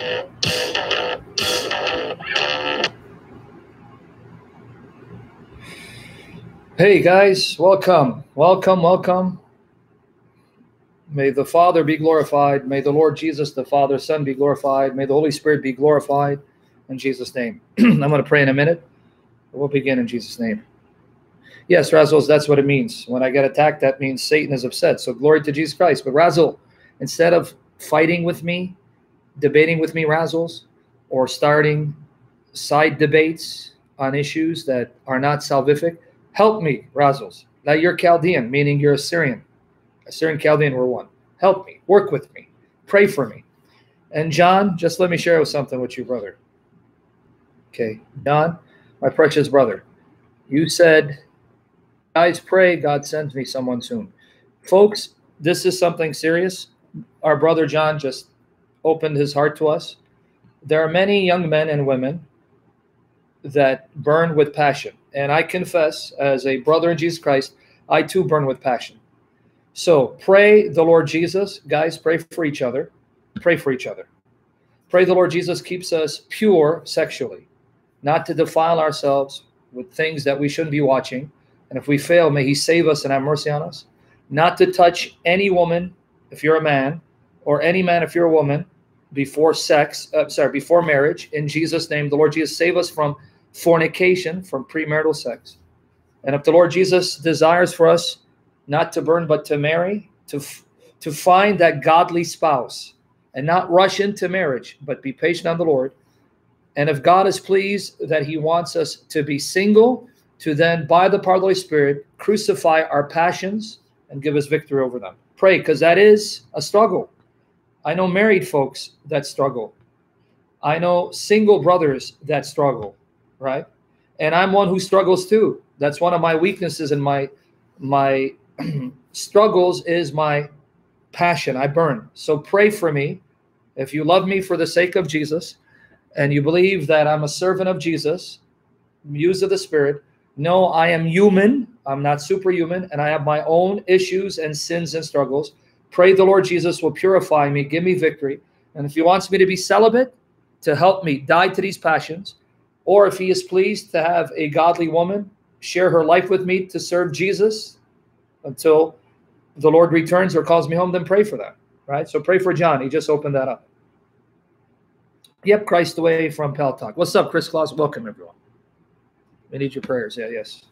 Hey guys, welcome, welcome, welcome. May the Father be glorified. May the Lord Jesus, the Father, Son be glorified. May the Holy Spirit be glorified in Jesus' name. I'm going to pray in a minute. We'll begin in Jesus' name. Yes, Razzles, that's what it means. When I get attacked, that means Satan is upset. So glory to Jesus Christ. But Razzle, instead of fighting with me, debating with me, Razzles, or starting side debates on issues that are not salvific, Help me, Razzles. Now you're Chaldean, meaning you're Assyrian. Assyrian Chaldean were one. Help me. Work with me. Pray for me. And John, just let me share something with you, brother. Okay. John, my precious brother, you said, guys, pray God sends me someone soon. Folks, this is something serious. Our brother John just opened his heart to us. There are many young men and women that burn with passion and I confess, as a brother in Jesus Christ, I too burn with passion. So pray the Lord Jesus. Guys, pray for each other. Pray for each other. Pray the Lord Jesus keeps us pure sexually, not to defile ourselves with things that we shouldn't be watching. And if we fail, may He save us and have mercy on us. Not to touch any woman if you're a man, or any man if you're a woman, before sex, uh, sorry, before marriage. In Jesus' name, the Lord Jesus save us from fornication, from premarital sex. And if the Lord Jesus desires for us not to burn, but to marry, to, to find that godly spouse and not rush into marriage, but be patient on the Lord. And if God is pleased that He wants us to be single, to then, by the power of the Holy Spirit, crucify our passions and give us victory over them. Pray, because that is a struggle. I know married folks that struggle. I know single brothers that struggle right? And I'm one who struggles too. That's one of my weaknesses and my my struggles is my passion. I burn. So pray for me. If you love me for the sake of Jesus and you believe that I'm a servant of Jesus, use of the Spirit, know I am human. I'm not superhuman and I have my own issues and sins and struggles. Pray the Lord Jesus will purify me, give me victory. And if he wants me to be celibate, to help me die to these passions, or if he is pleased to have a godly woman share her life with me to serve Jesus until the Lord returns or calls me home, then pray for that. Right? So pray for John. He just opened that up. Yep, Christ away from Pal Talk. What's up, Chris Claus? Welcome, everyone. We need your prayers. Yeah, yes.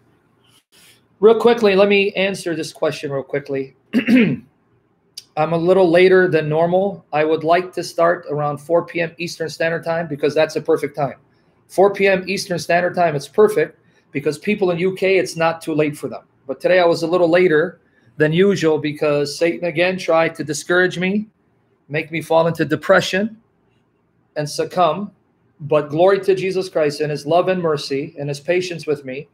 Real quickly, let me answer this question real quickly. I'm a little later than normal. I would like to start around 4 p.m. Eastern Standard Time because that's a perfect time. 4 p.m. Eastern Standard Time, it's perfect because people in UK, it's not too late for them. But today I was a little later than usual because Satan again tried to discourage me, make me fall into depression and succumb. But glory to Jesus Christ and his love and mercy and his patience with me.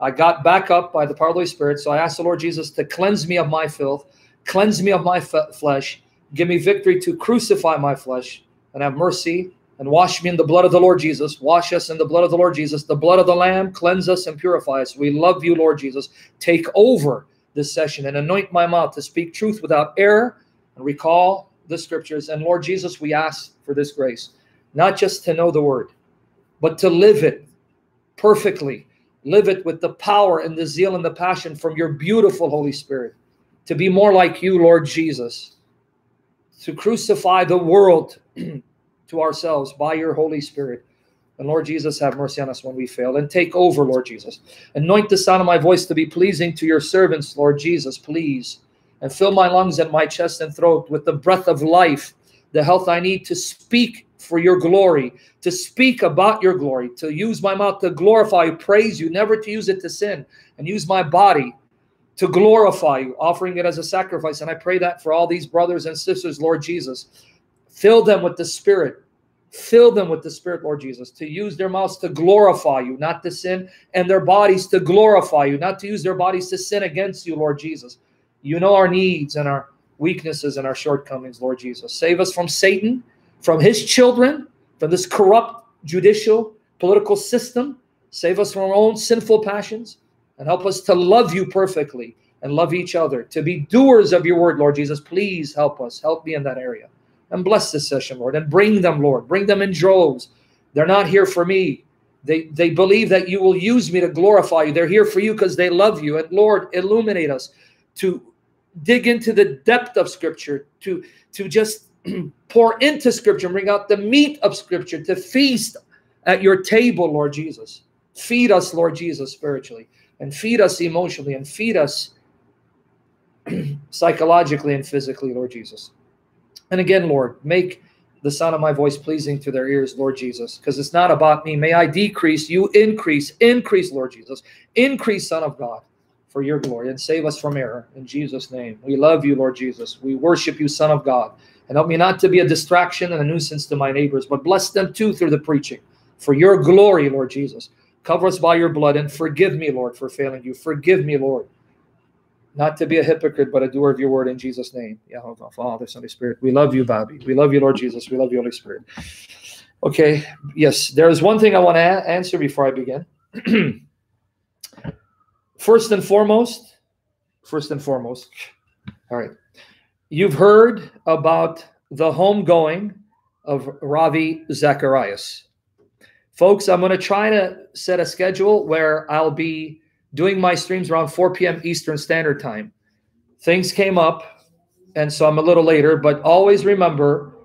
I got back up by the power of the Holy Spirit. So I asked the Lord Jesus to cleanse me of my filth, cleanse me of my flesh, give me victory to crucify my flesh, and have mercy and wash me in the blood of the Lord Jesus. Wash us in the blood of the Lord Jesus. The blood of the Lamb cleanse us and purify us. We love you, Lord Jesus. Take over this session and anoint my mouth to speak truth without error and recall the scriptures. And Lord Jesus, we ask for this grace, not just to know the word, but to live it perfectly. Live it with the power and the zeal and the passion from your beautiful Holy Spirit. To be more like you, Lord Jesus. To crucify the world to ourselves by your Holy Spirit. And Lord Jesus, have mercy on us when we fail. And take over, Lord Jesus. Anoint the sound of my voice to be pleasing to your servants, Lord Jesus, please. And fill my lungs and my chest and throat with the breath of life, the health I need to speak for your glory, to speak about your glory, to use my mouth to glorify praise you, never to use it to sin, and use my body to glorify you, offering it as a sacrifice. And I pray that for all these brothers and sisters, Lord Jesus. Fill them with the Spirit. Fill them with the Spirit, Lord Jesus, to use their mouths to glorify you, not to sin, and their bodies to glorify you, not to use their bodies to sin against you, Lord Jesus. You know our needs and our weaknesses and our shortcomings, Lord Jesus. Save us from Satan, from his children, from this corrupt judicial political system. Save us from our own sinful passions and help us to love you perfectly and love each other, to be doers of your word, Lord Jesus. Please help us. Help me in that area. and bless this session, Lord, and bring them, Lord. Bring them in droves. They're not here for me. They, they believe that you will use me to glorify you. They're here for you because they love you. And Lord, illuminate us to dig into the depth of Scripture, to, to just pour into Scripture, and bring out the meat of Scripture, to feast at your table, Lord Jesus. Feed us, Lord Jesus, spiritually, and feed us emotionally, and feed us psychologically and physically, Lord Jesus. And again, Lord, make the sound of my voice pleasing to their ears, Lord Jesus, because it's not about me. May I decrease, you increase, increase, Lord Jesus, increase, Son of God, for your glory, and save us from error. In Jesus' name, we love you, Lord Jesus. We worship you, Son of God. And help me not to be a distraction and a nuisance to my neighbors, but bless them too through the preaching. For your glory, Lord Jesus. Cover us by your blood and forgive me, Lord, for failing you. Forgive me, Lord. Not to be a hypocrite, but a doer of your word in Jesus' name. Yahweh, Father, Son, Holy Spirit. We love you, Bobby. We love you, Lord Jesus. We love you, Holy Spirit. Okay, yes, there is one thing I want to answer before I begin. first and foremost, first and foremost, all right, you've heard about the homegoing of Ravi Zacharias. Folks, I'm going to try to set a schedule where I'll be doing my streams around 4 p.m. Eastern Standard Time. Things came up, and so I'm a little later, but always remember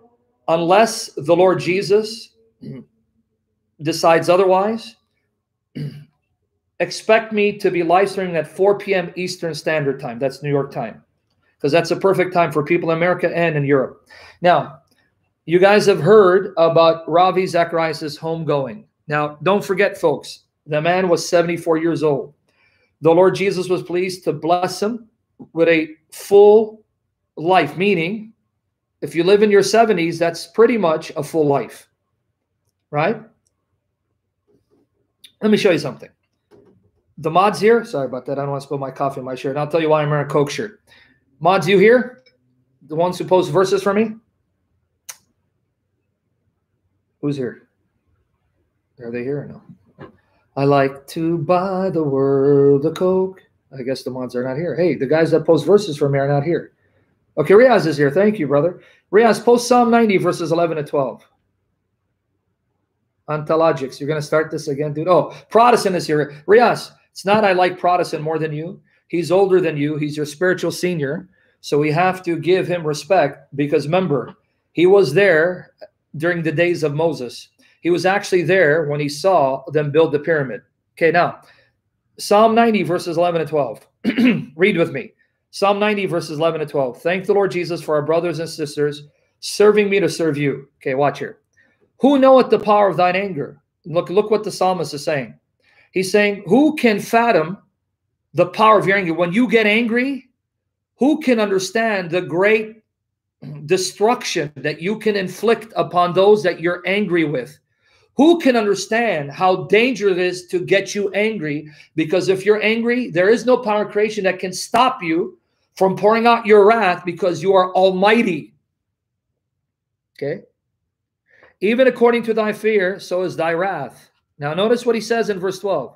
unless the Lord Jesus decides otherwise, expect me to be live streaming at 4 p.m. Eastern Standard Time. That's New York time, because that's a perfect time for people in America and in Europe. Now, you guys have heard about Ravi Zacharias' homegoing. Now, don't forget, folks, the man was 74 years old. The Lord Jesus was pleased to bless him with a full life, meaning if you live in your 70s, that's pretty much a full life, right? Let me show you something. The mods here, sorry about that. I don't want to spill my coffee in my shirt. And I'll tell you why I'm wearing a Coke shirt. Mods, you here? The ones who post verses for me? Who's here? Are they here or no? I like to buy the world a Coke. I guess the mods are not here. Hey, the guys that post verses for me are not here. Okay, Riaz is here. Thank you, brother. Riaz, post Psalm 90, verses 11 to 12. Ontologics. You're going to start this again, dude. Oh, Protestant is here. Riaz, it's not I like Protestant more than you. He's older than you. He's your spiritual senior. So we have to give him respect because remember, he was there during the days of Moses. He was actually there when he saw them build the pyramid. Okay, now, Psalm 90, verses 11 and 12. Read with me. Psalm 90, verses 11 and 12. Thank the Lord Jesus for our brothers and sisters serving me to serve you. Okay, watch here. Who knoweth the power of thine anger? Look, look what the psalmist is saying. He's saying, Who can fathom the power of your anger? When you get angry, who can understand the great destruction that you can inflict upon those that you're angry with. Who can understand how dangerous it is to get you angry? Because if you're angry, there is no power creation that can stop you from pouring out your wrath because you are almighty. Okay? Even according to thy fear, so is thy wrath. Now, notice what he says in verse 12,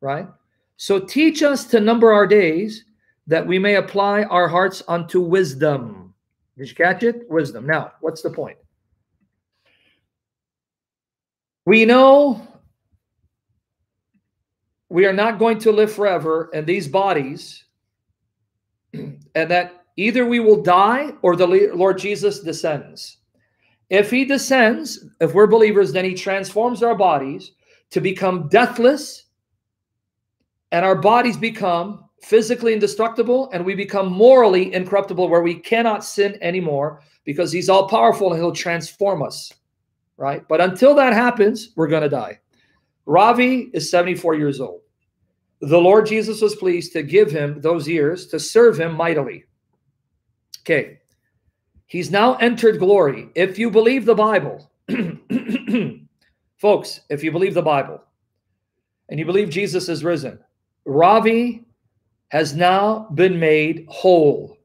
right? So teach us to number our days that we may apply our hearts unto wisdom. Did you catch it? Wisdom. Now, what's the point? We know we are not going to live forever in these bodies, and that either we will die or the Lord Jesus descends. If he descends, if we're believers, then he transforms our bodies to become deathless, and our bodies become physically indestructible and we become morally incorruptible where we cannot sin anymore because he's all powerful and he'll transform us right? But until that happens we're going to die. Ravi is 74 years old. The lord jesus was pleased to give him those years to serve him mightily. Okay. He's now entered glory. If you believe the bible folks if you believe the bible and you believe jesus is risen ravi has now been made whole.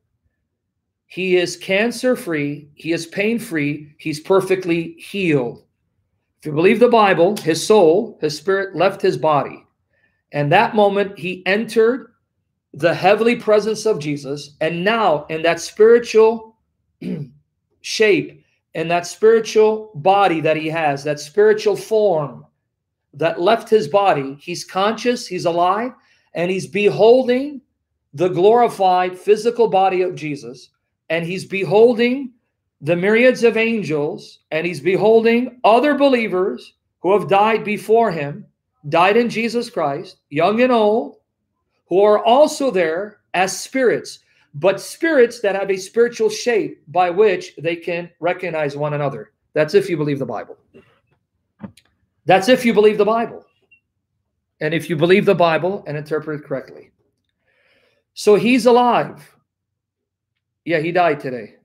He is cancer free, he is pain free, he's perfectly healed. If you believe the Bible, his soul, his spirit left his body. And that moment, he entered the heavenly presence of Jesus. And now, in that spiritual shape and that spiritual body that he has, that spiritual form that left his body, he's conscious, he's alive, and he's beholding the glorified physical body of Jesus, and he's beholding the myriads of angels, and he's beholding other believers who have died before him, died in Jesus Christ, young and old, who are also there as spirits, but spirits that have a spiritual shape by which they can recognize one another. That's if you believe the Bible. That's if you believe the Bible. And if you believe the Bible and interpret it correctly. So he's alive. Yeah, he died today.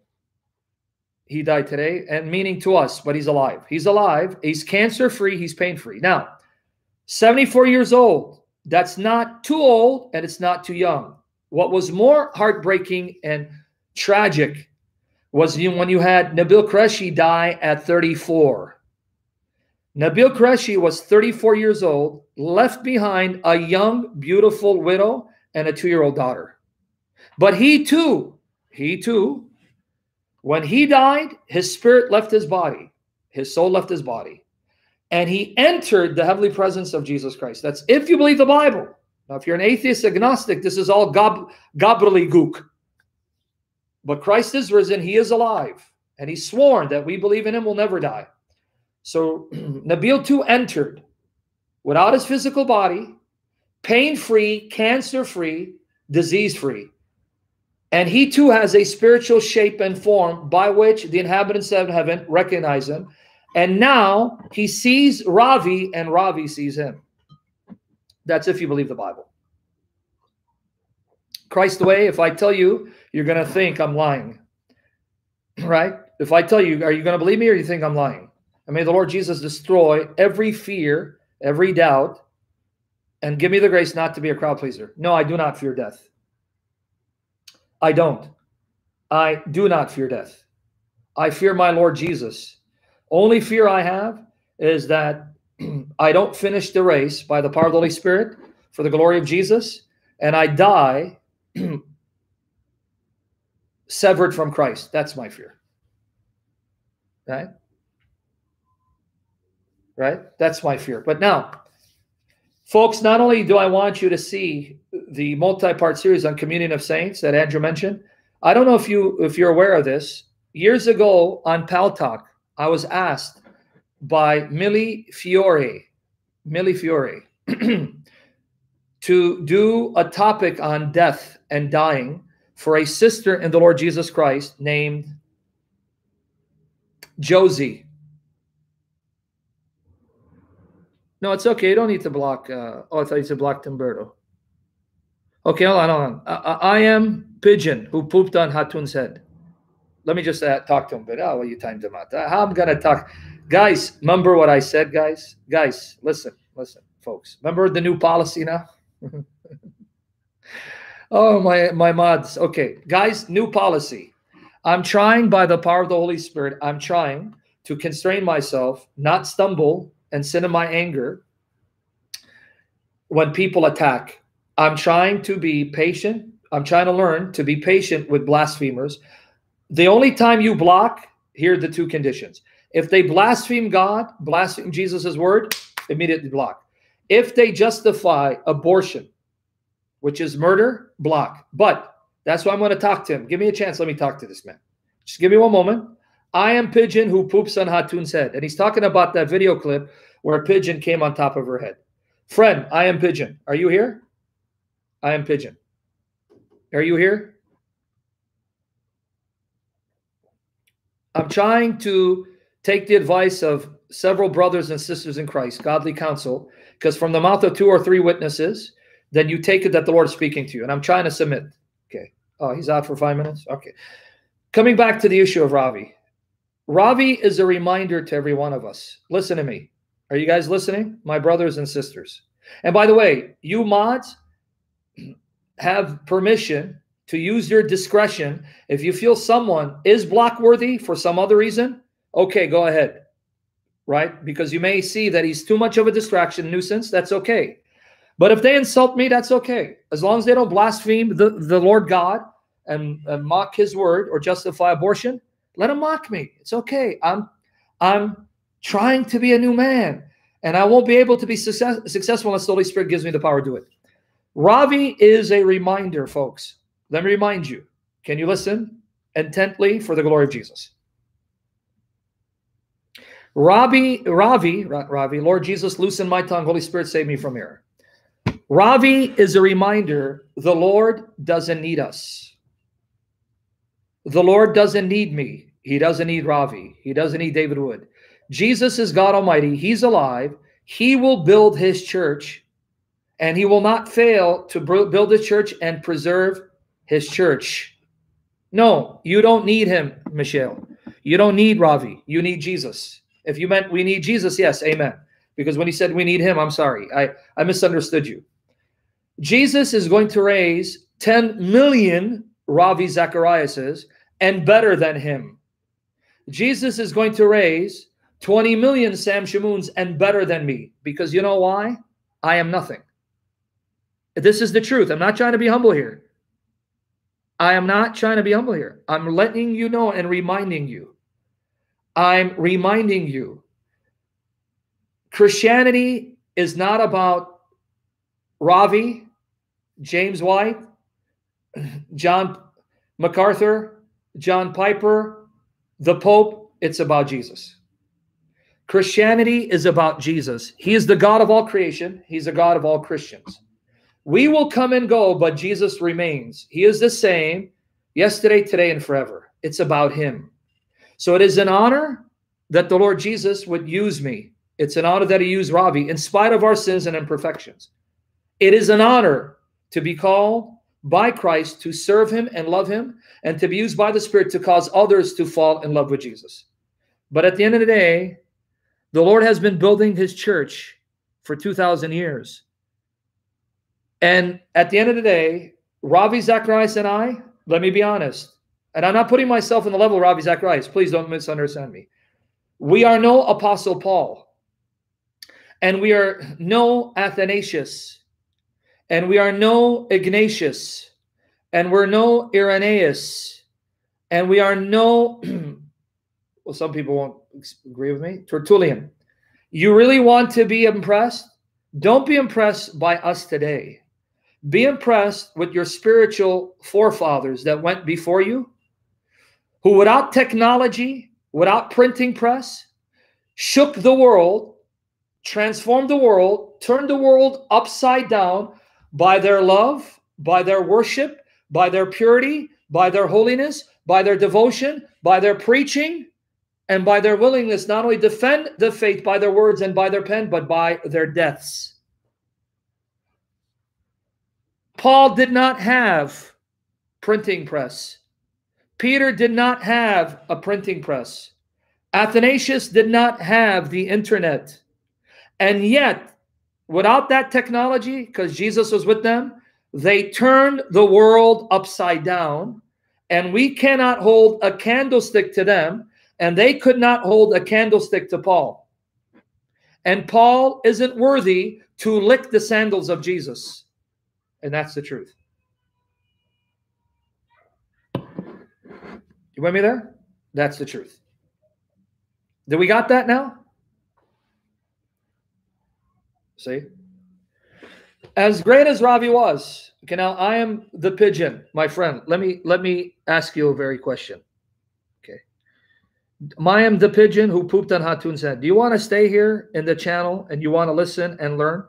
He died today, and meaning to us, but he's alive. He's alive. He's cancer free. He's pain free. Now, 74 years old. That's not too old and it's not too young. What was more heartbreaking and tragic was when you had Nabil Qureshi die at 34. Nabil Qureshi was 34 years old, left behind a young, beautiful widow and a two year old daughter. But he too, he too, when he died, his spirit left his body, his soul left his body, and he entered the heavenly presence of Jesus Christ. That's if you believe the Bible. Now, if you're an atheist agnostic, this is all gob gobbledygook. But Christ is risen, he is alive, and he's sworn that we believe in him will never die. So Nabil too entered without his physical body, pain free, cancer free, disease free. And he too has a spiritual shape and form by which the inhabitants of heaven recognize him. And now he sees Ravi and Ravi sees him. That's if you believe the Bible. Christ the way, if I tell you, you're going to think I'm lying. Right? If I tell you, are you going to believe me or you think I'm lying? And may the Lord Jesus destroy every fear, every doubt, and give me the grace not to be a crowd pleaser. No, I do not fear death. I don't. I do not fear death. I fear my Lord Jesus. Only fear I have is that I don't finish the race by the power of the Holy Spirit for the glory of Jesus, and I die severed from Christ. That's my fear. Right? Right? That's my fear. But now, folks, not only do I want you to see the multi-part series on communion of saints that Andrew mentioned, I don't know if you if you're aware of this. Years ago on Pal Talk, I was asked by Millie Fiore, Millie Fiore, to do a topic on death and dying for a sister in the Lord Jesus Christ named Josie. No, it's okay. You don't need to block. Uh, oh, I thought you said block Timberto. Okay, hold on, hold on. I, I, am Pigeon who pooped on Hatun's head. Let me just uh, talk to him. But oh, well, you timed him out. How I'm gonna talk. Guys, remember what I said, guys? Guys, listen, listen, folks. Remember the new policy now? oh, my, my mods. Okay, guys, new policy. I'm trying by the power of the Holy Spirit, I'm trying to constrain myself, not stumble and sin in my anger when people attack. I'm trying to be patient. I'm trying to learn to be patient with blasphemers. The only time you block, here are the two conditions. If they blaspheme God, blaspheme Jesus' word, immediately block. If they justify abortion, which is murder, block. But that's why I'm going to talk to him. Give me a chance. Let me talk to this man. Just give me one moment. I am Pigeon who poops on Hatun's head. And he's talking about that video clip where a pigeon came on top of her head. Friend, I am Pigeon. Are you here? I am Pigeon. Are you here? I'm trying to take the advice of several brothers and sisters in Christ, godly counsel, because from the mouth of two or three witnesses, then you take it that the Lord is speaking to you. And I'm trying to submit. Okay. Oh, he's out for five minutes? Okay. Coming back to the issue of Ravi. Ravi is a reminder to every one of us. Listen to me. Are you guys listening? My brothers and sisters. And by the way, you mods have permission to use your discretion. If you feel someone is block worthy for some other reason, okay, go ahead. Right? Because you may see that he's too much of a distraction, nuisance. That's okay. But if they insult me, that's okay. As long as they don't blaspheme the, the Lord God and, and mock his word or justify abortion, Let them mock me. It's okay. I'm I'm trying to be a new man, and I won't be able to be success, successful unless the Holy Spirit gives me the power to do it. Ravi is a reminder, folks. Let me remind you. Can you listen intently for the glory of Jesus? Ravi, Ravi, Ravi, Lord Jesus, loosen my tongue. Holy Spirit, save me from error. Ravi is a reminder the Lord doesn't need us. The Lord doesn't need me. He doesn't need Ravi. He doesn't need David Wood. Jesus is God Almighty. He's alive. He will build his church and he will not fail to build his church and preserve his church. No, you don't need him, Michelle. You don't need Ravi. You need Jesus. If you meant we need Jesus, yes, amen. Because when he said we need him, I'm sorry. I, I misunderstood you. Jesus is going to raise 10 million Ravi Zachariases and better than him. Jesus is going to raise 20 million Sam Shamoons and better than me. Because you know why? I am nothing. This is the truth. I'm not trying to be humble here. I am not trying to be humble here. I'm letting you know and reminding you. I'm reminding you. Christianity is not about Ravi, James White, John MacArthur, John Piper, the Pope. It's about Jesus. Christianity is about Jesus. He is the God of all creation. He's the God of all Christians. We will come and go, but Jesus remains. He is the same yesterday, today, and forever. It's about Him. So it is an honor that the Lord Jesus would use me. It's an honor that He used Ravi in spite of our sins and imperfections. It is an honor to be called by Christ to serve Him and love Him and to be used by the Spirit to cause others to fall in love with Jesus. But at the end of the day, the Lord has been building His church for 2,000 years. And at the end of the day, Ravi Zacharias and I, let me be honest, and I'm not putting myself in the level of Ravi Zacharias. Please don't misunderstand me. We are no Apostle Paul, and we are no Athanasius, and we are no Ignatius, and we're no Irenaeus, and we are no, well, some people won't agree with me, Tertullian. You really want to be impressed? Don't be impressed by us today. Be impressed with your spiritual forefathers that went before you, who without technology, without printing press, shook the world, transformed the world, turned the world upside down by their love, by their worship, by their purity, by their holiness, by their devotion, by their preaching, and by their willingness not only defend the faith by their words and by their pen, but by their deaths. Paul did not have printing press. Peter did not have a printing press. Athanasius did not have the internet. And yet, without that technology, because Jesus was with them, they turned the world upside down. And we cannot hold a candlestick to them, and they could not hold a candlestick to Paul. And Paul isn't worthy to lick the sandals of Jesus. And that's the truth. You with me there? That's the truth. Do we got that now? See? As great as Ravi was, okay, now I am the pigeon, my friend. Let me let me ask you a very question. Okay. I am the pigeon who pooped on Hatun's head. Do you want to stay here in the channel and you want to listen and learn?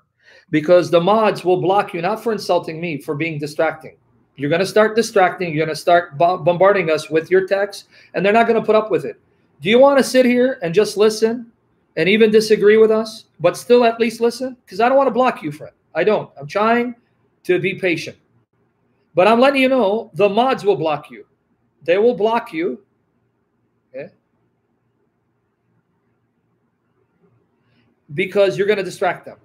because the mods will block you not for insulting me for being distracting you're going to start distracting you're going to start bombarding us with your text and they're not going to put up with it do you want to sit here and just listen and even disagree with us but still at least listen because i don't want to block you friend i don't i'm trying to be patient but i'm letting you know the mods will block you they will block you okay because you're going to distract them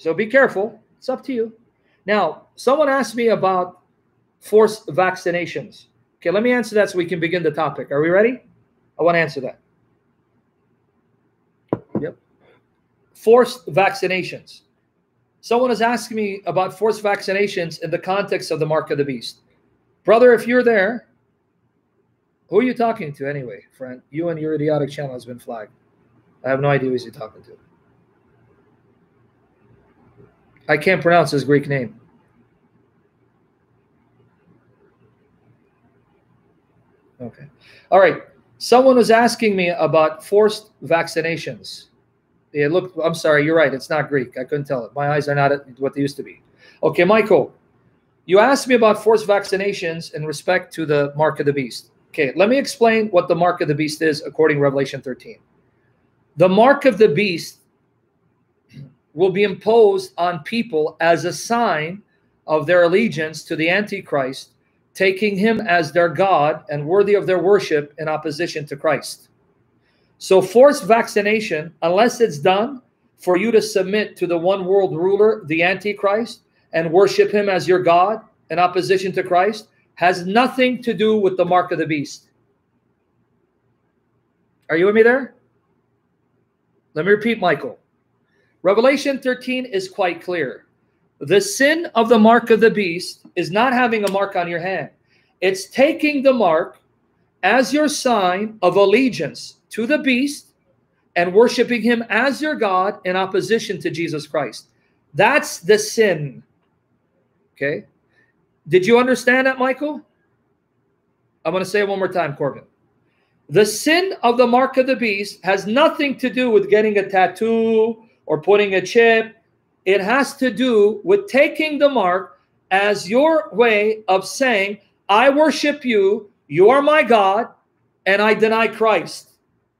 So be careful. It's up to you. Now, someone asked me about forced vaccinations. Okay, let me answer that so we can begin the topic. Are we ready? I want to answer that. Yep. Forced vaccinations. Someone is asking me about forced vaccinations in the context of the mark of the beast. Brother, if you're there, who are you talking to anyway, friend? You and your idiotic channel has been flagged. I have no idea who you're talking to. I can't pronounce his Greek name. Okay. All right. Someone was asking me about forced vaccinations. Yeah, look, I'm sorry, you're right. It's not Greek. I couldn't tell it. My eyes are not what they used to be. Okay, Michael, you asked me about forced vaccinations in respect to the mark of the beast. Okay, let me explain what the mark of the beast is according to Revelation 13. The mark of the beast will be imposed on people as a sign of their allegiance to the Antichrist, taking him as their God and worthy of their worship in opposition to Christ. So, forced vaccination, unless it's done for you to submit to the one world ruler, the Antichrist, and worship him as your God in opposition to Christ, has nothing to do with the mark of the beast. Are you with me there? Let me repeat, Michael. Revelation 13 is quite clear. The sin of the mark of the beast is not having a mark on your hand, it's taking the mark as your sign of allegiance to the beast and worshiping him as your God in opposition to Jesus Christ. That's the sin. Okay. Did you understand that, Michael? I'm going to say it one more time, Corbin. The sin of the mark of the beast has nothing to do with getting a tattoo or putting a chip. It has to do with taking the mark as your way of saying, I worship you, you are my God, and I deny Christ.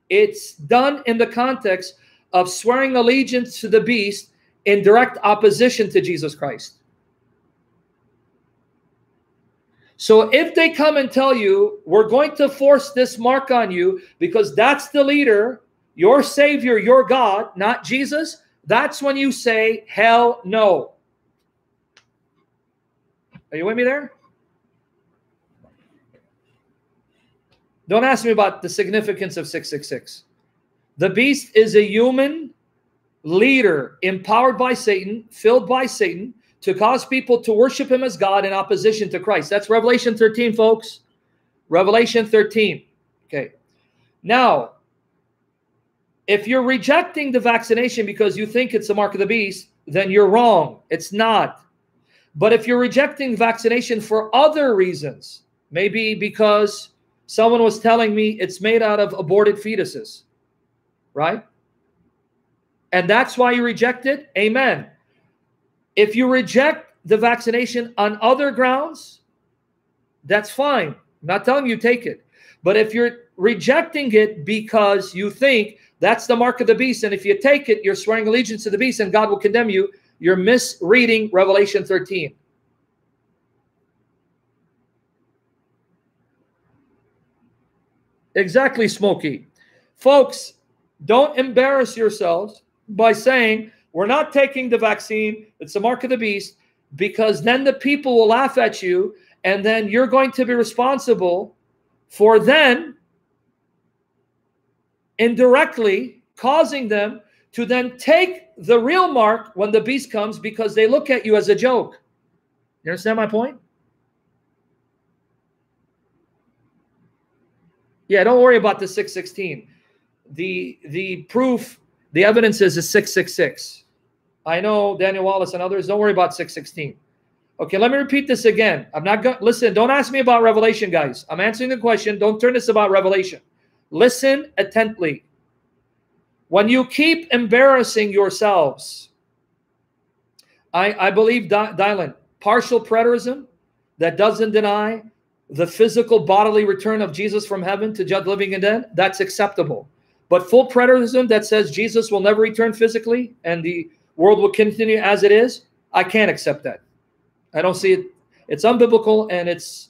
It's done in the context of swearing allegiance to the beast in direct opposition to Jesus Christ. So if they come and tell you, we're going to force this mark on you because that's the leader, your Savior, your God, not Jesus, that's when you say, hell no. Are you with me there? Don't ask me about the significance of 666. The beast is a human leader empowered by Satan, filled by Satan, to cause people to worship him as God in opposition to Christ. That's Revelation 13, folks. Revelation 13. Okay. Now, if you're rejecting the vaccination because you think it's the mark of the beast, then you're wrong. It's not. But if you're rejecting vaccination for other reasons, maybe because someone was telling me it's made out of aborted fetuses, right? And that's why you reject it, amen. If you reject the vaccination on other grounds, that's fine. I'm not telling you take it. But if you're rejecting it because you think that's the mark of the beast, and if you take it, you're swearing allegiance to the beast and God will condemn you, you're misreading Revelation 13. Exactly, Smokey. Folks, don't embarrass yourselves by saying, we're not taking the vaccine. It's the mark of the beast because then the people will laugh at you and then you're going to be responsible for then indirectly causing them to then take the real mark when the beast comes because they look at you as a joke. You understand my point? Yeah, don't worry about the 616. The the proof, the evidence is a 666. I know Daniel Wallace and others. Don't worry about 616. Okay, let me repeat this again. I'm not going listen, don't ask me about Revelation, guys. I'm answering the question. Don't turn this about Revelation. Listen attentively. When you keep embarrassing yourselves, I, I believe, Dylan, partial preterism that doesn't deny the physical bodily return of Jesus from heaven to judge living and dead, that's acceptable. But full preterism that says Jesus will never return physically and the world will continue as it is, I can't accept that. I don't see it. It's unbiblical and it's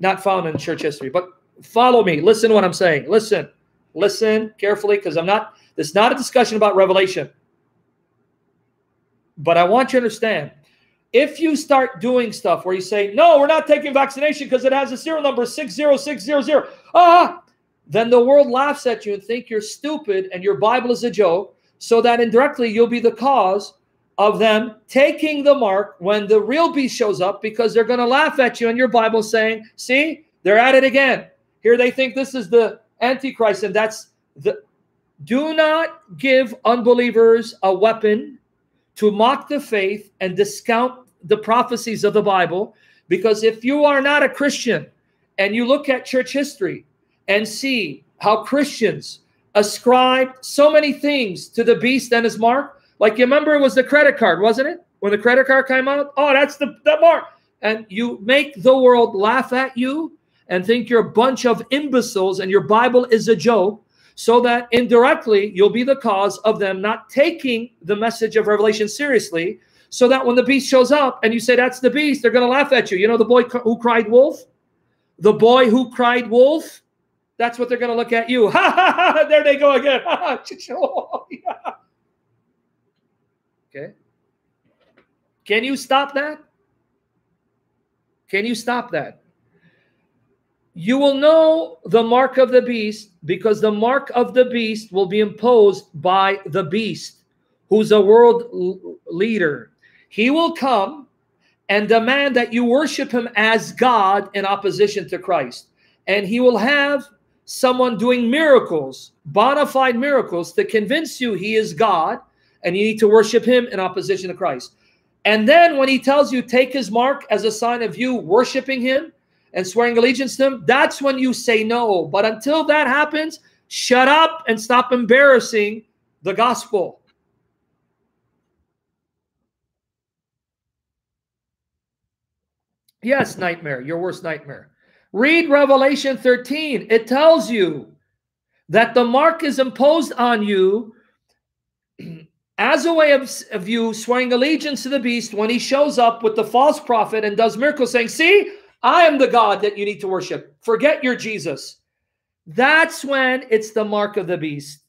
not found in church history. But follow me. Listen to what I'm saying. Listen. Listen carefully because I'm not, this is not a discussion about revelation. But I want you to understand if you start doing stuff where you say, no, we're not taking vaccination because it has a serial number 60600, ah, then the world laughs at you and think you're stupid and your Bible is a joke so that indirectly you'll be the cause of them taking the mark when the real beast shows up because they're going to laugh at you and your Bible saying, see, they're at it again. Here they think this is the Antichrist, and that's the. Do not give unbelievers a weapon to mock the faith and discount the prophecies of the Bible. Because if you are not a Christian and you look at church history and see how Christians ascribed so many things to the beast and his mark, like you remember it was the credit card, wasn't it? When the credit card came out, oh, that's the that mark. And you make the world laugh at you and think you're a bunch of imbeciles and your Bible is a joke, so that indirectly you'll be the cause of them not taking the message of Revelation seriously. So that when the beast shows up and you say that's the beast, they're going to laugh at you. You know the boy who cried wolf? The boy who cried wolf? That's what they're going to look at you. Ha ha ha! There they go again. Oh, okay. Can you stop that? Can you stop that? You will know the mark of the beast because the mark of the beast will be imposed by the beast, who's a world leader. He will come and demand that you worship him as God in opposition to Christ. And he will have someone doing miracles, bona fide miracles, to convince you he is God and you need to worship him in opposition to Christ. And then when he tells you take his mark as a sign of you worshiping him, and swearing allegiance to him, that's when you say no. But until that happens, shut up and stop embarrassing the gospel. Yes, nightmare, your worst nightmare. Read Revelation 13. It tells you that the mark is imposed on you as a way of, of you swearing allegiance to the beast when he shows up with the false prophet and does miracles, saying, See, I am the God that you need to worship. Forget your Jesus. That's when it's the mark of the beast.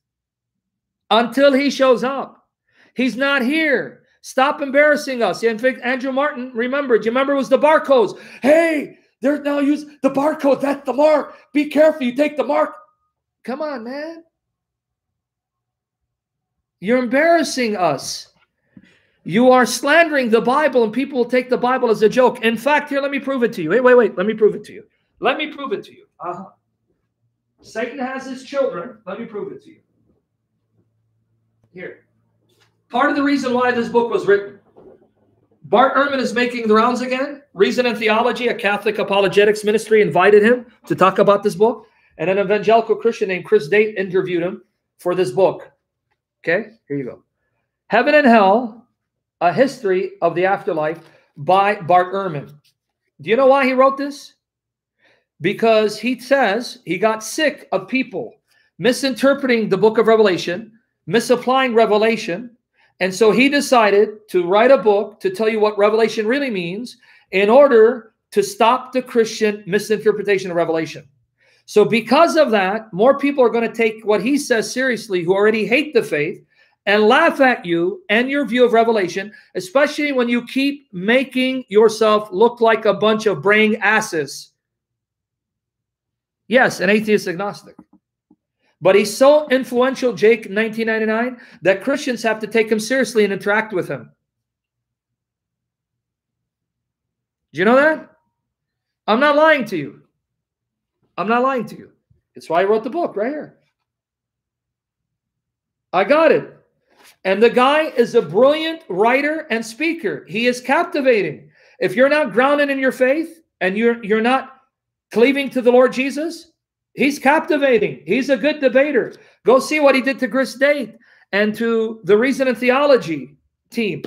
Until he shows up. He's not here. Stop embarrassing us. In fact, Andrew Martin remembered. You remember it was the barcodes. Hey, they're now use the barcode. That's the mark. Be careful. You take the mark. Come on, man. You're embarrassing us. You are slandering the Bible, and people will take the Bible as a joke. In fact, here, let me prove it to you. Wait, wait, wait. Let me prove it to you. Let me prove it to you. Uh-huh. Satan has his children. Let me prove it to you. Here. Part of the reason why this book was written. Bart Ehrman is making the rounds again. Reason and Theology, a Catholic apologetics ministry, invited him to talk about this book. And an evangelical Christian named Chris Date interviewed him for this book. Okay, here you go. Heaven and Hell a History of the Afterlife by Bart Ehrman. Do you know why he wrote this? Because he says he got sick of people misinterpreting the book of Revelation, misapplying Revelation. And so he decided to write a book to tell you what Revelation really means in order to stop the Christian misinterpretation of Revelation. So, because of that, more people are going to take what he says seriously who already hate the faith and laugh at you and your view of Revelation, especially when you keep making yourself look like a bunch of braying asses. Yes, an atheist agnostic. But he's so influential, Jake, 1999, that Christians have to take him seriously and interact with him. Do you know that? I'm not lying to you. I'm not lying to you. It's why I wrote the book right here. I got it. And the guy is a brilliant writer and speaker. He is captivating. If you're not grounded in your faith and you're you're not cleaving to the Lord Jesus, he's captivating. He's a good debater. Go see what he did to Chris Date and to the Reason and Theology team.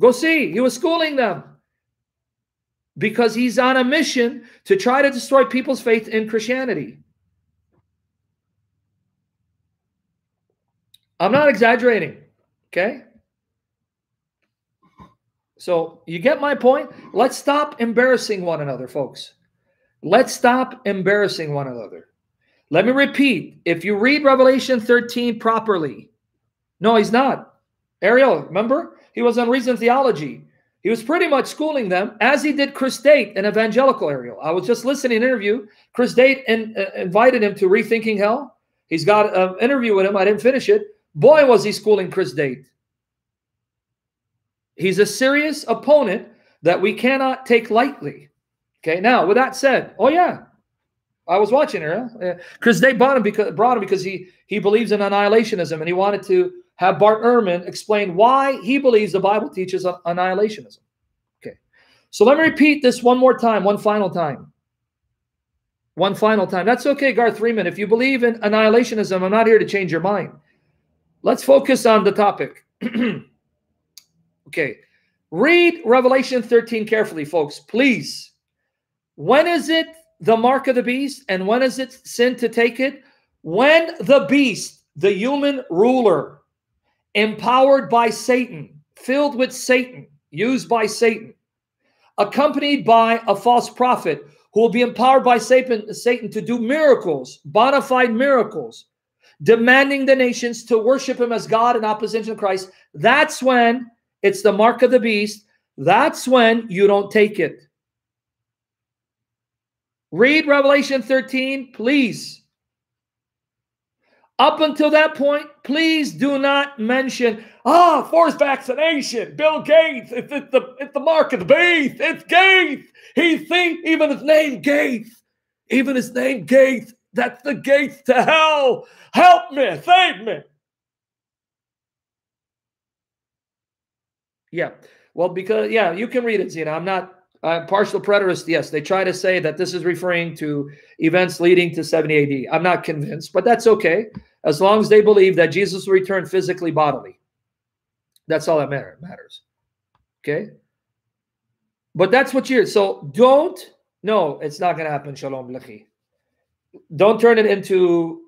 Go see. He was schooling them because he's on a mission to try to destroy people's faith in Christianity. I'm not exaggerating. Okay. So you get my point? Let's stop embarrassing one another, folks. Let's stop embarrassing one another. Let me repeat if you read Revelation 13 properly, no, he's not. Ariel, remember? He was on Reason Theology. He was pretty much schooling them as he did Chris Date, an evangelical Ariel. I was just listening to an interview. Chris Date in, uh, invited him to Rethinking Hell. He's got an interview with him. I didn't finish it. Boy, was he schooling Chris Date. He's a serious opponent that we cannot take lightly. Okay, now with that said, oh yeah, I was watching her because they brought him because brought him because he he believes in annihilationism and he wanted to have Bart Ehrman explain why he believes the Bible teaches annihilationism. Okay, so let me repeat this one more time, one final time. One final time. That's okay, Garth Freeman. If you believe in annihilationism, I'm not here to change your mind. Let's focus on the topic. okay, read Revelation 13 carefully, folks, please. When is it the mark of the beast and when is it sin to take it? When the beast, the human ruler, empowered by Satan, filled with Satan, used by Satan, accompanied by a false prophet who will be empowered by Satan, Satan to do miracles, bona fide miracles, demanding the nations to worship him as God in opposition to Christ. That's when it's the mark of the beast. That's when you don't take it. Read Revelation 13, please. Up until that point, please do not mention, ah, forced vaccination, Bill Gates, it's, it's, the, it's the mark of the beast, it's Gates. He thinks, even his name, Gates, even his name, Gates, that's the gates to hell. Help me, save me. Yeah, well, because, yeah, you can read it, Zena. I'm not uh, partial preterist, yes, they try to say that this is referring to events leading to 70 AD. I'm not convinced, but that's okay as long as they believe that Jesus will return physically, bodily. That's all that matter, matters. Okay? But that's what you're. So don't, no, it's not going to happen, Shalom Lechi. Don't turn it into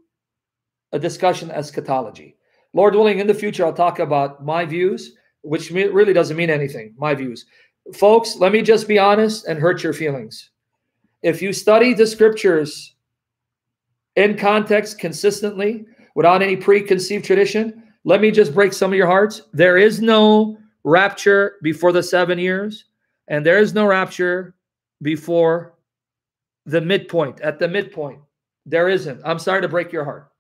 a discussion eschatology. Lord willing, in the future, I'll talk about my views, which really doesn't mean anything, my views. Folks, let me just be honest and hurt your feelings. If you study the scriptures in context consistently, without any preconceived tradition, let me just break some of your hearts. There is no rapture before the seven years, and there is no rapture before the midpoint. At the midpoint, there isn't. I'm sorry to break your heart.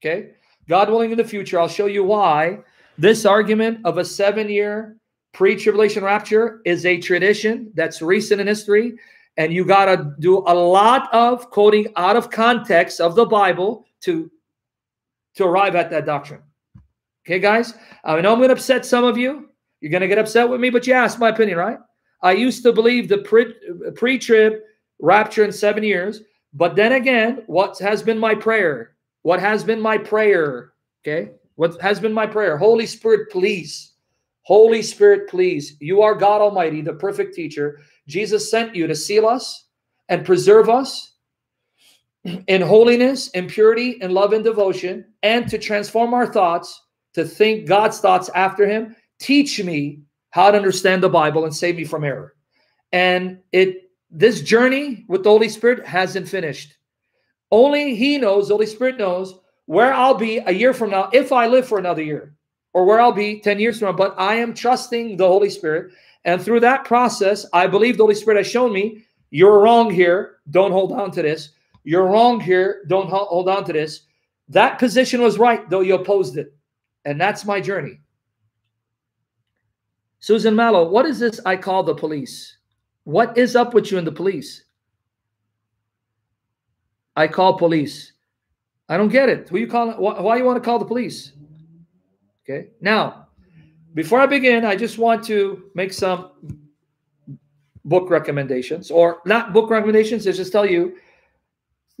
Okay. God willing, in the future, I'll show you why this argument of a seven year Pre tribulation rapture is a tradition that's recent in history, and you got to do a lot of quoting out of context of the Bible to, to arrive at that doctrine. Okay, guys? I know I'm going to upset some of you. You're going to get upset with me, but you asked my opinion, right? I used to believe the pre trib rapture in seven years, but then again, what has been my prayer? What has been my prayer? Okay, what has been my prayer? Holy Spirit, please Holy Spirit, please, you are God Almighty, the perfect teacher. Jesus sent you to seal us and preserve us in holiness, in purity, in love and devotion, and to transform our thoughts to think God's thoughts after Him. Teach me how to understand the Bible and save me from error. And it this journey with the Holy Spirit hasn't finished. Only He knows, the Holy Spirit knows where I'll be a year from now if I live for another year or where I'll be 10 years from now, but I am trusting the Holy Spirit. And through that process, I believe the Holy Spirit has shown me you're wrong here. Don't hold on to this. You're wrong here. Don't hold on to this. That position was right, though you opposed it. And that's my journey. Susan Mallow, what is this I call the police? What is up with you and the police? I call police. I don't get it. Who you calling? Why, why you want to call the police? Okay. Now, before I begin, I just want to make some book recommendations, or not book recommendations, is just tell you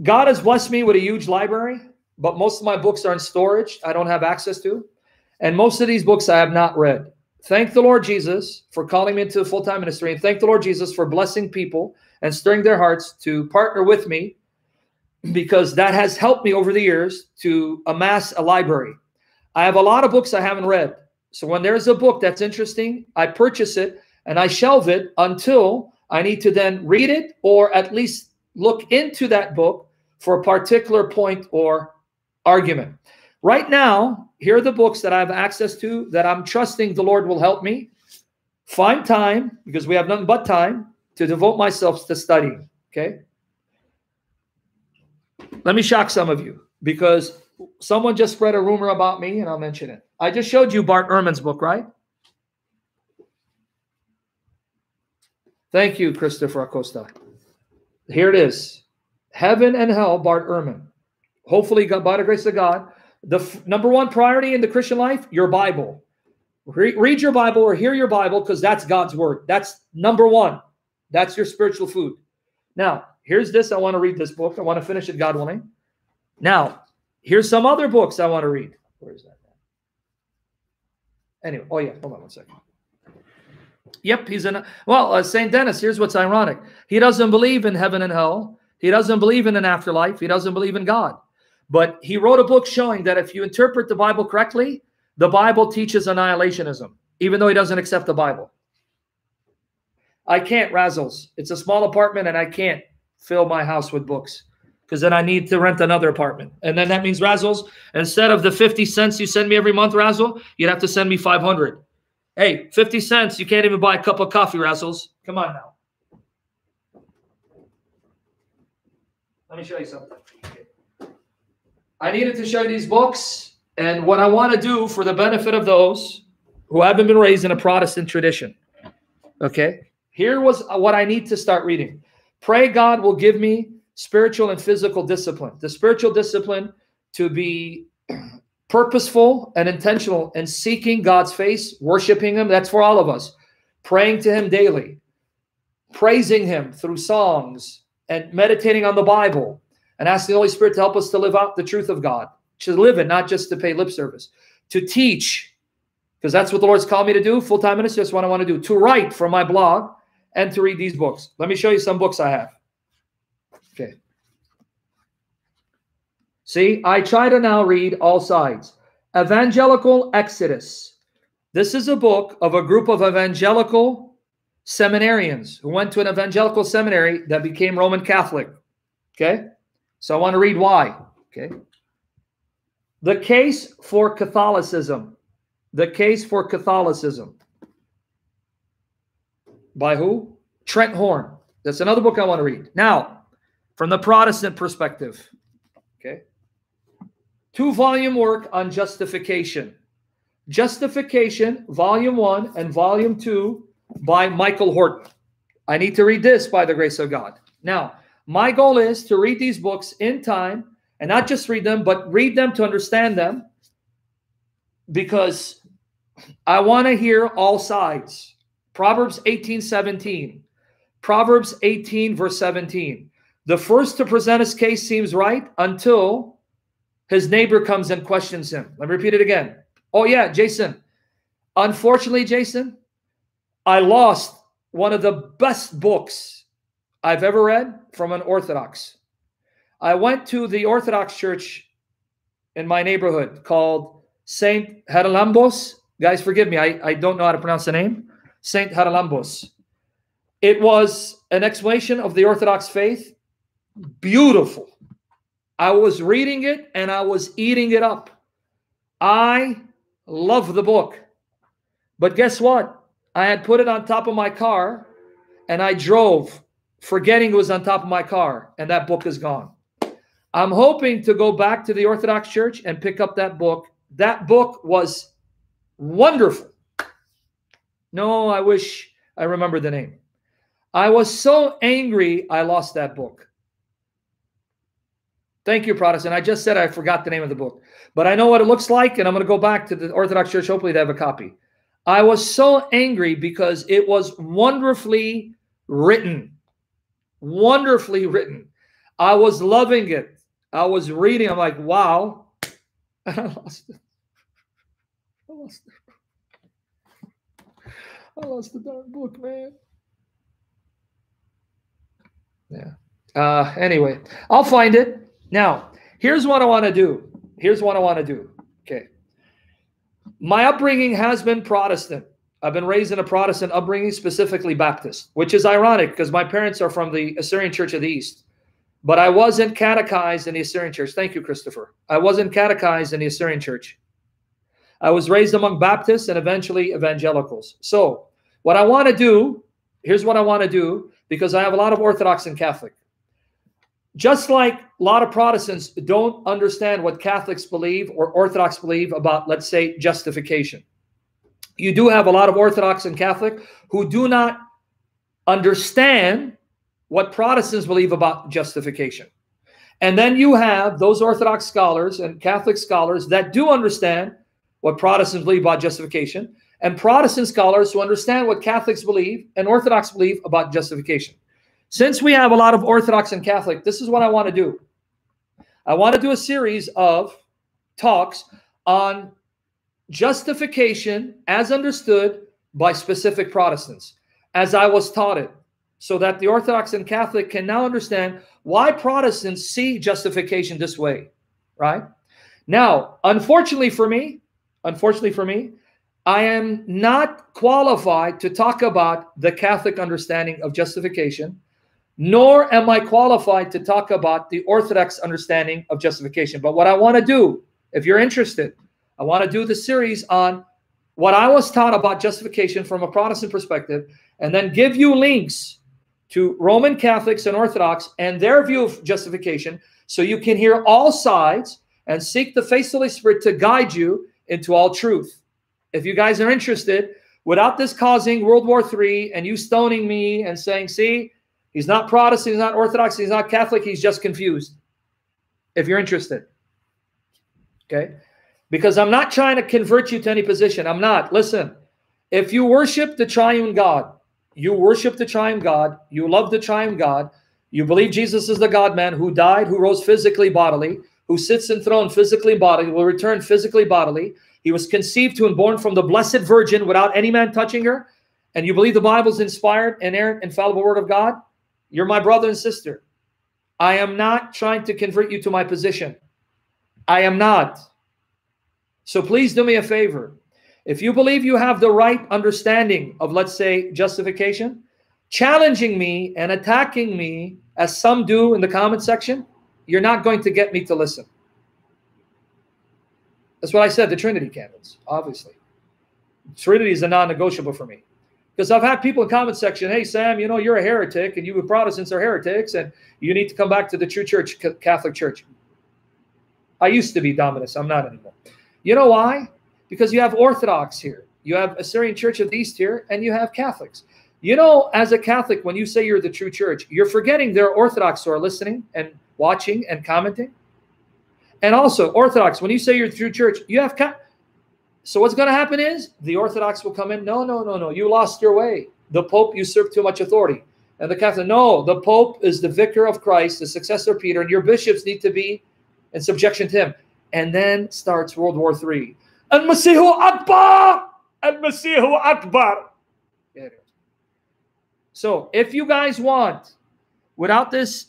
God has blessed me with a huge library, but most of my books are in storage. I don't have access to. And most of these books I have not read. Thank the Lord Jesus for calling me into full time ministry. And thank the Lord Jesus for blessing people and stirring their hearts to partner with me because that has helped me over the years to amass a library. I have a lot of books I haven't read. So when there's a book that's interesting, I purchase it and I shelve it until I need to then read it or at least look into that book for a particular point or argument. Right now, here are the books that I have access to that I'm trusting the Lord will help me find time because we have nothing but time to devote myself to studying. Okay. Let me shock some of you because someone just spread a rumor about me, and I'll mention it. I just showed you Bart Ehrman's book, right? Thank you, Christopher Acosta. Here it is Heaven and Hell, Bart Ehrman. Hopefully, by the grace of God, the f- number one priority in the Christian life, your Bible. Re- read your Bible or hear your Bible because that's God's word. That's number one. That's your spiritual food. Now, here's this. I want to read this book. I want to finish it, God willing. Now, here's some other books I want to read. Where is that? Anyway, oh yeah, hold on one second. Yep, he's in. A, well, uh, Saint Denis. Here's what's ironic. He doesn't believe in heaven and hell. He doesn't believe in an afterlife. He doesn't believe in God. But he wrote a book showing that if you interpret the Bible correctly, the Bible teaches annihilationism, even though he doesn't accept the Bible. I can't, Razzles. It's a small apartment and I can't fill my house with books because then I need to rent another apartment. And then that means, Razzles, instead of the 50 cents you send me every month, Razzle, you'd have to send me 500. Hey, 50 cents, you can't even buy a cup of coffee, Razzles. Come on now. Let me show you something. I needed to show these books and what I want to do for the benefit of those who haven't been raised in a Protestant tradition. Okay? Here was uh, what I need to start reading. Pray God will give me spiritual and physical discipline. The spiritual discipline to be purposeful and intentional in seeking God's face, worshiping Him. That's for all of us. Praying to Him daily, praising Him through songs, and meditating on the Bible, and ask the Holy Spirit to help us to live out the truth of God, to live it, not just to pay lip service, to teach, because that's what the Lord's called me to do. Full time ministry, that's what I want to do. To write for my blog and to read these books. Let me show you some books I have. Okay. See, I try to now read all sides. Evangelical Exodus. This is a book of a group of evangelical seminarians who went to an evangelical seminary that became Roman Catholic. Okay. So I want to read why. Okay. The case for Catholicism. The case for Catholicism. By who? Trent Horn. That's another book I want to read. Now, from the Protestant perspective, okay, two volume work on justification. Justification, volume one and volume two by Michael Horton. I need to read this by the grace of God. Now, my goal is to read these books in time and not just read them, but read them to understand them because I want to hear all sides. Proverbs 18 17. Proverbs 18, verse 17. The first to present his case seems right until his neighbor comes and questions him. Let me repeat it again. Oh, yeah, Jason. Unfortunately, Jason, I lost one of the best books I've ever read from an Orthodox. I went to the Orthodox church in my neighborhood called Saint Haralambos. Guys, forgive me, I, I don't know how to pronounce the name. Saint Haralambos. It was an explanation of the Orthodox faith. Beautiful. I was reading it and I was eating it up. I love the book. But guess what? I had put it on top of my car and I drove, forgetting it was on top of my car, and that book is gone. I'm hoping to go back to the Orthodox Church and pick up that book. That book was wonderful. No, I wish I remember the name. I was so angry I lost that book. Thank you, Protestant. I just said I forgot the name of the book, but I know what it looks like, and I'm going to go back to the Orthodox Church. Hopefully, they have a copy. I was so angry because it was wonderfully written. Wonderfully written. I was loving it. I was reading. I'm like, wow. And I lost it. I lost it. I lost the darn book, man. Yeah. Uh, anyway, I'll find it. Now, here's what I want to do. Here's what I want to do. Okay. My upbringing has been Protestant. I've been raised in a Protestant upbringing, specifically Baptist, which is ironic because my parents are from the Assyrian Church of the East. But I wasn't catechized in the Assyrian Church. Thank you, Christopher. I wasn't catechized in the Assyrian Church. I was raised among Baptists and eventually evangelicals. So, what I want to do, here's what I want to do, because I have a lot of Orthodox and Catholic. Just like a lot of Protestants don't understand what Catholics believe or Orthodox believe about, let's say, justification. You do have a lot of Orthodox and Catholic who do not understand what Protestants believe about justification. And then you have those Orthodox scholars and Catholic scholars that do understand what Protestants believe about justification, and Protestant scholars who understand what Catholics believe and Orthodox believe about justification. Since we have a lot of Orthodox and Catholic, this is what I want to do. I want to do a series of talks on justification as understood by specific Protestants, as I was taught it, so that the Orthodox and Catholic can now understand why Protestants see justification this way, right? Now, unfortunately for me, unfortunately for me, I am not qualified to talk about the Catholic understanding of justification, nor am I qualified to talk about the Orthodox understanding of justification. But what I want to do, if you're interested, I want to do the series on what I was taught about justification from a Protestant perspective, and then give you links to Roman Catholics and Orthodox and their view of justification so you can hear all sides and seek the face of the Holy Spirit to guide you into all truth. If you guys are interested, without this causing World War III and you stoning me and saying, see, he's not Protestant, he's not Orthodox, he's not Catholic, he's just confused. If you're interested. Okay? Because I'm not trying to convert you to any position. I'm not. Listen, if you worship the triune God, you worship the triune God, you love the triune God, you believe Jesus is the God man who died, who rose physically bodily, who sits enthroned physically bodily, will return physically bodily. He was conceived to and born from the Blessed Virgin without any man touching her. And you believe the Bible is inspired, inerrant, infallible word of God. You're my brother and sister. I am not trying to convert you to my position. I am not. So please do me a favor. If you believe you have the right understanding of, let's say, justification, challenging me and attacking me as some do in the comment section, you're not going to get me to listen. That's what I said, the Trinity canons, obviously. Trinity is a non-negotiable for me. Because I've had people in comment section, hey, Sam, you know, you're a heretic and you Protestants are heretics and you need to come back to the true church, Catholic Church. I used to be Dominus. I'm not anymore. You know why? because you have Orthodox here, you have Assyrian Church of the East here, and you have Catholics. You know, as a Catholic, when you say you're the true church, you're forgetting there are Orthodox who are listening and watching and commenting. And also, Orthodox, when you say you're the true church, you have. So what's going to happen is the Orthodox will come in. No, no, no, no. You lost your way. The Pope usurped too much authority. And the Catholic, no, the Pope is the vicar of Christ, the successor of Peter, and your bishops need to be in subjection to him. And then starts World War III. Al Masihu Akbar! Al Masihu Akbar! So if you guys want, without this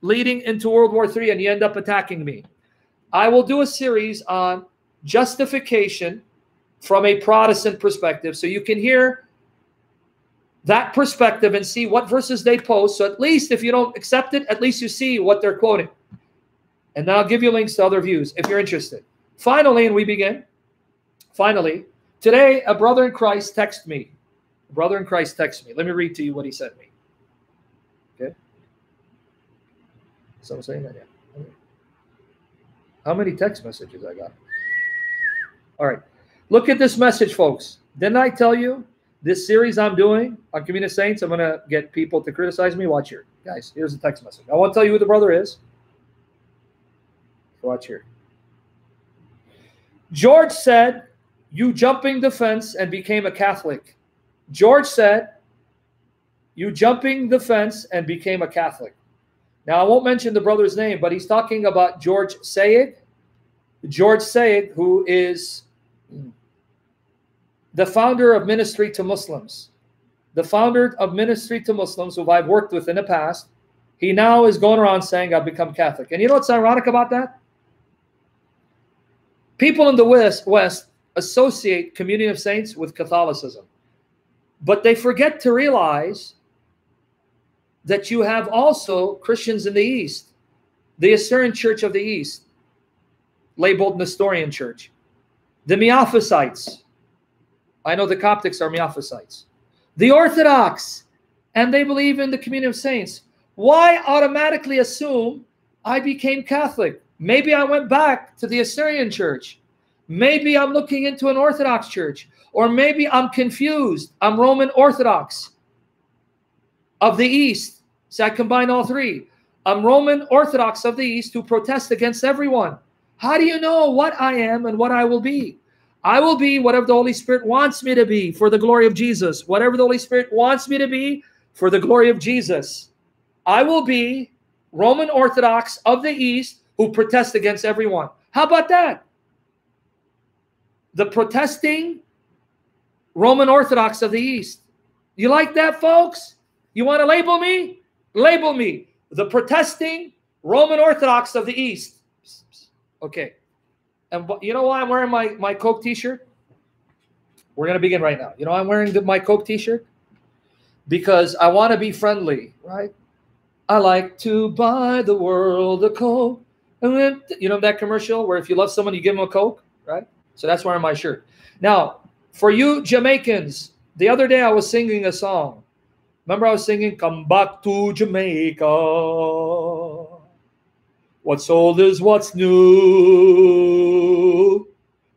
leading into World War III and you end up attacking me, I will do a series on justification from a Protestant perspective. So you can hear that perspective and see what verses they post. So at least if you don't accept it, at least you see what they're quoting. And then I'll give you links to other views if you're interested. Finally, and we begin. Finally, today a brother in Christ texted me. A brother in Christ texted me. Let me read to you what he sent me. Okay. Someone saying that? Yeah. How many text messages I got? All right. Look at this message, folks. Didn't I tell you this series I'm doing on Community Saints? I'm going to get people to criticize me. Watch here. Guys, here's the text message. I won't tell you who the brother is. Watch here. George said, you jumping the fence and became a Catholic. George said, You jumping the fence and became a Catholic. Now, I won't mention the brother's name, but he's talking about George Saieg. George Saieg, who is the founder of Ministry to Muslims. The founder of Ministry to Muslims, who I've worked with in the past, he now is going around saying, I've become Catholic. And you know what's ironic about that? People in the West, West associate communion of saints with Catholicism. But they forget to realize that you have also Christians in the East, the Assyrian Church of the East, labeled Nestorian Church, the Miaphysites. I know the Coptics are Miaphysites. The Orthodox, and they believe in the communion of saints. Why automatically assume I became Catholic? Maybe I went back to the Assyrian Church. Maybe I'm looking into an Orthodox church, or maybe I'm confused. I'm Roman Orthodox. of the East. So I combine all three. I'm Roman Orthodox of the East who protest against everyone. How do you know what I am and what I will be? I will be whatever the Holy Spirit wants me to be for the glory of Jesus. Whatever the Holy Spirit wants me to be for the glory of Jesus. I will be Roman Orthodox of the East who protest against everyone. How about that? The protesting Roman Orthodox of the East. You like that, folks? You want to label me? Label me. The protesting Roman Orthodox of the East. Okay. And you know why I'm wearing my, my Coke t-shirt? We're going to begin right now. You know I'm wearing the, my Coke t-shirt? Because I want to be friendly, right? I like to buy the world a Coke. You know that commercial where if you love someone, you give them a Coke, right? So that's wearing my shirt. Now, for you Jamaicans, the other day I was singing a song. Remember I was singing, Come Back to Jamaica. What's old is what's new.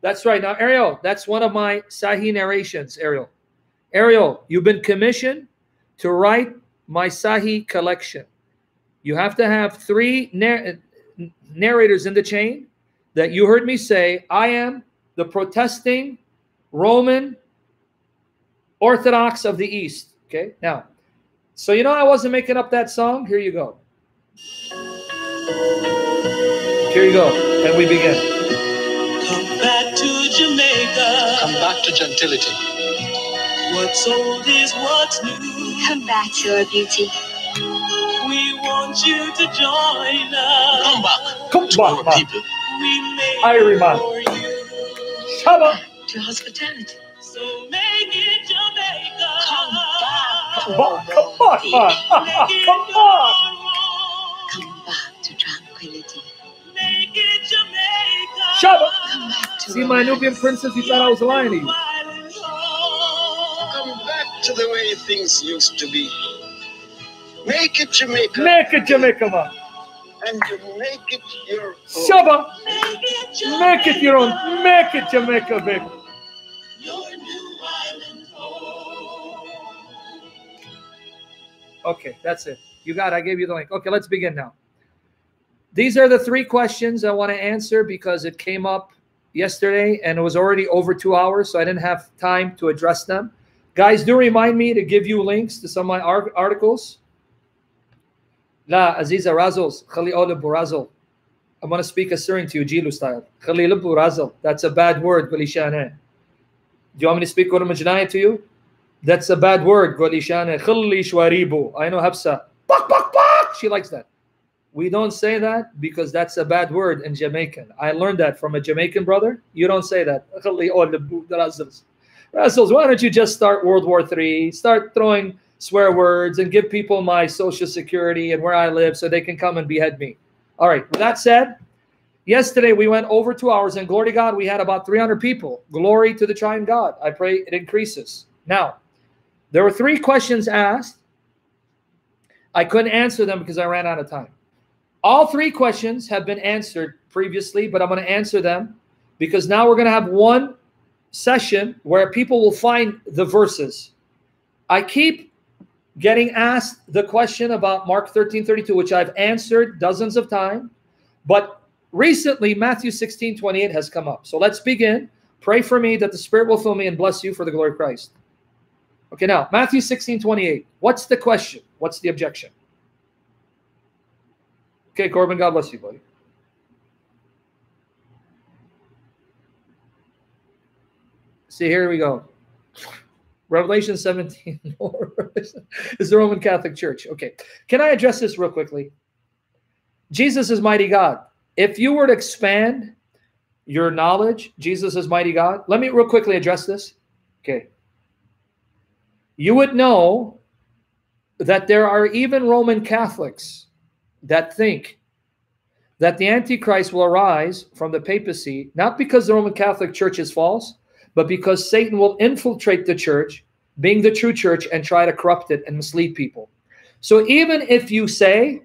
That's right. Now, Ariel, that's one of my Sahih narrations, Ariel. Ariel, you've been commissioned to write my Sahih collection. You have to have three narr narrators in the chain that you heard me say, I am the protesting Roman Orthodox of the East. Okay, now, so you know I wasn't making up that song? Here you go. Here you go, and we begin. Come back to Jamaica. Come back to gentility. What's old is what's new. Come back to your beauty. We want you to join us. Come back Come to back, our man. people. We made Irie man. for you. Shaba. To hospitality. So make it Jamaica. Come back. Come back, come back, man. Make it come back. your Come back to tranquility. own. Make it Jamaica. Shaba. Come back to See, my Nubian romance. princess, you thought I was lying to you. Violent home. Come back to the way things used to be. Make it Jamaica. Make it Jamaica, man. And you make it your own. Shaba. Make it Jamaica. Make it your own. Make it Jamaica, baby. Your new island home. Okay, that's it. You got it. I gave you the link. Okay, let's begin now. These are the three questions I want to answer because it came up yesterday and it was already over two hours, so I didn't have time to address them. Guys, do remind me to give you links to some of my articles. La Aziza Razos, Khali Ola Burazil. I'm going to speak Assyrian to you, Jilu style. Khali Burazil. That's a bad word, Golishane. Do you want me to speak Urumajnaya to you? That's a bad word, Golishane. Khali Shwaribu. I know Hafsa. Bak, bak, bak. She likes that. We don't say that because that's a bad word in Jamaican. I learned that from a Jamaican brother. You don't say that. Khali Ola Burazil. Rascals, why don't you just start World War III? Start throwing swear words and give people my social security and where I live so they can come and behead me. All right, with that said, yesterday we went over two hours and glory to God, we had about 300 people. Glory to the triune God. I pray it increases. Now, there were three questions asked. I couldn't answer them because I ran out of time. All three questions have been answered previously, but I'm going to answer them because now we're going to have one session where people will find the verses. I keep getting asked the question about Mark 13 32, which I've answered dozens of times, but recently Matthew 16 28 has come up. So let's begin. Pray for me that the Spirit will fill me and bless you for the glory of Christ. Okay, now Matthew 16 28. What's the question? What's the objection? Okay, Corbin, God bless you, buddy. See, here we go. Revelation 17 is the Roman Catholic Church. Okay. Can I address this real quickly? Jesus is mighty God. If you were to expand your knowledge, Jesus is mighty God. Let me real quickly address this. Okay. You would know that there are even Roman Catholics that think that the Antichrist will arise from the papacy, not because the Roman Catholic Church is false, but because Satan will infiltrate the church, being the true church, and try to corrupt it and mislead people. So even if you say,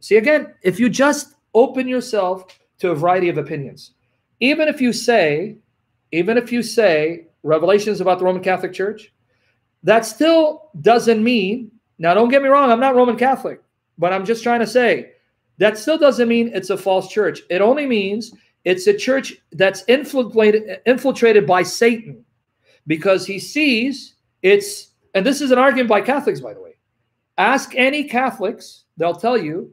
see again, if you just open yourself to a variety of opinions, even if you say, even if you say revelations about the Roman Catholic Church, that still doesn't mean Now, don't get me wrong, I'm not Roman Catholic, but I'm just trying to say that still doesn't mean it's a false church. It only means it's a church that's infiltrated, infiltrated by Satan because he sees it's, and this is an argument by Catholics, by the way. Ask any Catholics, they'll tell you,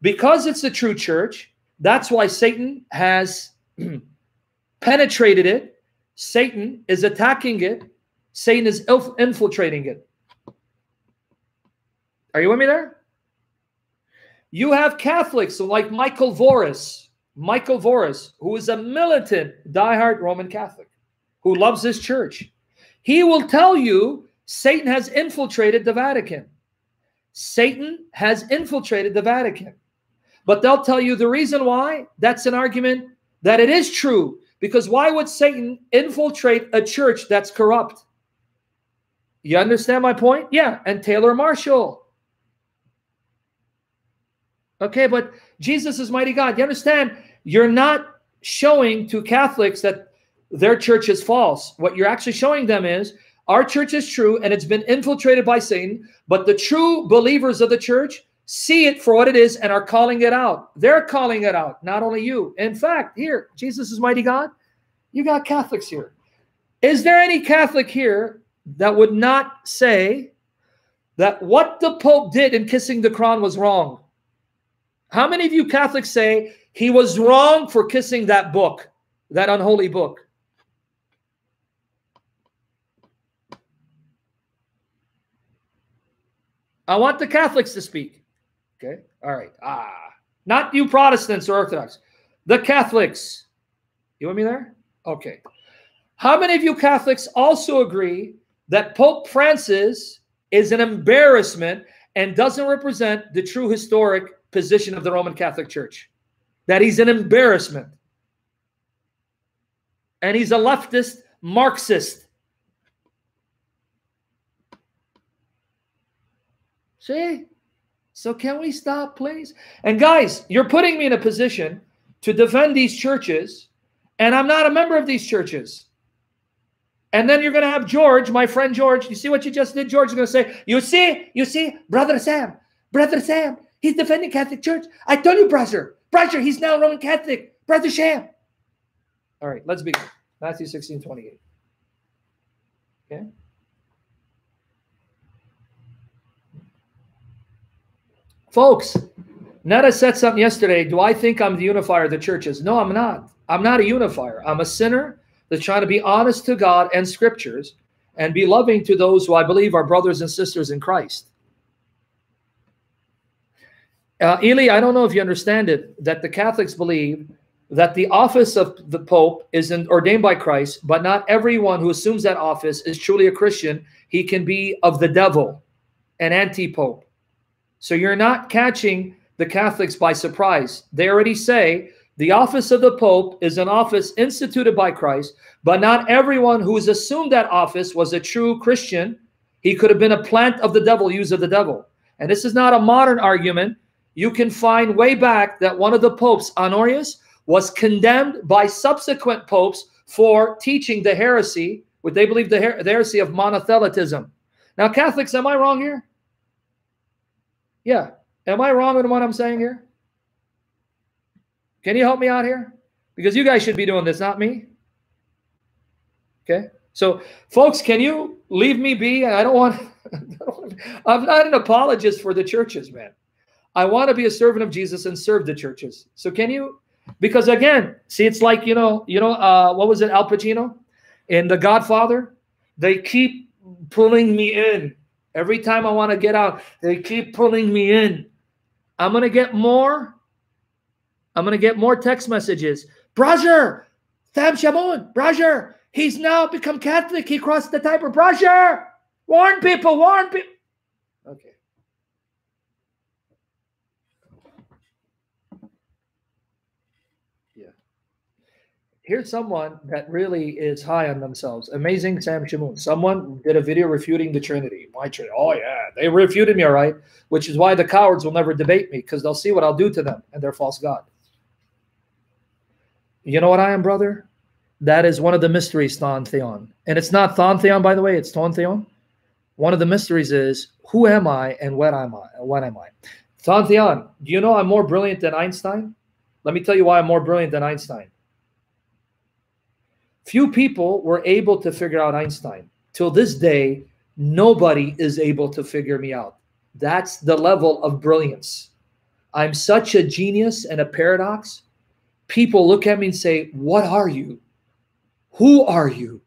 because it's a true church, that's why Satan has penetrated it. Satan is attacking it. Satan is inf- infiltrating it. Are you with me there? You have Catholics like Michael Voris, Michael Voris, who is a militant, diehard Roman Catholic, who loves his church. He will tell you Satan has infiltrated the Vatican. Satan has infiltrated the Vatican. But they'll tell you the reason why. That's an argument that it is true. Because why would Satan infiltrate a church that's corrupt? You understand my point? Yeah. And Taylor Marshall. Okay, but Jesus is mighty God. You understand? You're not showing to Catholics that their church is false. What you're actually showing them is our church is true and it's been infiltrated by Satan, but the true believers of the church see it for what it is and are calling it out. They're calling it out, not only you. In fact, here, Jesus is mighty God. You got Catholics here. Is there any Catholic here that would not say that what the Pope did in kissing the crown was wrong? How many of you Catholics say he was wrong for kissing that book, that unholy book? I want the Catholics to speak. Okay. All right. Ah, not you Protestants or Orthodox. The Catholics. You want me there? Okay. How many of you Catholics also agree that Pope Francis is an embarrassment and doesn't represent the true historic position of the Roman Catholic Church? That he's an embarrassment. And he's a leftist Marxist. See? So can we stop, please? And guys, you're putting me in a position to defend these churches, and I'm not a member of these churches. And then you're going to have George, my friend George. You see what you just did? George is going to say, You see, you see, Brother Sam, Brother Sam, he's defending Catholic Church. I told you, brother, brother, he's now Roman Catholic. Brother Sham. All right, let's begin. Matthew 16, 28. Okay. Folks, Netta said something yesterday. Do I think I'm the unifier of the churches? No, I'm not. I'm not a unifier. I'm a sinner that's trying to be honest to God and scriptures and be loving to those who I believe are brothers and sisters in Christ. Uh, Eli, I don't know if you understand it, that the Catholics believe that the office of the Pope is ordained by Christ, but not everyone who assumes that office is truly a Christian. He can be of the devil, an anti Pope. So you're not catching the Catholics by surprise. They already say the office of the Pope is an office instituted by Christ, but not everyone who has assumed that office was a true Christian. He could have been a plant of the devil, used of the devil. And this is not a modern argument. You can find way back that one of the popes, Honorius, was condemned by subsequent popes for teaching the heresy, what they believe the, her the heresy of monothelitism. Now, Catholics, am I wrong here? Yeah. Am I wrong in what I'm saying here? Can you help me out here? Because you guys should be doing this, not me. Okay. So, folks, can you leave me be? I don't want, I'm not an apologist for the churches, man. I want to be a servant of Jesus and serve the churches. So, can you? Because again, see, it's like, you know, you know, uh, what was it, Al Pacino in The Godfather? They keep pulling me in. Every time I want to get out, they keep pulling me in. I'm going to get more. I'm to get more text messages. Brother, Sam Shamoun, brother, he's now become Catholic. He crossed the Tiber. Brother, warn people, warn people. Okay. Here's someone that really is high on themselves. Amazing Sam Shamoun. Someone did a video refuting the Trinity. My Trinity. Oh yeah, they refuted me, all right. Which is why the cowards will never debate me because they'll see what I'll do to them and their false god. You know what I am, brother? That is one of the mysteries, Thon Theon. And it's not Thon Theon, by the way, it's Ton Theon. one of the mysteries is who am I and what am I? What am I? Tantian, do you know I'm more brilliant than Einstein? Let me tell you why I'm more brilliant than Einstein. Few people were able to figure out Einstein. Till this day, nobody is able to figure me out. That's the level of brilliance. I'm such a genius and a paradox. People look at me and say, What are you? Who are you?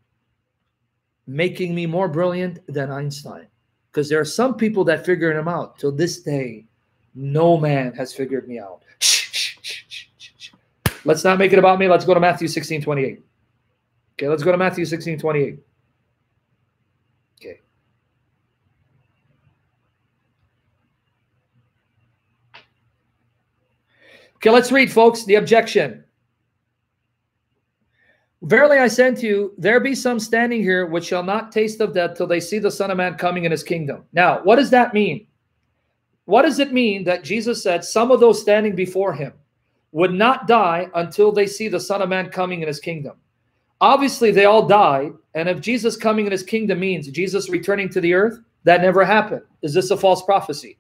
Making me more brilliant than Einstein. Because there are some people that figure him out. Till this day, no man has figured me out. Let's not make it about me. Let's go to Matthew 16 28. Okay, let's go to Matthew 16 28. Okay. Okay, let's read, folks, the objection. Verily I say to you, there be some standing here which shall not taste of death till they see the Son of Man coming in his kingdom. Now, what does that mean? What does it mean that Jesus said some of those standing before him would not die until they see the Son of Man coming in his kingdom? Obviously, they all died. And if Jesus coming in his kingdom means Jesus returning to the earth, that never happened. Is this a false prophecy?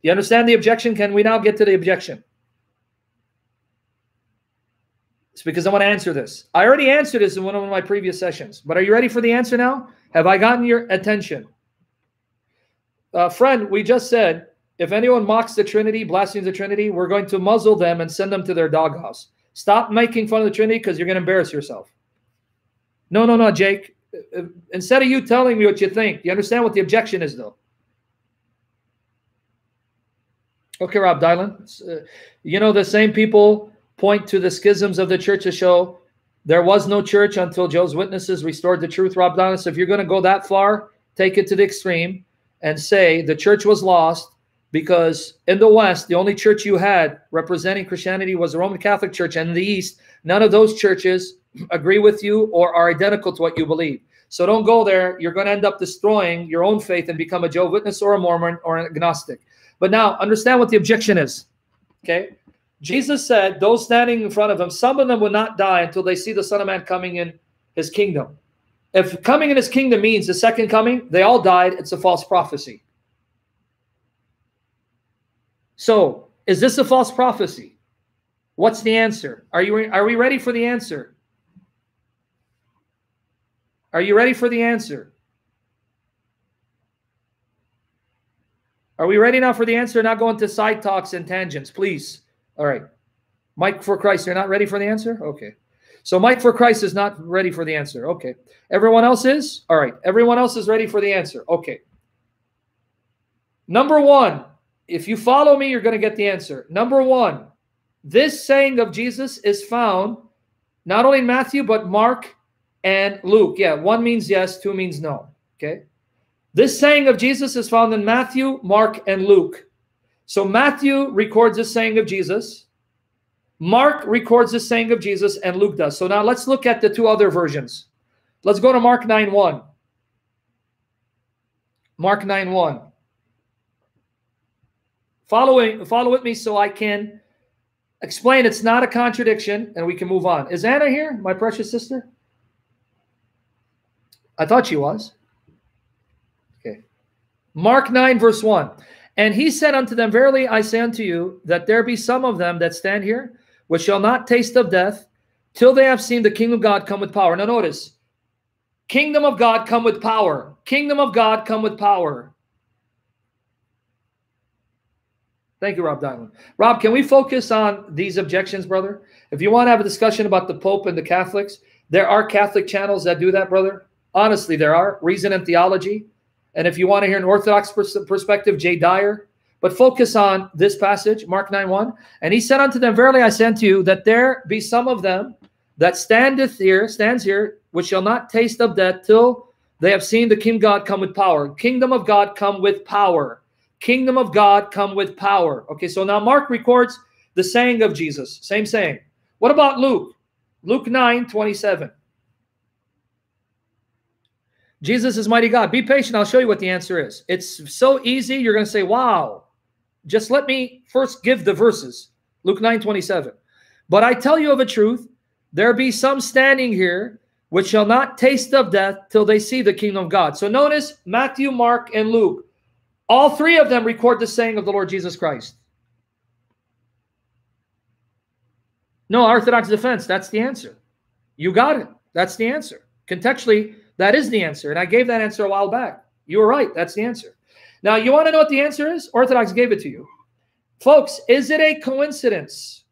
You understand the objection? Can we now get to the objection? It's because I want to answer this. I already answered this in one of my previous sessions, but are you ready for the answer now? Have I gotten your attention? Uh, friend, we just said if anyone mocks the Trinity, blasphemes the Trinity, we're going to muzzle them and send them to their doghouse. Stop making fun of the Trinity because you're going to embarrass yourself. No, no, no, Jake. Uh, instead of you telling me what you think, you understand what the objection is, though. Okay, Rob Dylan. Uh, you know, the same people point to the schisms of the church to show there was no church until Joe's Witnesses restored the truth, Rob Dylan. So if you're going to go that far, take it to the extreme and say the church was lost because in the West, the only church you had representing Christianity was the Roman Catholic Church, and in the East, none of those churches agree with you or are identical to what you believe. So don't go there. You're going to end up destroying your own faith and become a Jehovah's Witness or a Mormon or an agnostic. But now understand what the objection is. Okay. Jesus said, those standing in front of him, some of them will not die until they see the Son of Man coming in his kingdom. If coming in his kingdom means the second coming, they all died. It's a false prophecy. So, is this a false prophecy? What's the answer? Are you are we ready for the answer? Are you ready for the answer? Are we ready now for the answer? Not going to side talks and tangents, please. All right. Mike for Christ, you're not ready for the answer? Okay. So Mike for Christ is not ready for the answer. Okay. Everyone else is? All right. Everyone else is ready for the answer. Okay. Number one, if you follow me, you're going to get the answer. Number one, this saying of Jesus is found not only in Matthew, but Mark and Luke. Yeah, one means yes, two means no. Okay. This saying of Jesus is found in Matthew, Mark, and Luke. So Matthew records this saying of Jesus. Mark records this saying of Jesus, and Luke does. So now let's look at the two other versions. Let's go to Mark 9 1. Mark 9 1. Following, follow with me so I can explain it's not a contradiction and we can move on. Is Anna here, my precious sister? I thought she was. Okay. Mark 9, verse 1. And he said unto them, Verily I say unto you, that there be some of them that stand here, which shall not taste of death, till they have seen the kingdom of God come with power. Now notice, kingdom of God come with power. Kingdom of God come with power. Thank you, Rob Diamond. Rob, can we focus on these objections, brother? If you want to have a discussion about the Pope and the Catholics, there are Catholic channels that do that, brother. Honestly, there are. Reason and Theology. And if you want to hear an Orthodox pers perspective, Jay Dyer. But focus on this passage, Mark 9 1. And he said unto them, Verily I sent to you that there be some of them that standeth here, stands here, which shall not taste of death till they have seen the King God come with power. Kingdom of God come with power kingdom of God come with power. Okay, so now Mark records the saying of Jesus. Same saying. What about Luke? Luke 9, 27. Jesus is mighty God. Be patient. I'll show you what the answer is. It's so easy. You're going to say, wow. Just let me first give the verses. Luke 9, 27. But I tell you of a truth, there be some standing here which shall not taste of death till they see the kingdom of God. So notice Matthew, Mark, and Luke. All three of them record the saying of the Lord Jesus Christ. No, Orthodox defense, that's the answer. You got it. That's the answer. Contextually, that is the answer. And I gave that answer a while back. You were right. That's the answer. Now, you want to know what the answer is? Orthodox gave it to you. Folks, is it a coincidence?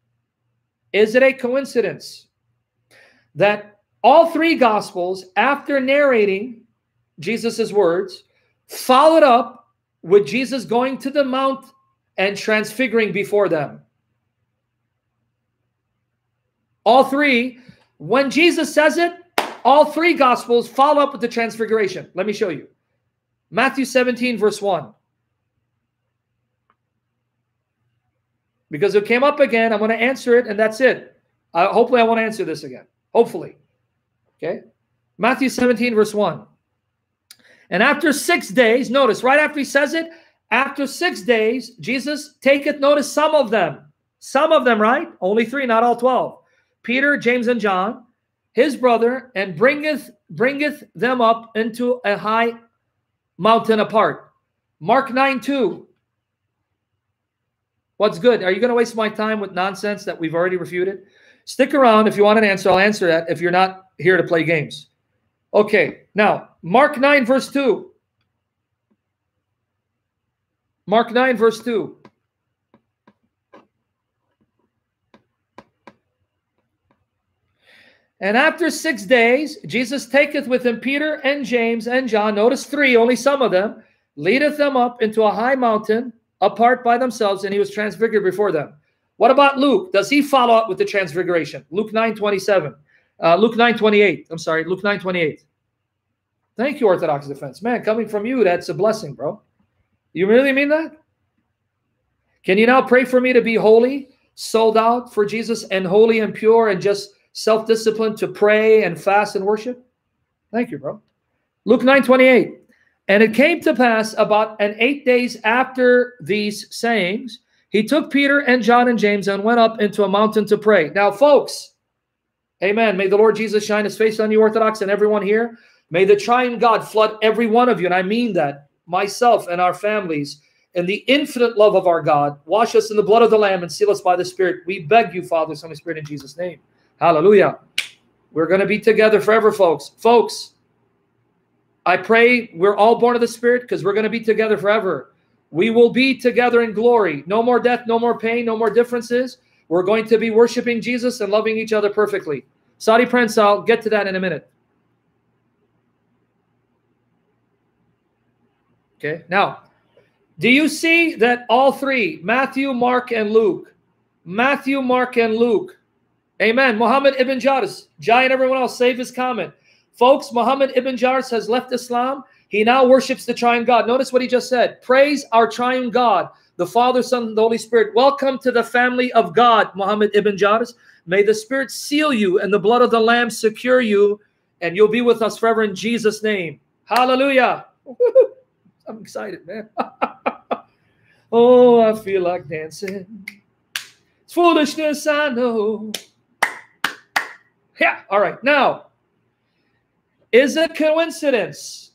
Is it a coincidence that all three gospels, after narrating Jesus' words, followed up with Jesus going to the mount and transfiguring before them? All three, when Jesus says it, all three gospels follow up with the transfiguration. Let me show you. Matthew 17, verse 1. Because it came up again, I'm going to answer it, and that's it. Uh, hopefully, I won't answer this again. Hopefully. Okay. Matthew 17, verse 1. And after six days, notice right after he says it, after six days, Jesus taketh notice some of them. Some of them, right? Only three, not all 12. Peter, James, and John, his brother, and bringeth bringeth them up into a high mountain apart. Mark 9 2. What's good? Are you going to waste my time with nonsense that we've already refuted? Stick around. If you want an answer, I'll answer that if you're not here to play games. Okay, now, Mark 9, verse 2. Mark 9, verse 2. And after six days, Jesus taketh with him Peter and James and John, notice three, only some of them, leadeth them up into a high mountain apart by themselves, and he was transfigured before them. What about Luke? Does he follow up with the transfiguration? Luke 9 27. Uh, Luke 9 28. I'm sorry, Luke 9 28. Thank you, Orthodox defense. Man, coming from you, that's a blessing, bro. You really mean that? Can you now pray for me to be holy, sold out for Jesus, and holy and pure, and just self disciplined to pray and fast and worship? Thank you, bro. Luke 9 28. And it came to pass about an eight days after these sayings, he took Peter and John and James and went up into a mountain to pray. Now, folks, amen. May the Lord Jesus shine his face on you, Orthodox, and everyone here. May the triune God flood every one of you, and I mean that, myself and our families, and the infinite love of our God. Wash us in the blood of the Lamb and seal us by the Spirit. We beg you, Father, Son, and Spirit, in Jesus' name. Hallelujah. We're going to be together forever, folks. Folks, I pray we're all born of the Spirit because we're going to be together forever. We will be together in glory. No more death, no more pain, no more differences. We're going to be worshiping Jesus and loving each other perfectly. Saudi Prince, I'll get to that in a minute. Okay, now, do you see that all three, Matthew, Mark, and Luke, Matthew, Mark, and Luke, amen. Muhammad ibn Jaris, Jai and everyone else, save his comment. Folks, Muhammad ibn Jaris has left Islam. He now worships the triune God. Notice what he just said. Praise our triune God, the Father, Son, and the Holy Spirit. Welcome to the family of God, Muhammad ibn Jaris. May the Spirit seal you and the blood of the Lamb secure you, and you'll be with us forever in Jesus' name. Hallelujah. I'm excited, man. oh, I feel like dancing. It's foolishness, I know. Yeah, all right. Now, is it a coincidence?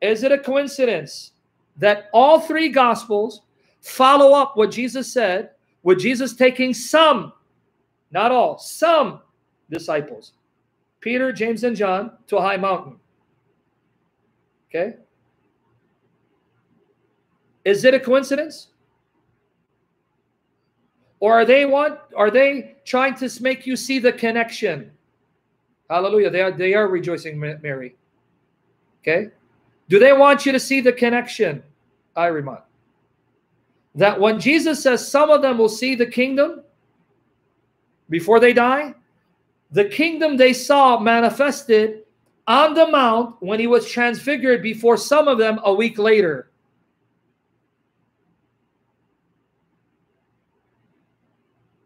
Is it a coincidence that all three gospels follow up what Jesus said, with Jesus taking some, not all, some disciples, Peter, James, and John, to a high mountain? Okay. Is it a coincidence? Or are they want are they trying to make you see the connection? Hallelujah. They are they are rejoicing Mary. Okay? Do they want you to see the connection? Irimon. That when Jesus says some of them will see the kingdom before they die, the kingdom they saw manifested on the mount when he was transfigured before some of them a week later.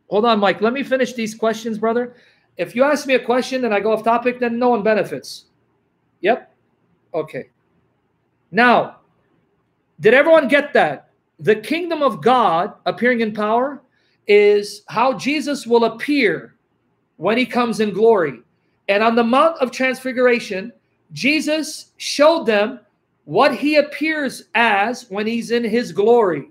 Hold on, Mike. Let me finish these questions, brother. If you ask me a question and I go off topic, then no one benefits. Yep. Okay. Now, did everyone get that? The kingdom of God appearing in power is how Jesus will appear when he comes in glory. And on the Mount of Transfiguration, Jesus showed them what he appears as when he's in his glory.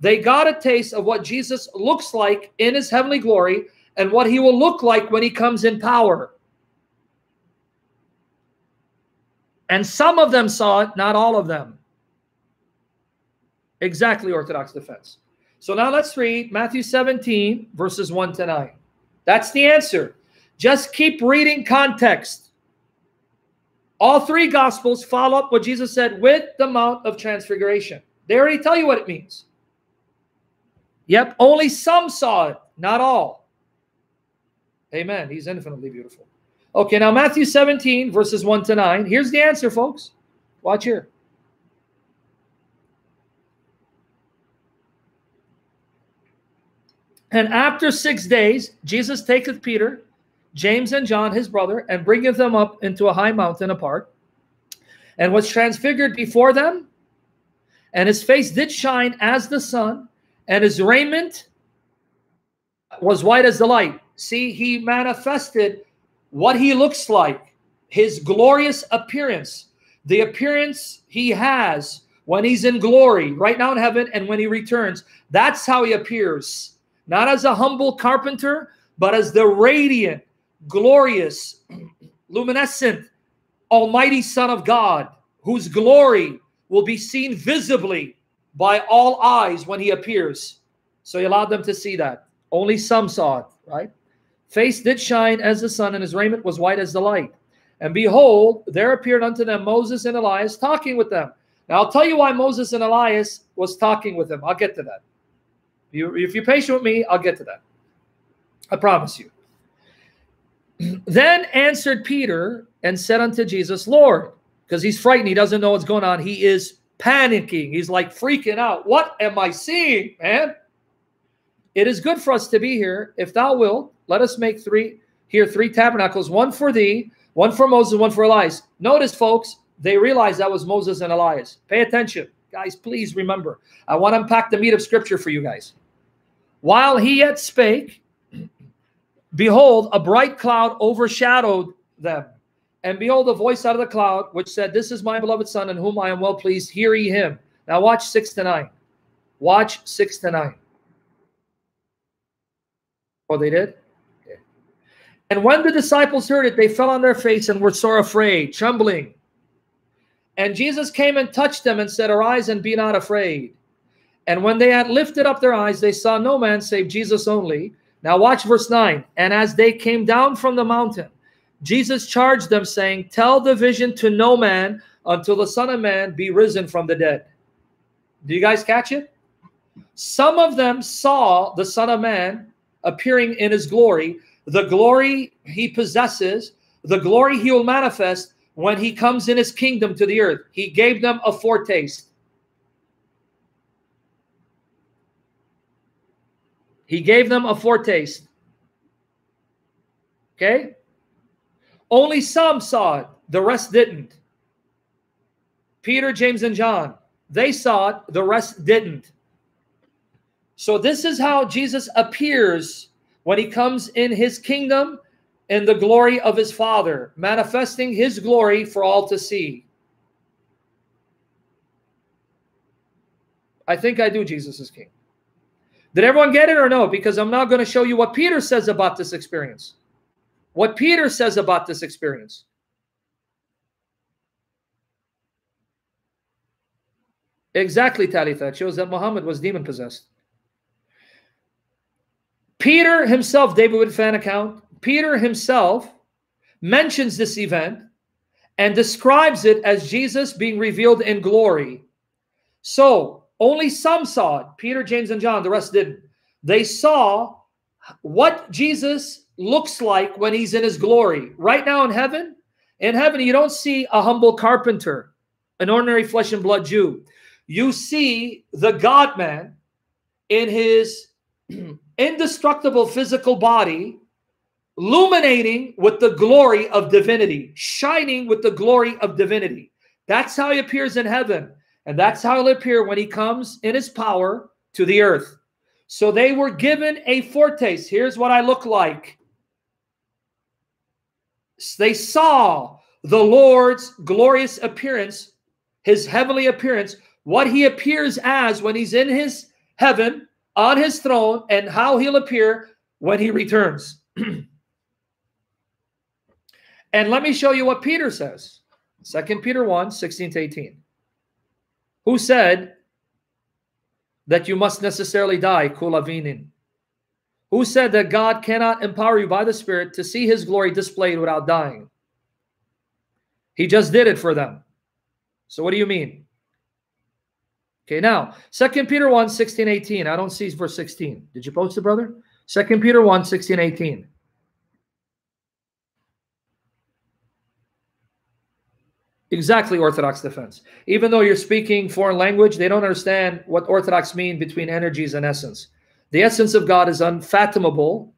They got a taste of what Jesus looks like in his heavenly glory and what he will look like when he comes in power. And some of them saw it, not all of them. Exactly Orthodox defense. So now let's read Matthew 17, verses 1 to 9. That's the answer. Just keep reading context. All three gospels follow up what Jesus said with the Mount of Transfiguration. They already tell you what it means. Yep, only some saw it, not all. Amen. He's infinitely beautiful. Okay, now Matthew 17, verses 1 to 9. Here's the answer, folks. Watch here. And after six days, Jesus taketh Peter, James, and John, his brother, and bringeth them up into a high mountain apart, and was transfigured before them. And his face did shine as the sun, and his raiment was white as the light. See, he manifested what he looks like, his glorious appearance, the appearance he has when he's in glory, right now in heaven, and when he returns. That's how he appears, not as a humble carpenter, but as the radiant, glorious, luminescent, almighty Son of God, whose glory will be seen visibly by all eyes when he appears. So he allowed them to see that. Only some saw it, right? Face did shine as the sun, and his raiment was white as the light. And behold, there appeared unto them Moses and Elias talking with them. Now I'll tell you why Moses and Elias was talking with them. I'll get to that. If, you, if you're patient with me, I'll get to that. I promise you. then answered Peter and said unto Jesus, Lord, because he's frightened, he doesn't know what's going on. He is panicking. He's like freaking out. What am I seeing, man? It is good for us to be here. If thou wilt, let us make three here three tabernacles, one for thee, one for Moses, one for Elias. Notice, folks, they realized that was Moses and Elias. Pay attention. Guys, please remember. I want to unpack the meat of scripture for you guys. While he yet spake, behold, a bright cloud overshadowed them. And behold, a voice out of the cloud, which said, This is my beloved Son, in whom I am well pleased. Hear ye him. Now watch 6 to 9. Watch 6 to 9. Oh, they did? And when the disciples heard it, they fell on their face and were sore afraid, trembling. And Jesus came and touched them and said, Arise and be not afraid. And when they had lifted up their eyes, they saw no man save Jesus only. Now watch verse 9. And as they came down from the mountain, Jesus charged them, saying, Tell the vision to no man until the Son of Man be risen from the dead. Do you guys catch it? Some of them saw the Son of Man appearing in his glory, the glory he possesses, the glory he will manifest when he comes in his kingdom to the earth. He gave them a foretaste. He gave them a foretaste. Okay? Only some saw it, the rest didn't. Peter, James, and John, they saw it, the rest didn't. So, this is how Jesus appears when he comes in his kingdom in the glory of his Father, manifesting his glory for all to see. I think I do, Jesus is king. Did everyone get it or no? Because I'm now going to show you what Peter says about this experience. What Peter says about this experience. Exactly, Talitha. It shows that Muhammad was demon possessed. Peter himself, David Wood fan account, Peter himself mentions this event and describes it as Jesus being revealed in glory. So only some saw it Peter, James, and John, the rest didn't. They saw what Jesus looks like when he's in his glory. Right now in heaven, in heaven, you don't see a humble carpenter, an ordinary flesh and blood Jew. You see the God man in his indestructible physical body illuminating with the glory of divinity, shining with the glory of divinity. That's how he appears in heaven. And that's how he'll appear when he comes in his power to the earth. So they were given a foretaste. Here's what I look like. they saw the Lord's glorious appearance, his heavenly appearance, what he appears as when he's in his heaven on his throne, and how he'll appear when he returns. and let me show you what Peter says. Second Peter 1 16 to 18. Who said that you must necessarily die, kulavinin? Who said that God cannot empower you by the Spirit to see his glory displayed without dying? He just did it for them. So what do you mean? Okay, now, Second Peter 1, 16, 18. I don't see verse 16. Did you post it, brother? Second Peter 1, 16, 18. Exactly Orthodox defense. Even though you're speaking foreign language, they don't understand what Orthodox mean between energies and essence. The essence of God is unfathomable,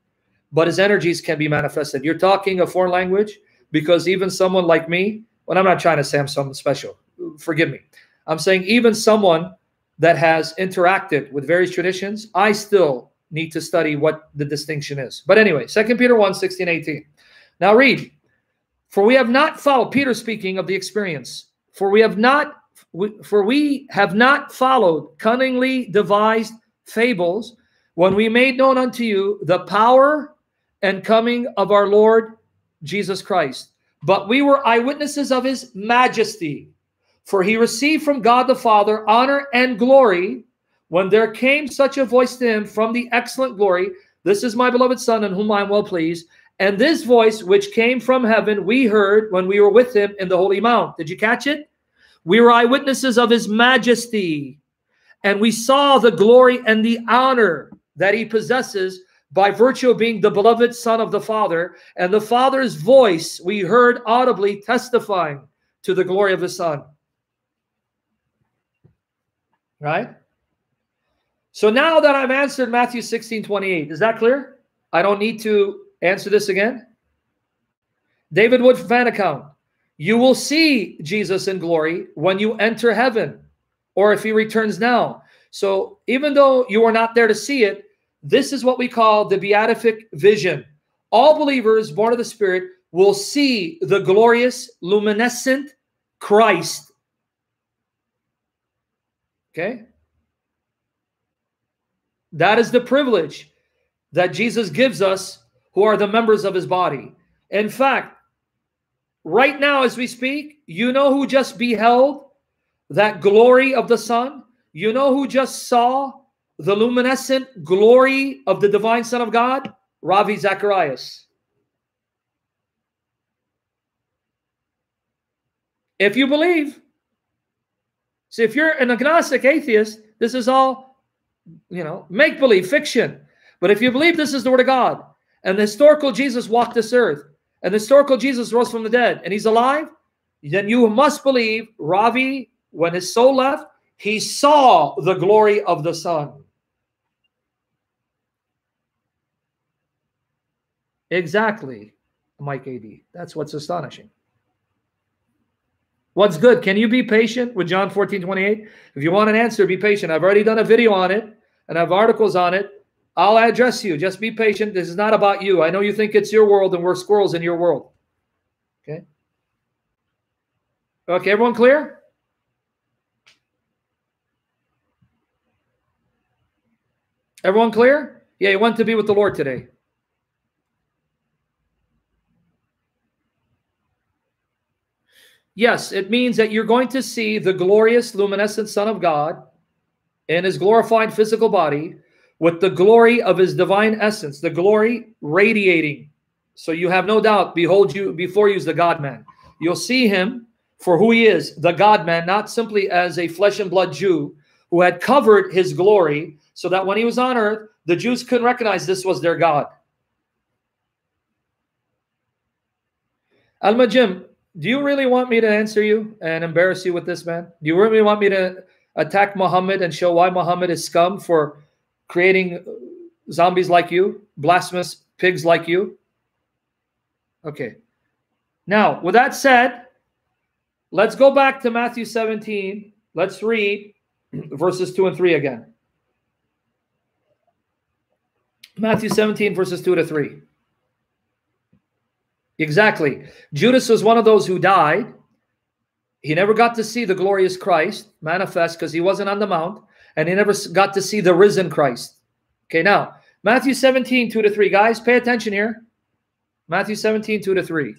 but his energies can be manifested. You're talking a foreign language because even someone like me, well, I'm not trying to say I'm something special. Forgive me. I'm saying even someone that has interacted with various traditions, I still need to study what the distinction is. But anyway, Second Peter 1, 16, 18. Now read. For we have not followed, Peter speaking of the experience, for we have not, for we have not followed cunningly devised fables when we made known unto you the power and coming of our Lord Jesus Christ. But we were eyewitnesses of his majesty. For he received from God the Father honor and glory when there came such a voice to him from the excellent glory This is my beloved Son, in whom I am well pleased. And this voice, which came from heaven, we heard when we were with him in the Holy Mount. Did you catch it? We were eyewitnesses of his majesty, and we saw the glory and the honor that he possesses by virtue of being the beloved Son of the Father. And the Father's voice we heard audibly testifying to the glory of the Son. Right? So now that I've answered Matthew 16 28, is that clear? I don't need to answer this again. David Wood fan account. You will see Jesus in glory when you enter heaven or if he returns now. So even though you are not there to see it, this is what we call the beatific vision. All believers born of the Spirit will see the glorious, luminescent Christ. Okay? That is the privilege that Jesus gives us who are the members of his body. In fact, right now as we speak, you know who just beheld that glory of the Son? You know who just saw the luminescent glory of the divine Son of God? Ravi Zacharias. If you believe, see, if you're an agnostic atheist, this is all, you know, make believe, fiction. But if you believe this is the Word of God, and the historical Jesus walked this earth, and the historical Jesus rose from the dead, and he's alive, then you must believe Ravi, when his soul left, he saw the glory of the Son. Exactly, Mike AD. That's what's astonishing. What's good? Can you be patient with John 14, 28? If you want an answer, be patient. I've already done a video on it and I have articles on it. I'll address you. Just be patient. This is not about you. I know you think it's your world and we're squirrels in your world. Okay. Okay, everyone clear? Everyone clear? Yeah, you want to be with the Lord today. Yes, it means that you're going to see the glorious luminescent Son of God in his glorified physical body with the glory of his divine essence, the glory radiating. So you have no doubt, behold you before you is the God man. You'll see him for who he is, the God man, not simply as a flesh and blood Jew who had covered his glory so that when he was on earth, the Jews couldn't recognize this was their God. Al-Majim, do you really want me to answer you and embarrass you with this, man? Do you really want me to attack Muhammad and show why Muhammad is scum for creating zombies like you, blasphemous pigs like you. Okay. Now, with that said, let's go back to Matthew 17. Let's read verses 2 and 3 again. Matthew 17, verses 2 to 3. Exactly. Judas was one of those who died. He never got to see the glorious Christ manifest because he wasn't on the mount, and he never got to see the risen Christ. Okay, now, Matthew 17, 2 to 3. Guys, pay attention here. Matthew 17, 2 to 3.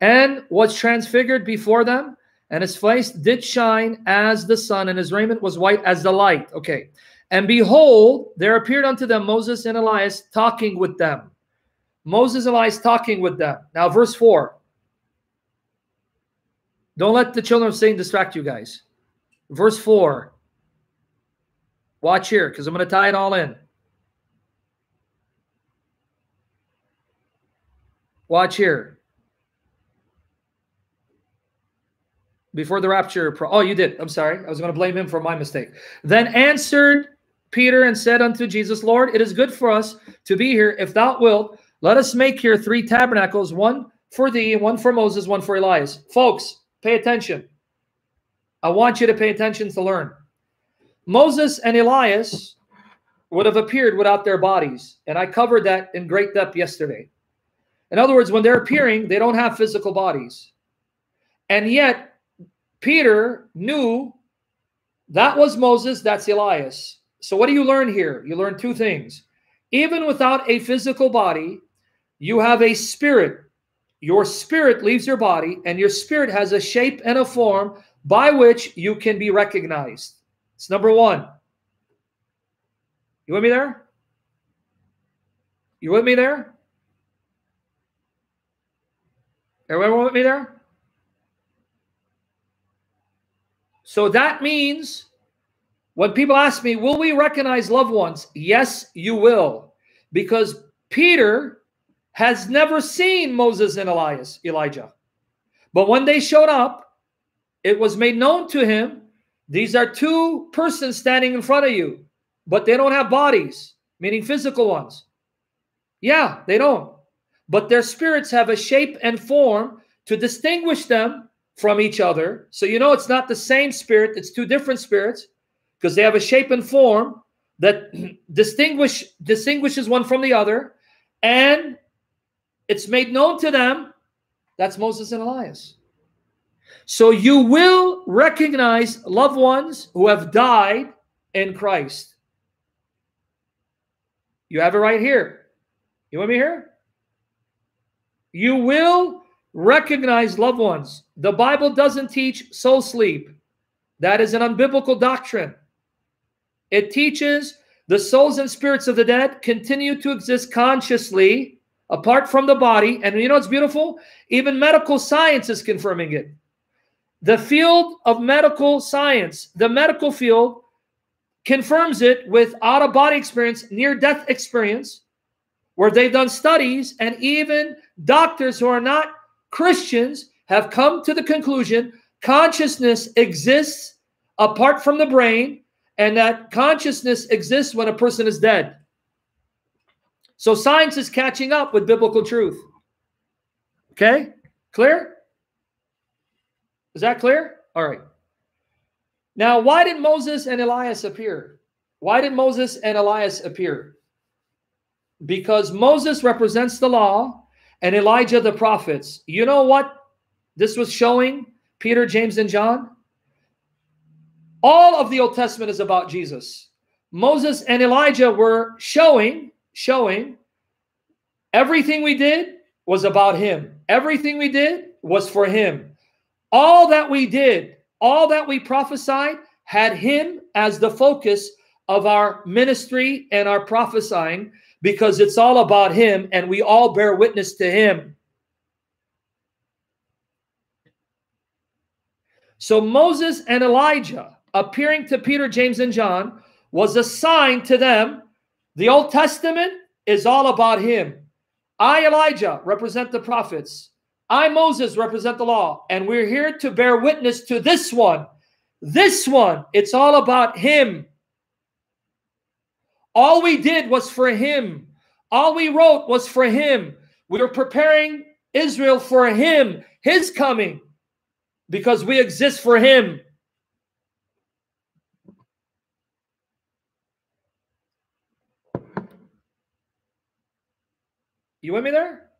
And was transfigured before them, and his face did shine as the sun, and his raiment was white as the light. Okay. And behold, there appeared unto them Moses and Elias talking with them. Moses and Elias talking with them. Now, verse 4. Don't let the children of Satan distract you guys. Verse 4. Watch here, because I'm going to tie it all in. Watch here. Before the rapture. Oh, you did. I'm sorry. I was going to blame him for my mistake. Then answered Peter and said unto Jesus, Lord, it is good for us to be here. If thou wilt, let us make here three tabernacles one for thee, one for Moses, one for Elias. Folks, pay attention. I want you to pay attention to learn. Moses and Elias would have appeared without their bodies. And I covered that in great depth yesterday. In other words, when they're appearing, they don't have physical bodies. And yet, Peter knew that was Moses, that's Elias. So, what do you learn here? You learn two things. Even without a physical body, you have a spirit. Your spirit leaves your body, and your spirit has a shape and a form by which you can be recognized. It's number one. You with me there? You with me there? Everyone with me there? So that means when people ask me, will we recognize loved ones? Yes, you will. Because Peter has never seen Moses and Elias, Elijah. But when they showed up, it was made known to him these are two persons standing in front of you, but they don't have bodies, meaning physical ones. Yeah, they don't. But their spirits have a shape and form to distinguish them from each other. So you know it's not the same spirit, it's two different spirits because they have a shape and form that distinguish distinguishes one from the other and it's made known to them that's Moses and Elias. So you will recognize loved ones who have died in Christ. You have it right here. You want me here? You will recognize loved ones. The Bible doesn't teach soul sleep. That is an unbiblical doctrine. It teaches the souls and spirits of the dead continue to exist consciously apart from the body. And you know what's beautiful? Even medical science is confirming it. The field of medical science, the medical field, confirms it with out of body experience, near death experience, where they've done studies, and even doctors who are not Christians have come to the conclusion consciousness exists apart from the brain, and that consciousness exists when a person is dead. So science is catching up with biblical truth. Okay? Clear? Is that clear? All right. Now, why did Moses and Elias appear? Why did Moses and Elias appear? Because Moses represents the law and Elijah the prophets. You know what this was showing Peter, James, and John? All of the Old Testament is about Jesus. Moses and Elijah were showing, showing everything we did was about him. Everything we did was for him. All that we did, all that we prophesied had him as the focus of our ministry and our prophesying because it's all about him and we all bear witness to him. So Moses and Elijah appearing to Peter, James, and John was a sign to them. The Old Testament is all about him. I, Elijah, represent the prophets. I, Moses, represent the law. And we're here to bear witness to this one. This one, it's all about him. All we did was for him. All we wrote was for him. We were preparing Israel for him, his coming, because we exist for him. You with me there?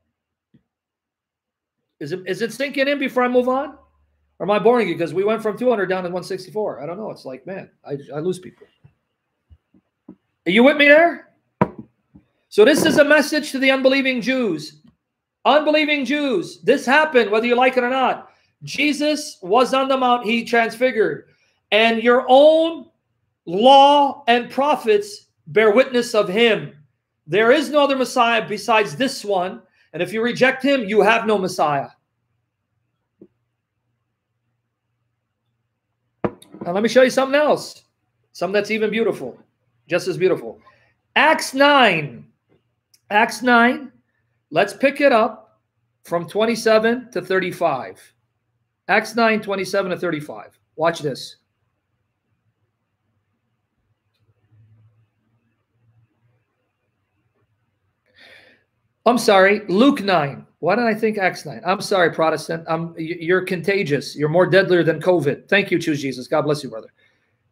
Is it is it sinking in before I move on? Or am I boring you? Because we went from 200 down to 164. I don't know. It's like, man, I, I lose people. Are you with me there? So this is a message to the unbelieving Jews. Unbelieving Jews, this happened whether you like it or not. Jesus was on the mount, he transfigured. And your own law and prophets bear witness of him. There is no other Messiah besides this one. And if you reject him, you have no Messiah. Now, let me show you something else. Something that's even beautiful, just as beautiful. Acts 9. Acts 9. Let's pick it up from 27 to 35. Acts 9, 27 to 35. Watch this. I'm sorry, Luke 9. Why did I think Acts 9? I'm sorry, Protestant. I'm you're contagious. You're more deadlier than COVID. Thank you, choose Jesus. God bless you, brother.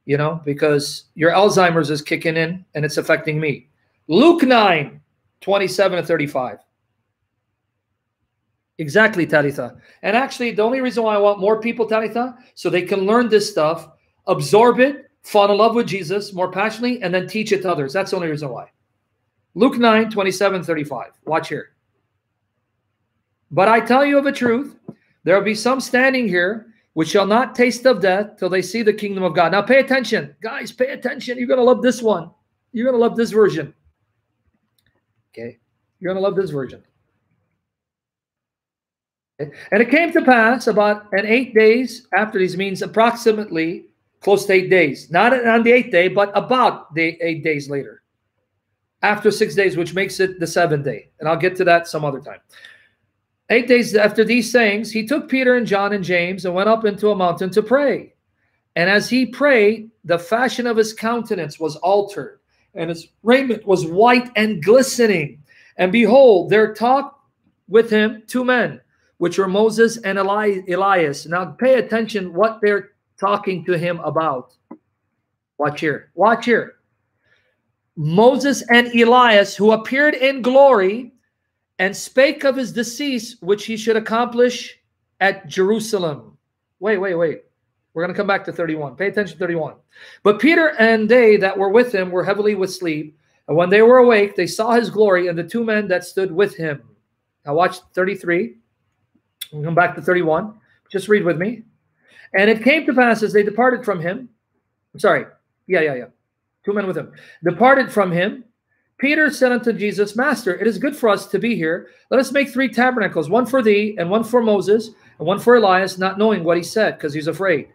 You know, because your Alzheimer's is kicking in and it's affecting me. Luke 9, 27 to 35. Exactly, Talitha. And actually, the only reason why I want more people, Talitha, so they can learn this stuff, absorb it, fall in love with Jesus more passionately, and then teach it to others. That's the only reason why. Luke 9, 27, 35. Watch here. But I tell you of a truth, there will be some standing here which shall not taste of death till they see the kingdom of God. Now pay attention. Guys, pay attention. You're going to love this one. You're going to love this version. Okay? You're going to love this version. And it came to pass about an eight days after these means approximately close to eight days. Not on the eighth day, but about the eight days later. After six days, which makes it the seventh day. And I'll get to that some other time. Eight days after these sayings, he took Peter and John and James and went up into a mountain to pray. And as he prayed, the fashion of his countenance was altered, and his raiment was white and glistening. And behold, there talked with him two men, which were Moses and Eli- Elias. Now pay attention what they're talking to him about. Watch here. Watch here. Moses and Elias, who appeared in glory and spake of his decease, which he should accomplish at Jerusalem. Wait, wait, wait. We're going to come back to 31. Pay attention to 31. But Peter and they that were with him were heavily with sleep. And when they were awake, they saw his glory and the two men that stood with him. Now watch 33. We'll come back to 31. Just read with me. And it came to pass as they departed from him. I'm sorry. Yeah, yeah, yeah. Two men with him. Departed from him. Peter said unto Jesus, Master, it is good for us to be here. Let us make three tabernacles, one for thee, and one for Moses, and one for Elias, not knowing what he said, because he's afraid.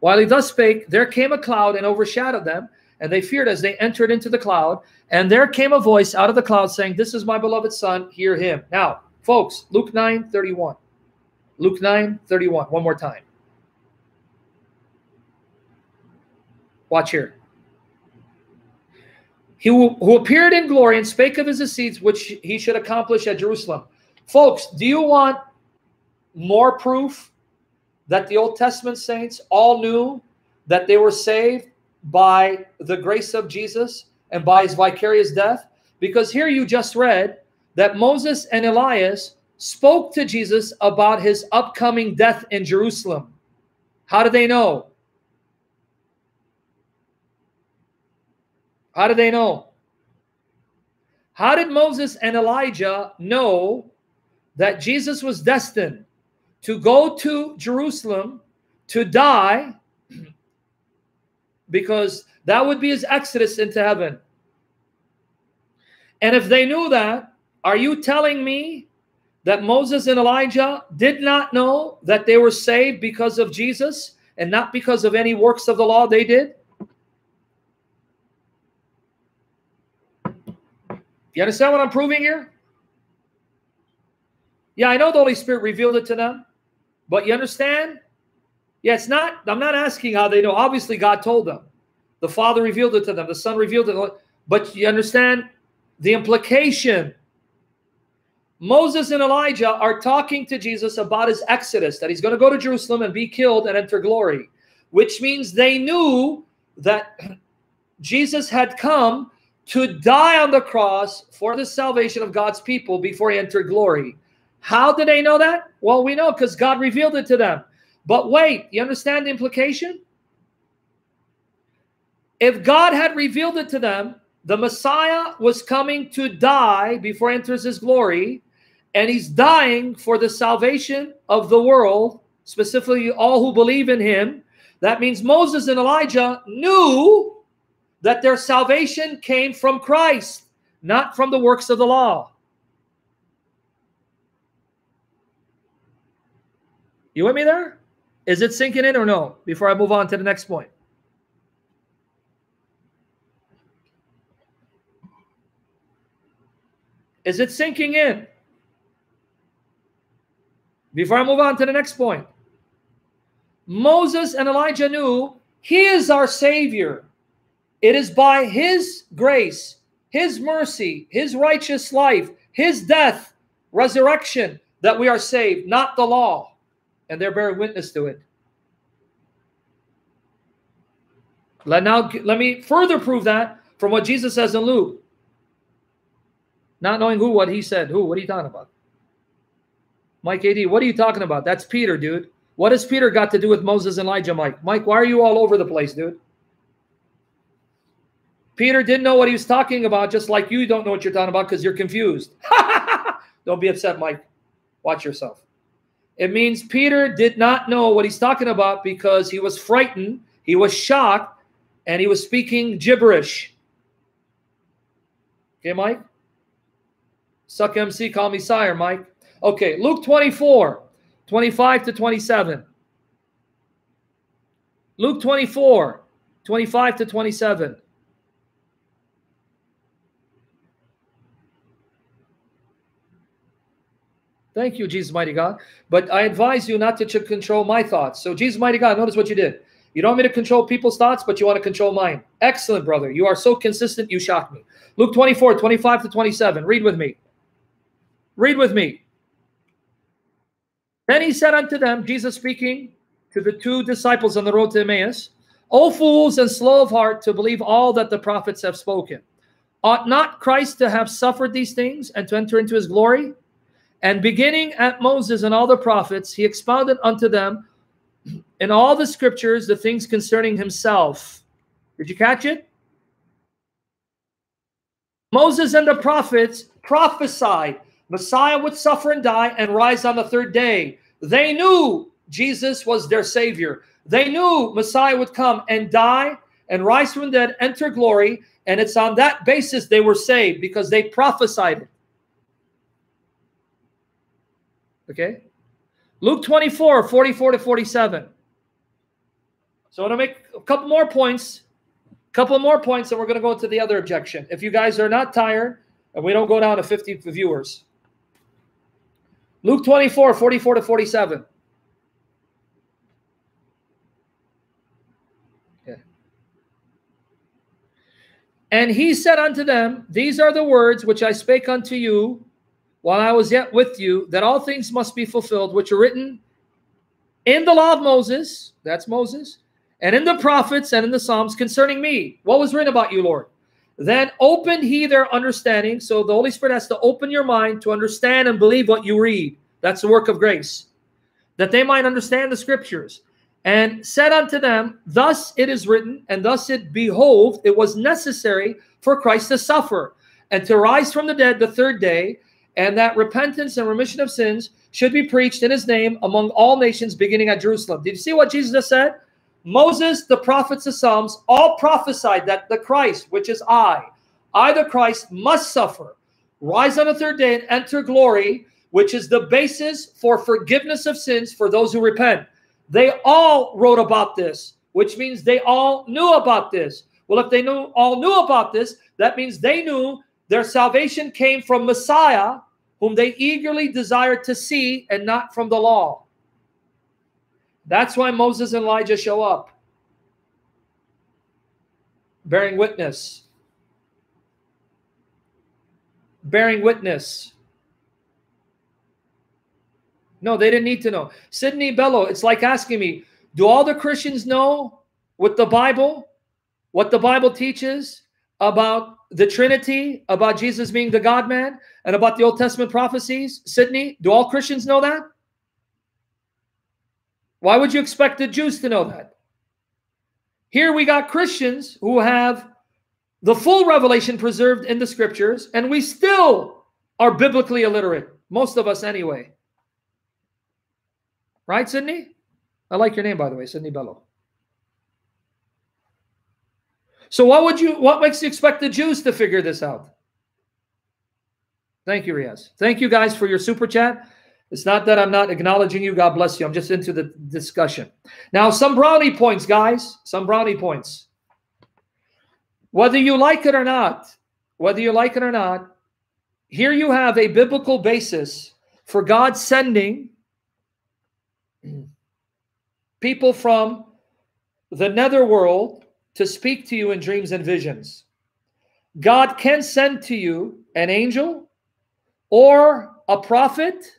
While he thus spake, there came a cloud and overshadowed them, and they feared as they entered into the cloud. And there came a voice out of the cloud saying, This is my beloved Son, hear him. Now, folks, Luke 9 31. Luke 9 31. One more time. Watch here. He who, who appeared in glory and spake of his deceits, which he should accomplish at Jerusalem. Folks, do you want more proof that the Old Testament saints all knew that they were saved by the grace of Jesus and by his vicarious death? Because here you just read that Moses and Elias spoke to Jesus about his upcoming death in Jerusalem. How did they know? How did they know? How did Moses and Elijah know that Jesus was destined to go to Jerusalem to die because that would be his exodus into heaven? And if they knew that, are you telling me that Moses and Elijah did not know that they were saved because of Jesus and not because of any works of the law they did? You understand what I'm proving here? Yeah, I know the Holy Spirit revealed it to them, but you understand? Yeah, it's not, I'm not asking how they know. Obviously, God told them. The Father revealed it to them, the Son revealed it. But you understand the implication? Moses and Elijah are talking to Jesus about his exodus, that he's going to go to Jerusalem and be killed and enter glory, which means they knew that Jesus had come to die on the cross for the salvation of God's people before he entered glory. How did they know that? Well, we know because God revealed it to them. But wait, you understand the implication? If God had revealed it to them, the Messiah was coming to die before he enters his glory, and he's dying for the salvation of the world, specifically all who believe in him. That means Moses and Elijah knew that their salvation came from Christ, not from the works of the law. You with me there? Is it sinking in or no? Before I move on to the next point. Is it sinking in? Before I move on to the next point. Moses and Elijah knew he is our Savior. It is by his grace, his mercy, his righteous life, his death, resurrection that we are saved, not the law. And they're bearing witness to it. Let now let me further prove that from what Jesus says in Luke. Not knowing who, what he said. Who? What are you talking about? Mike AD, what are you talking about? That's Peter, dude. What has Peter got to do with Moses and Elijah, Mike? Mike, why are you all over the place, dude? Peter didn't know what he was talking about, just like you don't know what you're talking about because you're confused. don't be upset, Mike. Watch yourself. It means Peter did not know what he's talking about because he was frightened, he was shocked, and he was speaking gibberish. Okay, Mike? Suck MC, call me sire, Mike. Okay, Luke 24, 25 to 27. Luke 24, 25 to 27. Thank you, Jesus, mighty God. But I advise you not to control my thoughts. So, Jesus, mighty God, notice what you did. You don't want me to control people's thoughts, but you want to control mine. Excellent, brother. You are so consistent, you shock me. Luke 24, 25 to 27. Read with me. Read with me. Then he said unto them, Jesus speaking to the two disciples on the road to Emmaus, O fools and slow of heart to believe all that the prophets have spoken. Ought not Christ to have suffered these things and to enter into his glory? And beginning at Moses and all the prophets, he expounded unto them in all the scriptures the things concerning himself. Did you catch it? Moses and the prophets prophesied Messiah would suffer and die and rise on the third day. They knew Jesus was their Savior. They knew Messiah would come and die and rise from the dead, enter glory. And it's on that basis they were saved because they prophesied it. Okay? Luke 24, 44 to 47. So I'm going to make a couple more points. A couple more points, and we're going to go into the other objection. If you guys are not tired, and we don't go down to 50 viewers. Luke 24, 44 to 47. And he said unto them, These are the words which I spake unto you while I was yet with you, that all things must be fulfilled, which are written in the law of Moses, that's Moses, and in the prophets and in the Psalms concerning me. What was written about you, Lord? Then opened he their understanding. So the Holy Spirit has to open your mind to understand and believe what you read. That's the work of grace. That they might understand the scriptures. And said unto them, Thus it is written, and thus it behoved, it was necessary for Christ to suffer and to rise from the dead the third day, and that repentance and remission of sins should be preached in his name among all nations, beginning at Jerusalem. Did you see what Jesus just said? Moses, the prophets, the Psalms, all prophesied that the Christ, which is I, I, the Christ, must suffer, rise on the third day, and enter glory, which is the basis for forgiveness of sins for those who repent. They all wrote about this, which means they all knew about this. Well, if they knew all knew about this, that means they knew their salvation came from Messiah, whom they eagerly desired to see, and not from the law. That's why Moses and Elijah show up, bearing witness. Bearing witness. No, they didn't need to know. Sydney Bello, it's like asking me, do all the Christians know what the Bible, what the Bible teaches about the Trinity, about Jesus being the God man, and about the Old Testament prophecies? Sydney, do all Christians know that? Why would you expect the Jews to know that? Here we got Christians who have the full revelation preserved in the scriptures, and we still are biblically illiterate. Most of us, anyway. Right, Sydney? I like your name, by the way, Sydney Bello. So what would you what makes you expect the Jews to figure this out? Thank you, Riaz. Thank you guys for your super chat. It's not that I'm not acknowledging you. God bless you. I'm just into the discussion. Now, some brownie points, guys. Some brownie points. Whether you like it or not, whether you like it or not, here you have a biblical basis for God sending people from the netherworld to speak to you in dreams and visions. God can send to you an angel or a prophet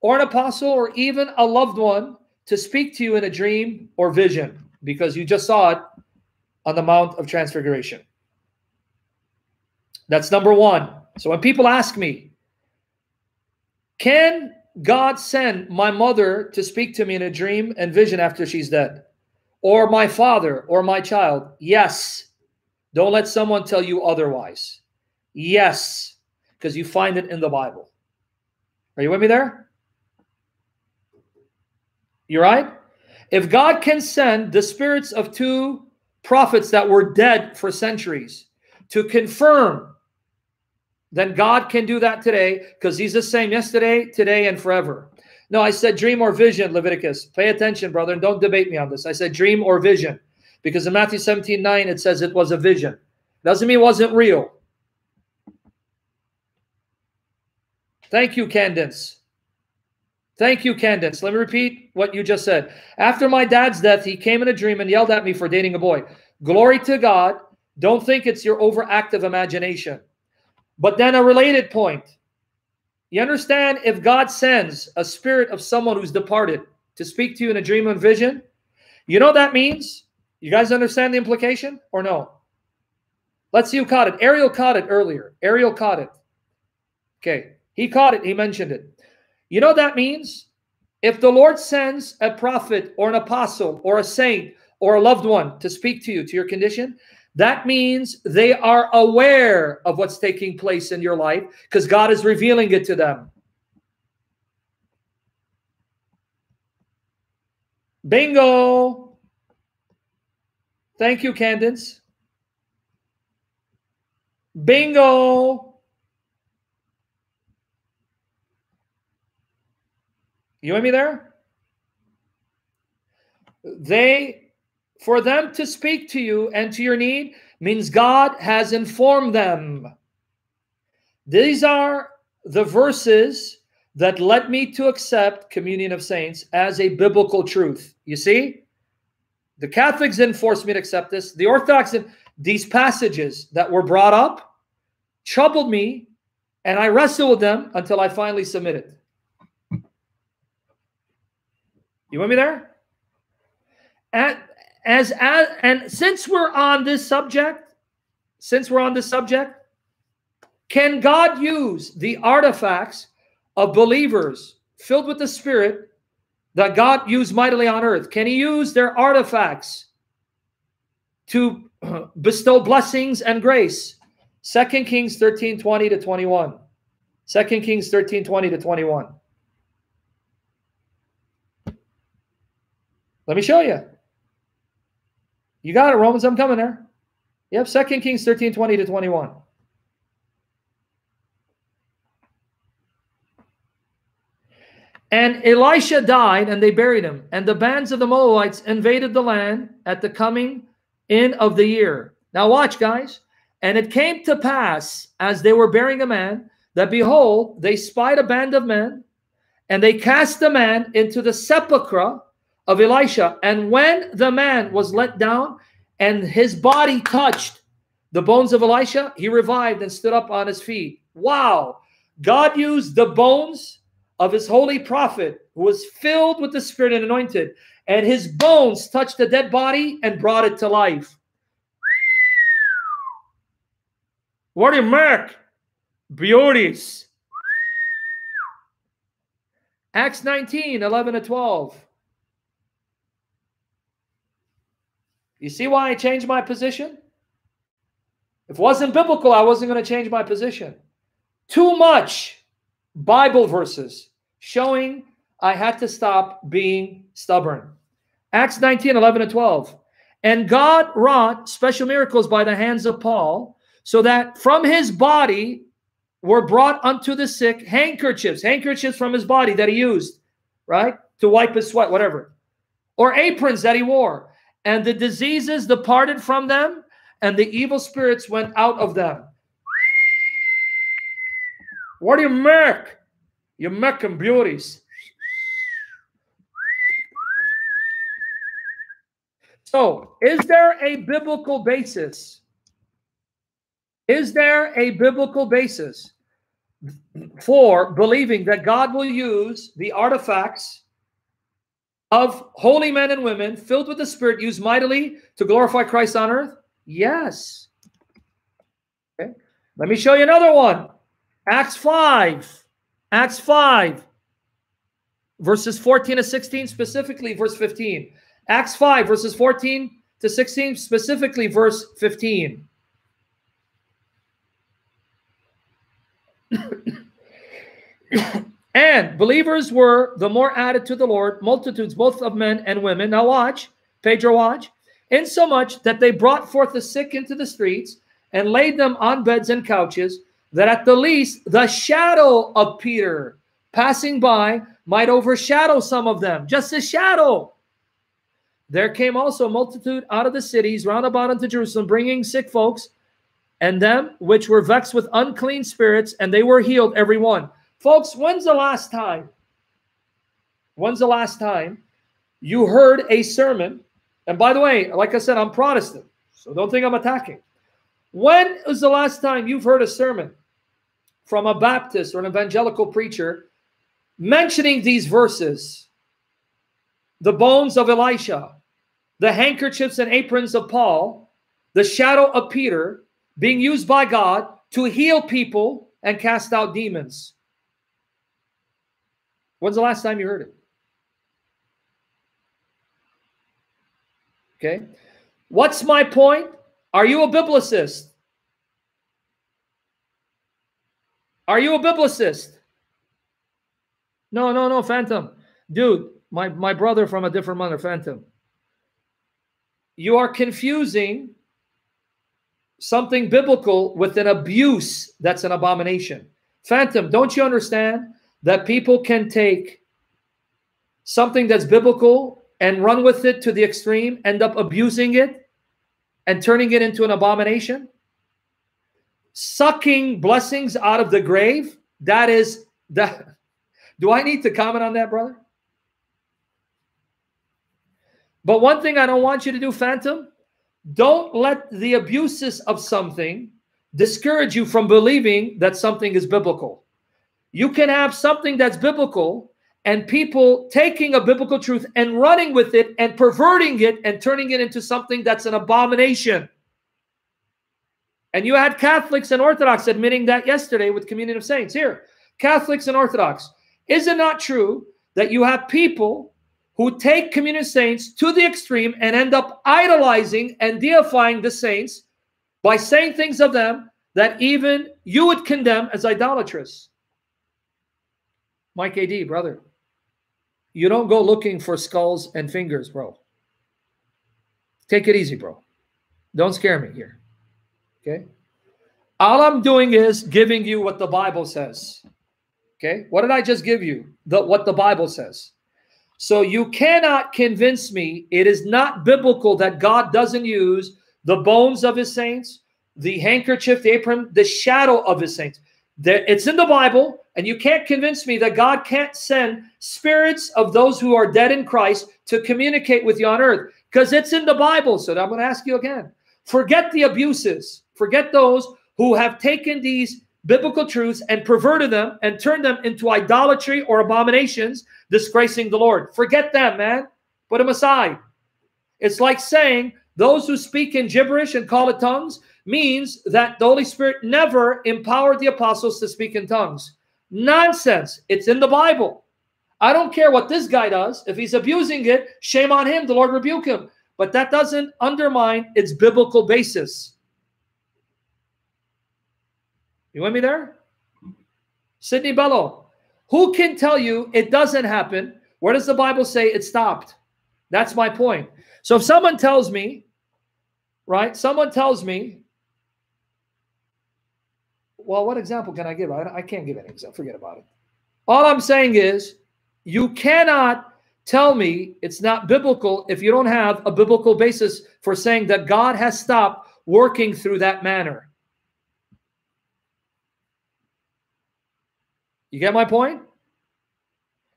or an apostle or even a loved one to speak to you in a dream or vision because you just saw it on the Mount of Transfiguration. That's number one. So when people ask me, can God send my mother to speak to me in a dream and vision after she's dead? Or my father or my child? Yes. Don't let someone tell you otherwise. Yes, because you find it in the Bible. Are you with me there? You're right? If God can send the spirits of two prophets that were dead for centuries to confirm, then God can do that today because He's the same yesterday, today, and forever. No, I said dream or vision, Leviticus. Pay attention, brother, and don't debate me on this. I said dream or vision because in Matthew 17 9, it says it was a vision. Doesn't mean it wasn't real. Thank you, Candace. Thank you, Candace. Let me repeat what you just said. After my dad's death, he came in a dream and yelled at me for dating a boy. Glory to God. Don't think it's your overactive imagination. But then a related point. You understand if God sends a spirit of someone who's departed to speak to you in a dream and vision, you know that means? You guys understand the implication or no? Let's see who caught it. Ariel caught it earlier. Ariel caught it. Okay. He caught it. He mentioned it. You know that means? If the Lord sends a prophet or an apostle or a saint or a loved one to speak to you, to your condition, that means they are aware of what's taking place in your life because God is revealing it to them. Bingo. Thank you, Candace. Bingo. You with me there? They for them to speak to you and to your need means God has informed them. These are the verses that led me to accept communion of saints as a biblical truth. You see? The Catholics didn't force me to accept this. The Orthodox, these passages that were brought up troubled me, and I wrestled with them until I finally submitted. You want me there? At, as, as and since we're on this subject, since we're on this subject, can God use the artifacts of believers filled with the Spirit that God used mightily on earth? Can He use their artifacts to bestow blessings and grace? Second Kings 13 20 to 21. Second Kings 13 20 to 21. Let me show you. You got it, Romans. I'm coming there. Yep, Second Kings 13, 20 to 21. And Elisha died, and they buried him. And the bands of the Moabites invaded the land at the coming in of the year. Now, watch, guys. And it came to pass, as they were burying a man, that behold, they spied a band of men, and they cast the man into the sepulchre of Elisha. And when the man was let down and his body touched the bones of Elisha, he revived and stood up on his feet. Wow. God used the bones of his holy prophet who was filled with the Spirit and anointed, and his bones touched the dead body and brought it to life. What a make? Beauties. Acts 19, 11 to 12. You see why I changed my position? If it wasn't biblical, I wasn't going to change my position. Too much Bible verses showing I had to stop being stubborn. Acts 19, 11 and 12. And God wrought special miracles by the hands of Paul, so that from his body were brought unto the sick handkerchiefs, handkerchiefs from his body that he used, right? To wipe his sweat, whatever. Or aprons that he wore. And the diseases departed from them, and the evil spirits went out of them. What do you make? You're making beauties. So, is there a biblical basis? Is there a biblical basis for believing that God will use the artifacts of holy men and women filled with the Spirit used mightily to glorify Christ on earth? Yes. Okay. Let me show you another one. Acts 5. Acts 5. Verses 14 to 16, specifically verse 15. Acts 5, verses 14 to 16, specifically verse 15. and believers were the more added to the Lord, multitudes both of men and women. Now watch, Pedro, watch. Insomuch that they brought forth the sick into the streets and laid them on beds and couches, that at the least the shadow of Peter passing by might overshadow some of them. Just a shadow. There came also a multitude out of the cities round about unto Jerusalem, bringing sick folks and them which were vexed with unclean spirits, and they were healed, every one. Folks, when's the last time? When's the last time you heard a sermon? And by the way, like I said, I'm Protestant, so don't think I'm attacking. When was the last time you've heard a sermon from a Baptist or an evangelical preacher mentioning these verses? The bones of Elisha, the handkerchiefs and aprons of Paul, the shadow of Peter being used by God to heal people and cast out demons. When's the last time you heard it? Okay. What's my point? Are you a biblicist? Are you a biblicist? No, no, no, Phantom. Dude, my, my brother from a different mother, Phantom. You are confusing something biblical with an abuse that's an abomination. Phantom, don't you understand that people can take something that's biblical and run with it to the extreme, end up abusing it and turning it into an abomination? Sucking blessings out of the grave, that is that. Do I need to comment on that, brother? But one thing I don't want you to do, Phantom, don't let the abuses of something discourage you from believing that something is biblical. You can have something that's biblical and people taking a biblical truth and running with it and perverting it and turning it into something that's an abomination. And you had Catholics and Orthodox admitting that yesterday with Communion of Saints. Here, Catholics and Orthodox. Is it not true that you have people who take communion of saints to the extreme and end up idolizing and deifying the saints by saying things of them that even you would condemn as idolatrous. Mike AD, brother, you don't go looking for skulls and fingers, bro. Take it easy, bro. Don't scare me here. Okay? All I'm doing is giving you what the Bible says. Okay? What did I just give you? The what the Bible says. So you cannot convince me it is not biblical that God doesn't use the bones of his saints, the handkerchief, the apron, the shadow of his saints. It's in the Bible, and you can't convince me that God can't send spirits of those who are dead in Christ to communicate with you on earth because it's in the Bible. So I'm going to ask you again forget the abuses, forget those who have taken these biblical truths and perverted them and turned them into idolatry or abominations, disgracing the Lord. Forget them, man. Put them aside. It's like saying those who speak in gibberish and call it tongues, means that the Holy Spirit never empowered the apostles to speak in tongues. Nonsense. It's in the Bible. I don't care what this guy does. If he's abusing it, shame on him. The Lord rebuke him. But that doesn't undermine its biblical basis. You with me there? Sidney Bello. Who can tell you it doesn't happen? Where does the Bible say it stopped? That's my point. So if someone tells me, right, someone tells me, well, what example can I give? I, I can't give any example. Forget about it. All I'm saying is you cannot tell me it's not biblical if you don't have a biblical basis for saying that God has stopped working through that manner. You get my point?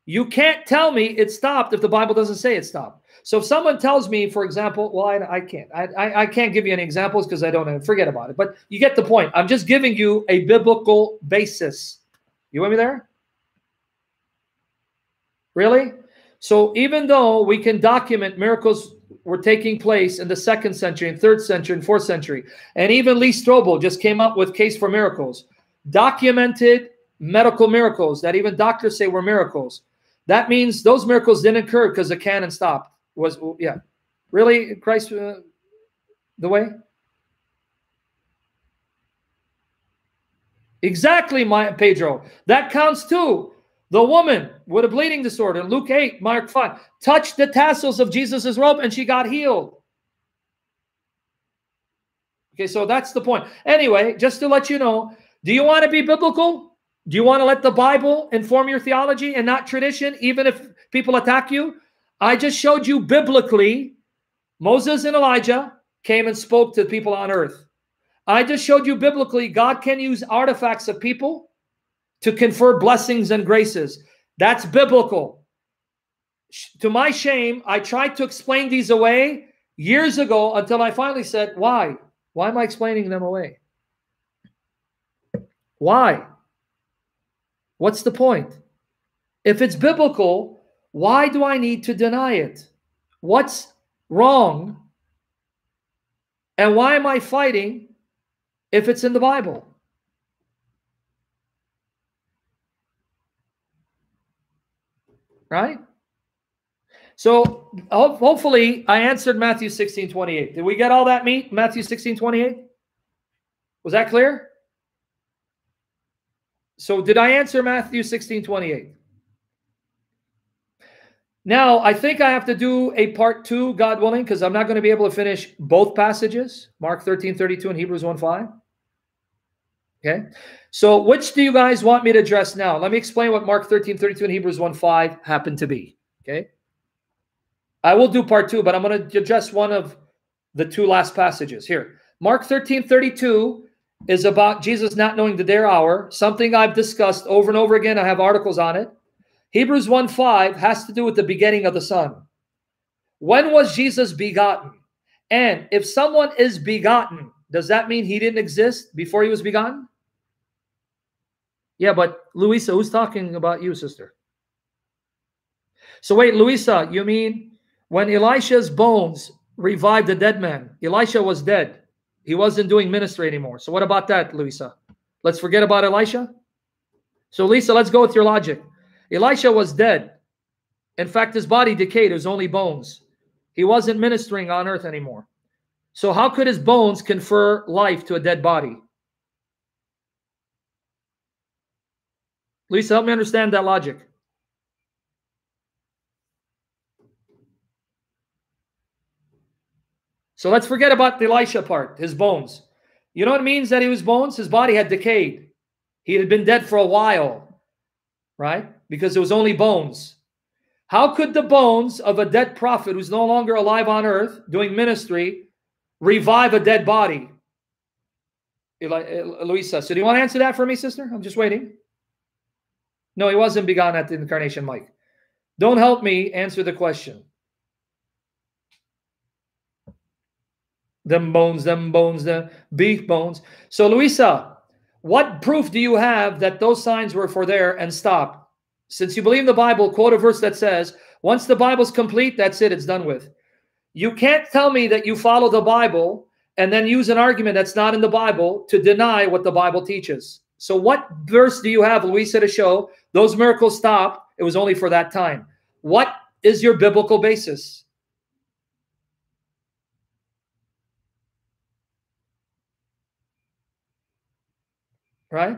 You can't tell me it stopped if the Bible doesn't say it stopped. So if someone tells me, for example, well, I, I can't, I, I, can't give you any examples because I don't know, forget about it. But you get the point. I'm just giving you a biblical basis. You with me there? Really? So even though we can document miracles were taking place in the second century and third century and fourth century, and even Lee Strobel just came up with case for miracles, documented medical miracles that even doctors say were miracles. That means those miracles didn't occur because the canon stopped. Was yeah, really Christ uh, the way? Exactly, my Pedro. That counts too. The woman with a bleeding disorder, Luke 8, Mark 5, touched the tassels of Jesus' robe and she got healed. Okay, so that's the point. Anyway, just to let you know, do you want to be biblical? Do you want to let the Bible inform your theology and not tradition, even if people attack you? I just showed you biblically Moses and Elijah came and spoke to people on earth. I just showed you biblically God can use artifacts of people to confer blessings and graces. That's biblical. To my shame, I tried to explain these away years ago until I finally said, Why? Why am I explaining them away? Why? What's the point? If it's biblical, why do I need to deny it? What's wrong? And why am I fighting if it's in the Bible? Right? So hopefully I answered Matthew 16, 28. Did we get all that meat? Matthew 16, 28? Was that clear? So did I answer Matthew 16, 28? Now, I think I have to do a part two, God willing, because I'm not going to be able to finish both passages, Mark 13, 32 and Hebrews 1, 5. Okay. So which do you guys want me to address now? Let me explain what Mark 13, 32 and Hebrews 1, 5 happen to be. Okay. I will do part two, but I'm going to address one of the two last passages here. Mark 13, 32 is about Jesus not knowing the day or hour, something I've discussed over and over again. I have articles on it. Hebrews 1 5 has to do with the beginning of the Son. When was Jesus begotten? And if someone is begotten, does that mean he didn't exist before he was begotten? Yeah, but Luisa, who's talking about you, sister? So wait, Luisa, you mean when Elisha's bones revived the dead man, Elisha was dead. He wasn't doing ministry anymore. So what about that, Luisa? Let's forget about Elisha. So Lisa, let's go with your logic. Elisha was dead. In fact, his body decayed. It was only bones. He wasn't ministering on earth anymore. So how could his bones confer life to a dead body? Lisa, help me understand that logic. So let's forget about the Elisha part, his bones. You know what it means that he was bones? His body had decayed. He had been dead for a while, right? Because it was only bones. How could the bones of a dead prophet who's no longer alive on earth doing ministry revive a dead body? Uh, Luisa, so do you want to answer that for me, sister? I'm just waiting. No, he wasn't begotten at the incarnation, Mike. Don't help me answer the question. them bones, them bones, the beef bones. So, Luisa, what proof do you have that those signs were for there and stop? Since you believe in the Bible, quote a verse that says, once the Bible's complete, that's it, it's done with. You can't tell me that you follow the Bible and then use an argument that's not in the Bible to deny what the Bible teaches. So, what verse do you have, Luisa, to show those miracles stopped? It was only for that time. What is your biblical basis? Right?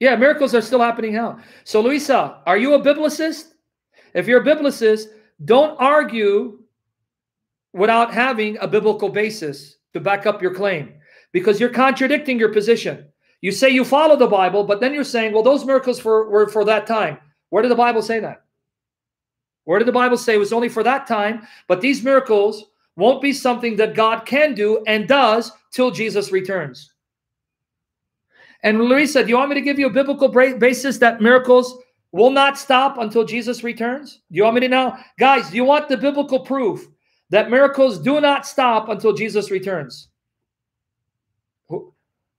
Yeah, miracles are still happening now. So, Luisa, are you a biblicist? If you're a biblicist, don't argue without having a biblical basis to back up your claim because you're contradicting your position. You say you follow the Bible, but then you're saying, well, those miracles for, were for that time. Where did the Bible say that? Where did the Bible say it was only for that time? But these miracles won't be something that God can do and does till Jesus returns. And Luisa, do you want me to give you a biblical basis that miracles will not stop until Jesus returns? Do you want me to know? Guys, do you want the biblical proof that miracles do not stop until Jesus returns?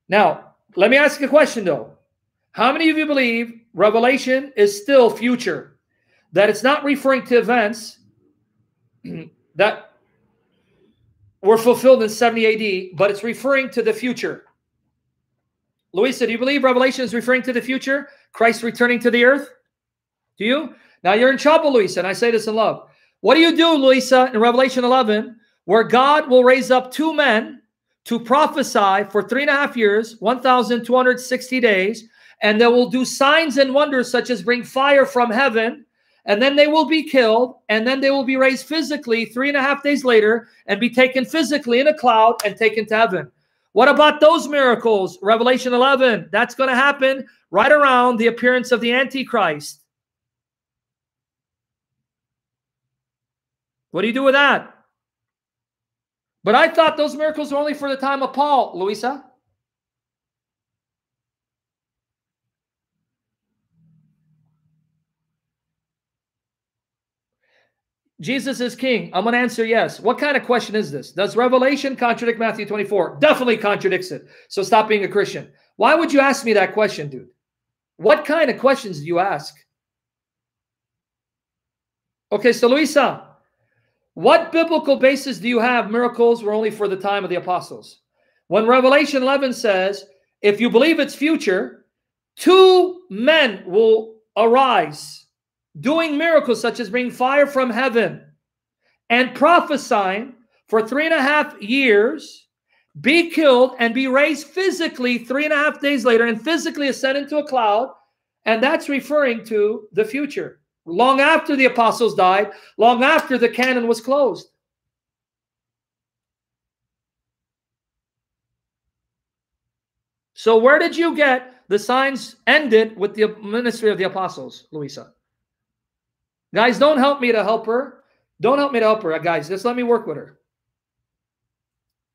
Now, let me ask you a question though. How many of you believe Revelation is still future? That it's not referring to events that were fulfilled in 70 AD, but it's referring to the future. Luisa, do you believe Revelation is referring to the future? Christ returning to the earth? Do you? Now you're in trouble, Luisa, and I say this in love. What do you do, Luisa, in Revelation 11, where God will raise up two men to prophesy for three and a half years, 1,260 days, and they will do signs and wonders such as bring fire from heaven, and then they will be killed, and then they will be raised physically three and a half days later and be taken physically in a cloud and taken to heaven. What about those miracles? Revelation 11. That's going to happen right around the appearance of the Antichrist. What do you do with that? But I thought those miracles were only for the time of Paul, Luisa. Jesus is king. I'm going to answer yes. What kind of question is this? Does Revelation contradict Matthew 24? Definitely contradicts it. So stop being a Christian. Why would you ask me that question, dude? What kind of questions do you ask? Okay, so Luisa, what biblical basis do you have miracles were only for the time of the apostles? When Revelation 11 says, if you believe it's future, two men will arise doing miracles such as bringing fire from heaven and prophesying for three and a half years, be killed and be raised physically three and a half days later and physically ascend into a cloud. And that's referring to the future, long after the apostles died, long after the canon was closed. So, where did you get the signs ended with the ministry of the apostles, Luisa? Guys, don't help me to help her. Don't help me to help her, guys. Just let me work with her.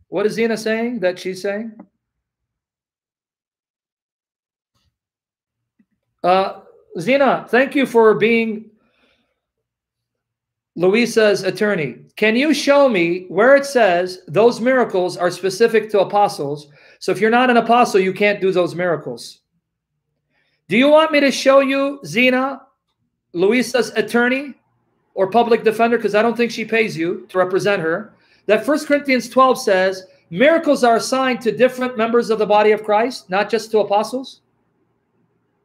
What is Zena saying that she's saying? Uh, Zena, thank you for being Luisa's attorney. Can you show me where it says those miracles are specific to apostles? So if you're not an apostle, you can't do those miracles. Do you want me to show you, Zena, Luisa's attorney or public defender, because I don't think she pays you to represent her, that First Corinthians 12 says miracles are assigned to different members of the body of Christ, not just to apostles.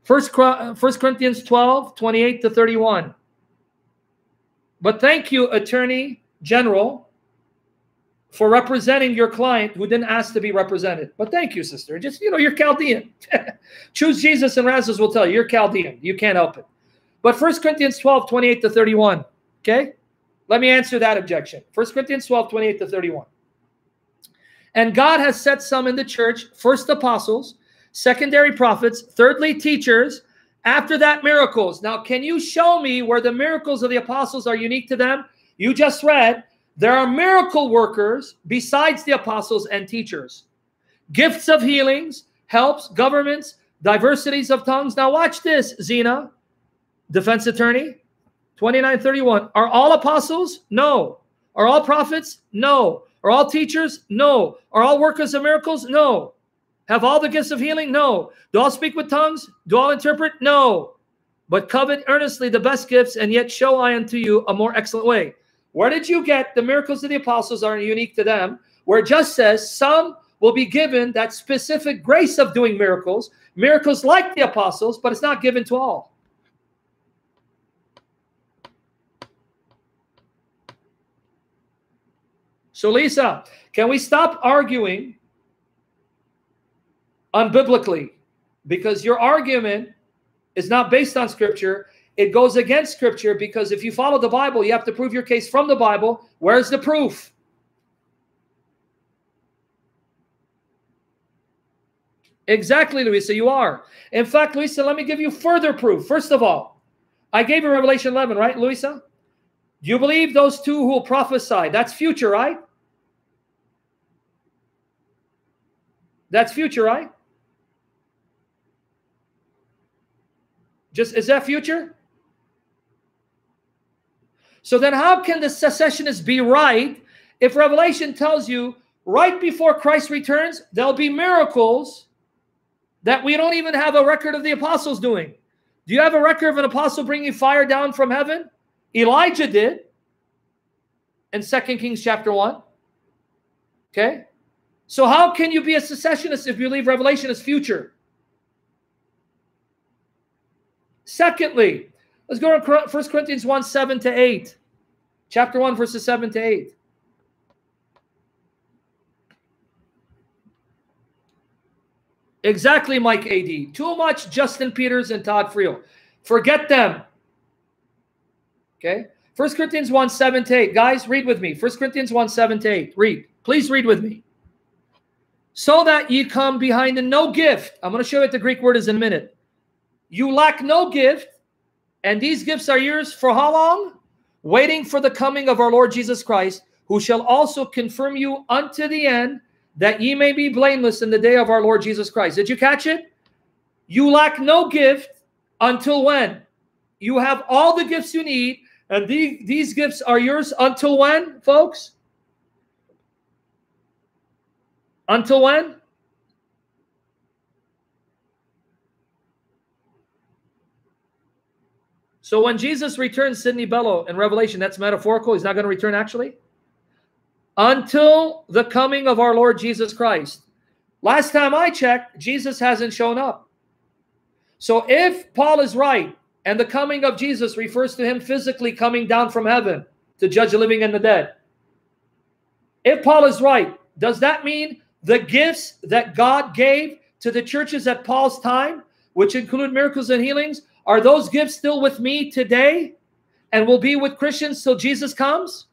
First, First Corinthians 12, 28 to 31. But thank you, Attorney General, for representing your client who didn't ask to be represented. But thank you, sister. Just, you know, you're Chaldean. Choose Jesus and Razzus will tell you, you're Chaldean. You can't help it. But 1 Corinthians 12, 28 to 31. Okay? Let me answer that objection. 1 Corinthians 12, 28 to 31. And God has set some in the church, first apostles, secondary prophets, thirdly teachers, after that miracles. Now, can you show me where the miracles of the apostles are unique to them? You just read, there are miracle workers besides the apostles and teachers. Gifts of healings, helps, governments, diversities of tongues. Now watch this, Zena defense attorney 2931 are all apostles? No. Are all prophets? No. Are all teachers? No. Are all workers of miracles? No. Have all the gifts of healing? No. Do all speak with tongues? Do all interpret? No. But covet earnestly the best gifts and yet show i unto you a more excellent way. Where did you get the miracles of the apostles are unique to them where it just says some will be given that specific grace of doing miracles, miracles like the apostles, but it's not given to all. So, Lisa, can we stop arguing unbiblically? Because your argument is not based on scripture. It goes against scripture because if you follow the Bible, you have to prove your case from the Bible. Where's the proof? Exactly, Luisa, you are. In fact, Luisa, let me give you further proof. First of all, I gave you Revelation 11, right, Luisa? You believe those two who will prophesy? That's future, right? That's future, right? Just is that future? So then how can the cessationists be right if Revelation tells you right before Christ returns, there'll be miracles that we don't even have a record of the apostles doing? Do you have a record of an apostle bringing fire down from heaven? Elijah did in Second Kings chapter 1. Okay? So how can you be a cessationist if you believe Revelation is future? Secondly, let's go to 1 Corinthians 1 7 to 8. Chapter 1, verses 7 to 8. Exactly, Mike AD. Too much Justin Peters and Todd Friel. Forget them. Okay? 1 Corinthians 1 7 to 8. Guys, read with me. 1 Corinthians 1 7 to 8. Read. Please read with me. So that ye come behind in no gift. I'm going to show you what the Greek word is in a minute you lack no gift, and these gifts are yours for how long? Waiting for the coming of our Lord Jesus Christ, who shall also confirm you unto the end, that ye may be blameless in the day of our Lord Jesus Christ. Did you catch it? You lack no gift until when? You have all the gifts you need, and the, these gifts are yours until when, folks? Until when? So when Jesus returns Sidney Bello in Revelation, that's metaphorical. He's not going to return actually. Until the coming of our Lord Jesus Christ. Last time I checked, Jesus hasn't shown up. So if Paul is right, and the coming of Jesus refers to him physically coming down from heaven to judge the living and the dead. If Paul is right, does that mean the gifts that God gave to the churches at Paul's time, which include miracles and healings, are those gifts still with me today and will be with Christians till Jesus comes?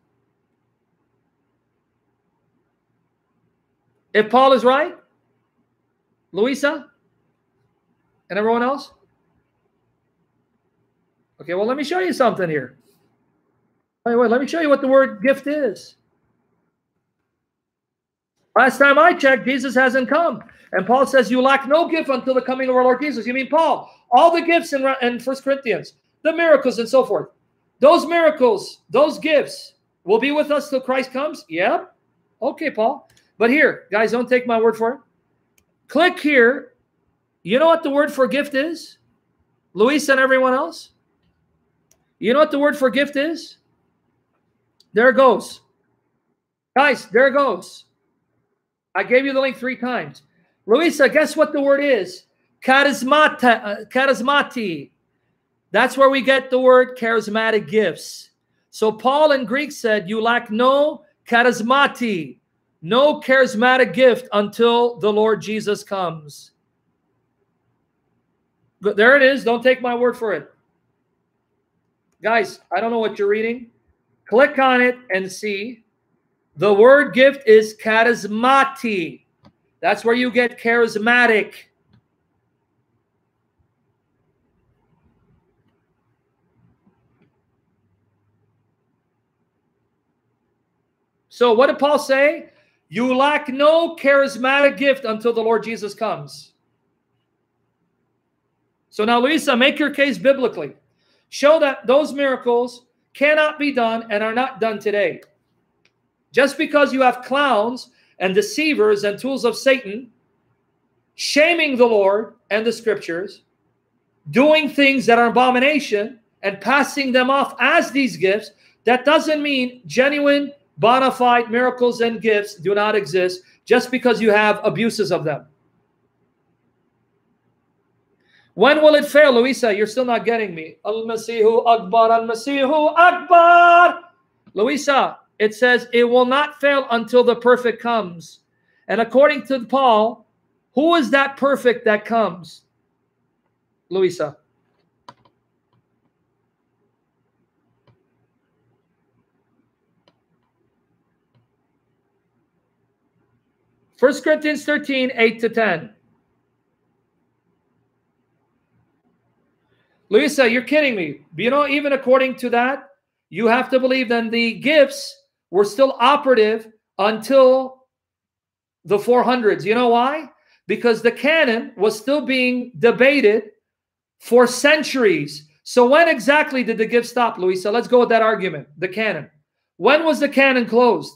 If Paul is right, Luisa, and everyone else? Okay, well, let me show you something here. Wait, wait, let me show you what the word gift is. Last time I checked, Jesus hasn't come. And Paul says, You lack no gift until the coming of our Lord Jesus. You mean Paul? All the gifts in, in 1 Corinthians, the miracles and so forth. Those miracles, those gifts will be with us till Christ comes? Yep. Okay, Paul. But here, guys, don't take my word for it. Click here. You know what the word for gift is? Luis and everyone else? You know what the word for gift is? There it goes. Guys, there it goes. I gave you the link three times. Luisa, guess what the word is? Charismata, uh, charismati. That's where we get the word charismatic gifts. So Paul in Greek said, You lack no charismati, no charismatic gift until the Lord Jesus comes. But There it is. Don't take my word for it. Guys, I don't know what you're reading. Click on it and see. The word gift is charismati. That's where you get charismatic. So, what did Paul say? You lack no charismatic gift until the Lord Jesus comes. So, now, Lisa, make your case biblically. Show that those miracles cannot be done and are not done today. Just because you have clowns and deceivers and tools of Satan shaming the Lord and the scriptures, doing things that are abomination and passing them off as these gifts, that doesn't mean genuine bona fide miracles and gifts do not exist just because you have abuses of them. When will it fail, Luisa? You're still not getting me. Al Masihu Akbar, Al Masihu Akbar. Luisa, it says it will not fail until the perfect comes. And according to Paul, who is that perfect that comes? Luisa. First Corinthians 13, 8 to 10. Luisa, you're kidding me. You know, even according to that, you have to believe then the gifts were still operative until the 400s. You know why? Because the canon was still being debated for centuries. So when exactly did the gift stop, Luisa? Let's go with that argument. The canon. When was the canon closed?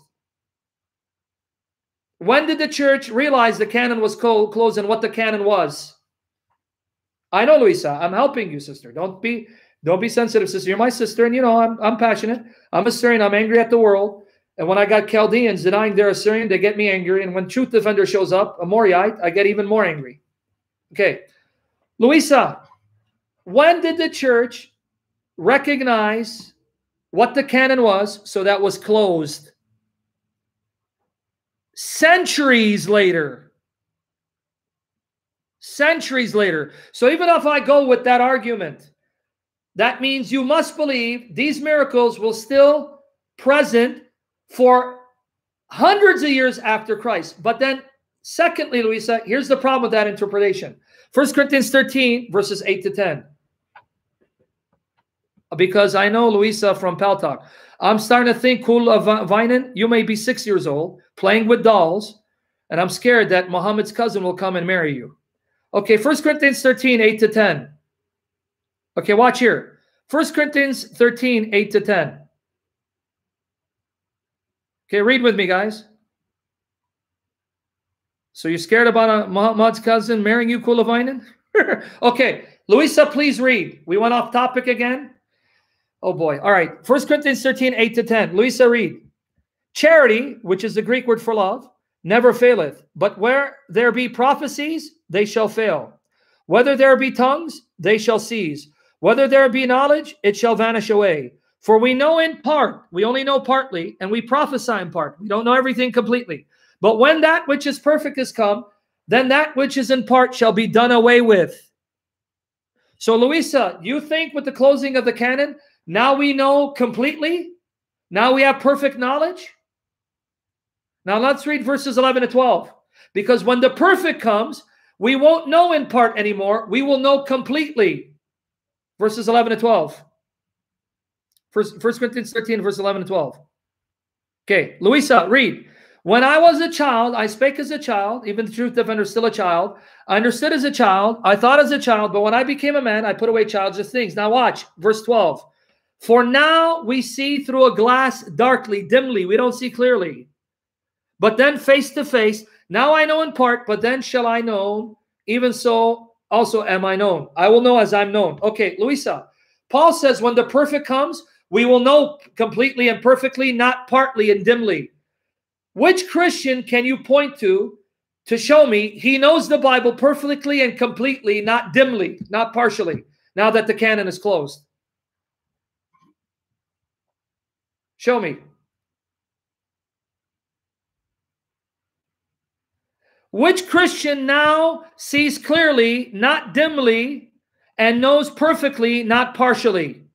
When did the church realize the canon was closed and what the canon was? I know, Luisa. I'm helping you, sister. Don't be don't be sensitive, sister. You're my sister, and you know I'm I'm passionate. I'm a Syrian. I'm angry at the world. And when I got Chaldeans denying they're Assyrian, they get me angry. And when Truth Defender shows up, a Moriite, I get even more angry. Okay, Luisa, when did the church recognize what the canon was so that was closed? Centuries later. Centuries later. So even if I go with that argument, that means you must believe these miracles will still present for hundreds of years after Christ. But then, secondly, Luisa, here's the problem with that interpretation. First Corinthians 13, verses 8 to 10. Because I know Luisa from Paltalk. I'm starting to think, Kula uh, Vinen, you may be six years old, playing with dolls, and I'm scared that Muhammad's cousin will come and marry you. Okay, First Corinthians 13, 8 to 10. Okay, watch here. First Corinthians 13, 8 to 10. Okay, read with me, guys. So you're scared about uh, a Muhammad's cousin marrying you, Kulavinen? okay, Luisa, please read. We went off topic again. Oh boy. All right. First Corinthians 13, 8 to 10. Luisa, read. Charity, which is the Greek word for love, never faileth. But where there be prophecies, they shall fail. Whether there be tongues, they shall cease. Whether there be knowledge, it shall vanish away. For we know in part, we only know partly, and we prophesy in part. We don't know everything completely. But when that which is perfect is come, then that which is in part shall be done away with. So, Luisa, you think with the closing of the canon, now we know completely? Now we have perfect knowledge? Now let's read verses 11 to 12. Because when the perfect comes, we won't know in part anymore. We will know completely. Verses 11 to 12. First, First Corinthians 13, verse 11 and 12. Okay, Luisa, read. When I was a child, I spake as a child, even the truth defender is still a child. I understood as a child, I thought as a child, but when I became a man, I put away childish things. Now watch, verse 12. For now we see through a glass darkly, dimly, we don't see clearly. But then face to face, now I know in part, but then shall I know, even so also am I known. I will know as I'm known. Okay, Luisa. Paul says when the perfect comes, we will know completely and perfectly, not partly and dimly. Which Christian can you point to to show me he knows the Bible perfectly and completely, not dimly, not partially, now that the canon is closed? Show me. Which Christian now sees clearly, not dimly, and knows perfectly, not partially?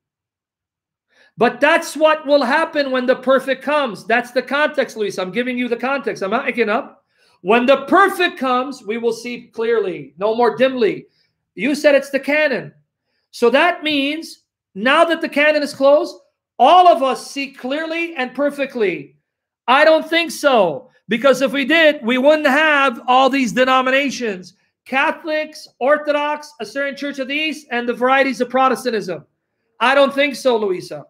But that's what will happen when the perfect comes. That's the context, Luis. I'm giving you the context. I'm not making up. When the perfect comes, we will see clearly, no more dimly. You said it's the canon. So that means now that the canon is closed, all of us see clearly and perfectly. I don't think so. Because if we did, we wouldn't have all these denominations Catholics, Orthodox, Assyrian Church of the East, and the varieties of Protestantism. I don't think so, Luisa.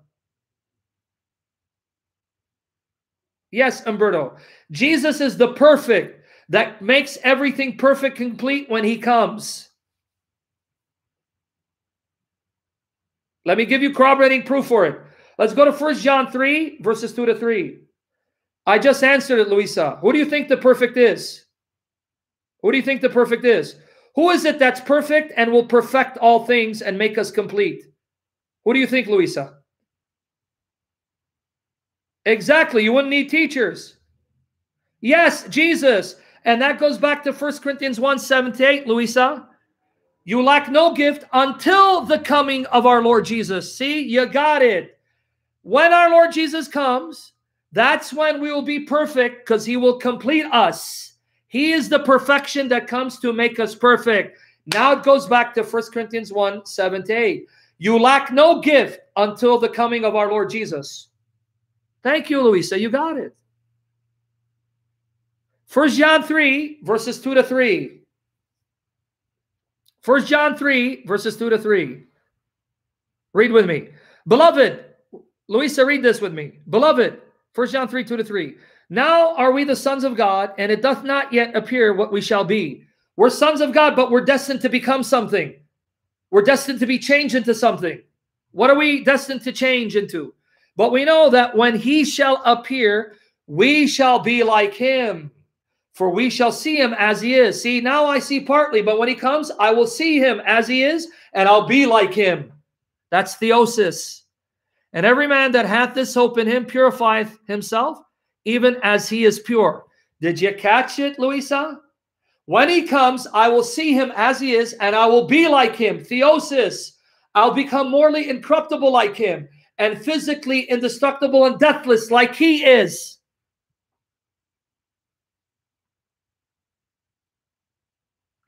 Yes, Umberto. Jesus is the perfect that makes everything perfect, complete when he comes. Let me give you corroborating proof for it. Let's go to First John 3, verses 2 to 3. I just answered it, Luisa. Who do you think the perfect is? Who do you think the perfect is? Who is it that's perfect and will perfect all things and make us complete? Who do you think, Luisa? Exactly. You wouldn't need teachers. Yes, Jesus. And that goes back to 1 Corinthians 1 7 to 8, Luisa. You lack no gift until the coming of our Lord Jesus. See, you got it. When our Lord Jesus comes, that's when we will be perfect because he will complete us. He is the perfection that comes to make us perfect. Now it goes back to 1 Corinthians 1 7 to 8. You lack no gift until the coming of our Lord Jesus. Thank you, Luisa. You got it. First John 3, verses 2 to 3. 1 John 3, verses 2 to 3. Read with me. Beloved, Luisa, read this with me. Beloved, 1 John 3, 2 to 3. Now are we the sons of God, and it doth not yet appear what we shall be. We're sons of God, but we're destined to become something. We're destined to be changed into something. What are we destined to change into? But we know that when he shall appear, we shall be like him, for we shall see him as he is. See, now I see partly, but when he comes, I will see him as he is, and I'll be like him. That's theosis. And every man that hath this hope in him purifieth himself, even as he is pure. Did you catch it, Luisa? When he comes, I will see him as he is, and I will be like him. Theosis. I'll become morally incorruptible like him and physically indestructible and deathless like he is.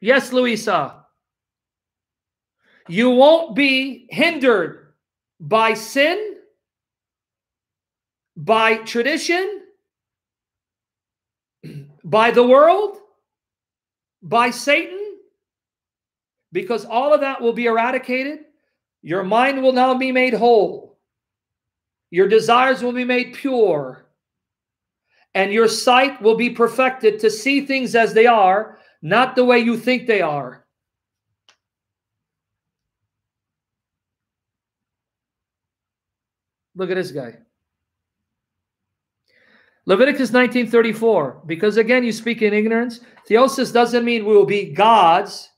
Yes, Luisa. You won't be hindered by sin, by tradition, by the world, by Satan, because all of that will be eradicated. Your mind will now be made whole. Your desires will be made pure. And your sight will be perfected to see things as they are, not the way you think they are. Look at this guy. Leviticus 19:34 because again you speak in ignorance theosis doesn't mean we will be gods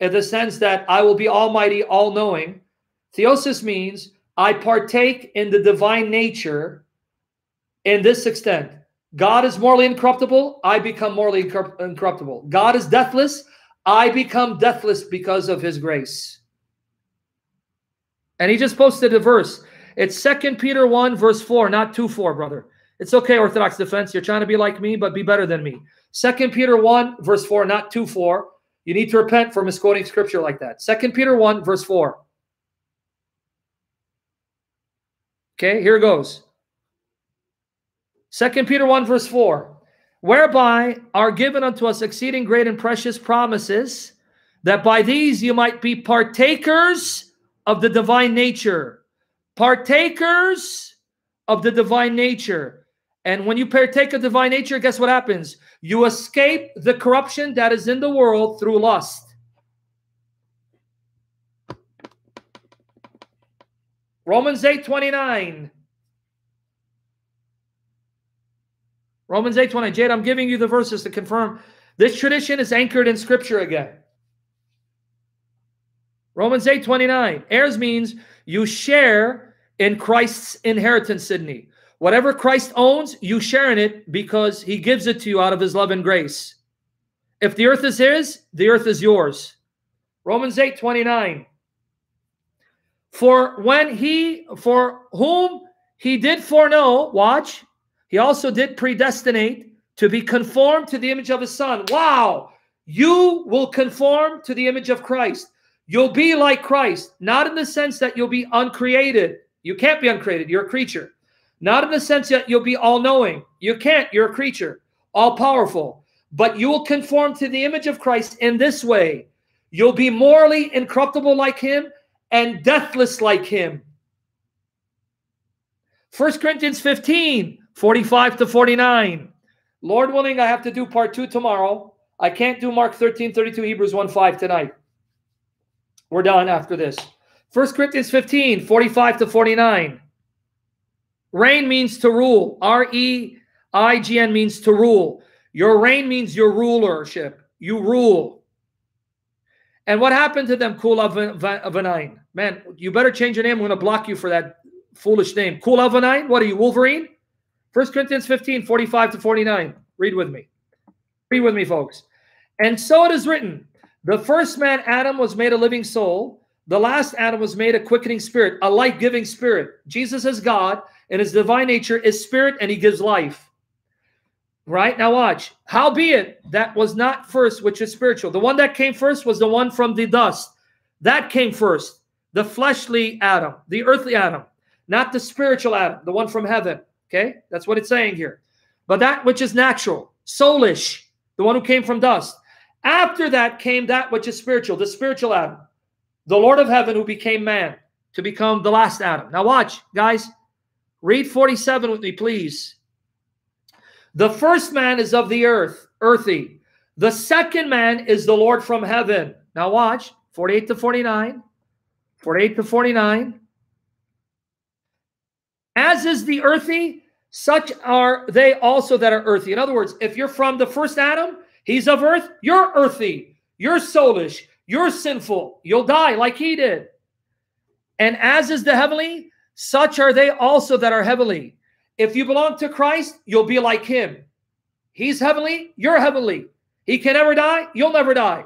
in the sense that I will be almighty all knowing theosis means I partake in the divine nature in this extent. God is morally incorruptible, I become morally incorruptible. God is deathless, I become deathless because of his grace. And he just posted a verse. It's Second Peter 1, verse 4, not 2 4, brother. It's okay, Orthodox defense. You're trying to be like me, but be better than me. Second Peter 1, verse 4, not 2 4. You need to repent for misquoting scripture like that. Second Peter 1, verse 4. Okay, here it goes. Second Peter 1, verse 4. Whereby are given unto us exceeding great and precious promises, that by these you might be partakers of the divine nature. Partakers of the divine nature. And when you partake of divine nature, guess what happens? You escape the corruption that is in the world through lust. Romans 8 29. Romans 8 29. Jade, I'm giving you the verses to confirm this tradition is anchored in scripture again. Romans 8 29. Heirs means you share in Christ's inheritance, Sydney. Whatever Christ owns, you share in it because he gives it to you out of his love and grace. If the earth is his, the earth is yours. Romans 8 29. For when he, for whom he did foreknow, watch, he also did predestinate to be conformed to the image of his son. Wow. You will conform to the image of Christ. You'll be like Christ, not in the sense that you'll be uncreated. You can't be uncreated. You're a creature. Not in the sense that you'll be all knowing. You can't. You're a creature, all powerful. But you will conform to the image of Christ in this way. You'll be morally incorruptible like him and deathless like him. 1 Corinthians 15, 45 to 49. Lord willing, I have to do part two tomorrow. I can't do Mark 13, 32, Hebrews 1, 5 tonight. We're done after this. 1 Corinthians 15, 45 to 49. Reign means to rule. R E IGN means to rule. Your reign means your rulership. You rule. And what happened to them, Kul Avanain? Man, you better change your name. I'm going to block you for that foolish name. Kul Avanain? What are you, Wolverine? 1 Corinthians 15, 45 to 49. Read with me. Read with me, folks. And so it is written the first man, Adam, was made a living soul. The last Adam was made a quickening spirit, a life giving spirit. Jesus is God, and his divine nature is spirit, and he gives life. Right? Now, watch. Howbeit, that was not first, which is spiritual. The one that came first was the one from the dust. That came first. The fleshly Adam, the earthly Adam, not the spiritual Adam, the one from heaven. Okay? That's what it's saying here. But that which is natural, soulish, the one who came from dust. After that came that which is spiritual, the spiritual Adam, the Lord of heaven who became man to become the last Adam. Now, watch, guys. Read 47 with me, please. The first man is of the earth, earthy. The second man is the Lord from heaven. Now, watch 48 to 49. 48 to 49. As is the earthy, such are they also that are earthy. In other words, if you're from the first Adam, he's of earth, you're earthy, you're soulish, you're sinful, you'll die like he did. And as is the heavenly, such are they also that are heavenly. If you belong to Christ, you'll be like him. He's heavenly, you're heavenly. He can never die, you'll never die.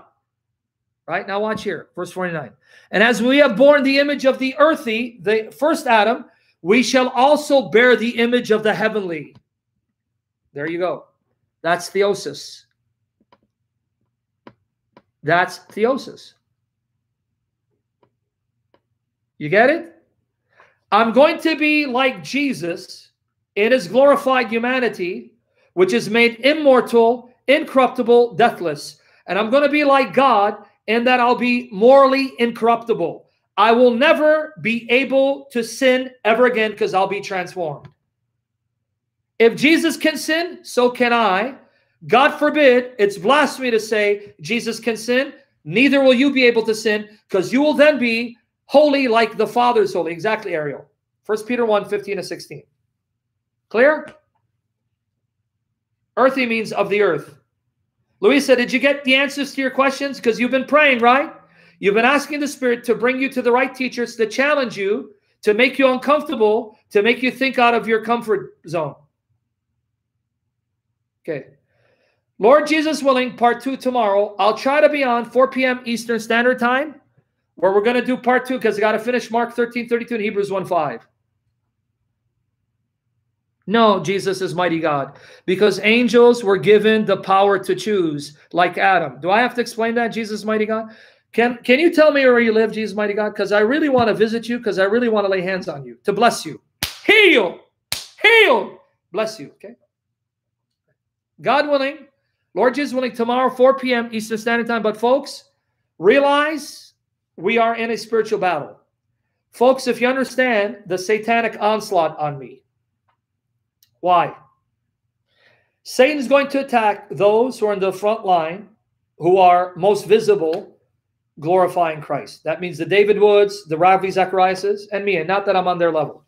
Right now, watch here, verse 49. And as we have borne the image of the earthy, the first Adam, we shall also bear the image of the heavenly. There you go. That's theosis. That's theosis. You get it? I'm going to be like Jesus in his glorified humanity, which is made immortal, incorruptible, deathless. And I'm going to be like God in that I'll be morally incorruptible. I will never be able to sin ever again because I'll be transformed. If Jesus can sin, so can I. God forbid, it's blasphemy to say Jesus can sin. Neither will you be able to sin because you will then be holy like the Father is holy. Exactly, Ariel. First Peter 1 15 to 16. Clear? Earthy means of the earth. Luisa, did you get the answers to your questions? Because you've been praying, right? You've been asking the Spirit to bring you to the right teachers to challenge you, to make you uncomfortable, to make you think out of your comfort zone. Okay. Lord Jesus willing, part two tomorrow. I'll try to be on 4 p.m. Eastern Standard Time, where we're going to do part two because I got to finish Mark 13 32 and Hebrews 1 5. No, Jesus is mighty God. Because angels were given the power to choose, like Adam. Do I have to explain that, Jesus, mighty God? Can, can you tell me where you live, Jesus, mighty God? Because I really want to visit you, because I really want to lay hands on you, to bless you. Heal! Heal! Bless you, okay? God willing, Lord Jesus willing, tomorrow, 4 p.m. Eastern Standard Time. But folks, realize we are in a spiritual battle. Folks, if you understand the satanic onslaught on me, why? Satan is going to attack those who are in the front line, who are most visible, glorifying Christ. That means the David Woods, the Ravi Zachariases, and me, and not that I'm on their level.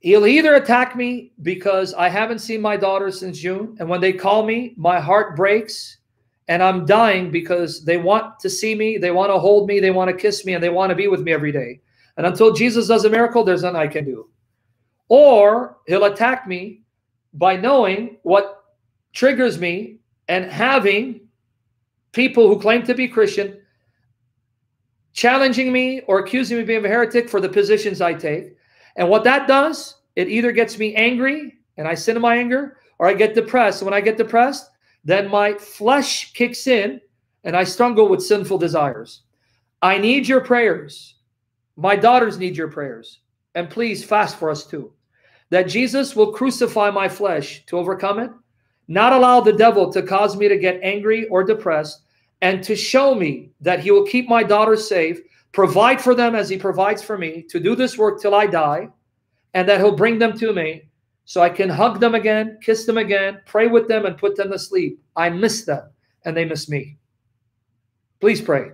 He'll either attack me because I haven't seen my daughter since June, and when they call me, my heart breaks and I'm dying because they want to see me, they want to hold me, they want to kiss me, and they want to be with me every day. And until Jesus does a miracle, there's nothing I can do. Or he'll attack me by knowing what triggers me and having people who claim to be Christian challenging me or accusing me of being a heretic for the positions I take. And what that does, it either gets me angry and I sin in my anger, or I get depressed. When I get depressed, then my flesh kicks in and I struggle with sinful desires. I need your prayers. My daughters need your prayers. And please fast for us too that Jesus will crucify my flesh to overcome it, not allow the devil to cause me to get angry or depressed, and to show me that he will keep my daughters safe, provide for them as he provides for me, to do this work till I die, and that he'll bring them to me so I can hug them again, kiss them again, pray with them, and put them to sleep. I miss them, and they miss me. Please pray.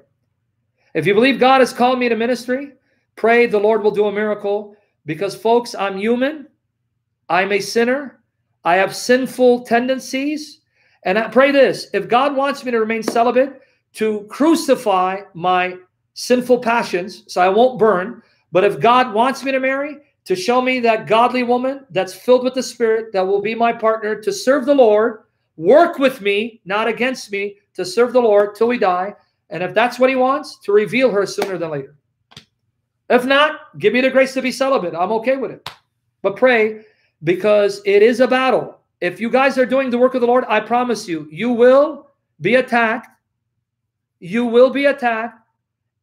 If you believe God has called me to ministry, pray the Lord will do a miracle because, folks, I'm human. I'm a sinner. I have sinful tendencies. And I pray this if God wants me to remain celibate, to crucify my sinful passions so I won't burn. But if God wants me to marry, to show me that godly woman that's filled with the Spirit that will be my partner to serve the Lord, work with me, not against me, to serve the Lord till we die. And if that's what He wants, to reveal her sooner than later. If not, give me the grace to be celibate. I'm okay with it. But pray because it is a battle. If you guys are doing the work of the Lord, I promise you, you will be attacked. You will be attacked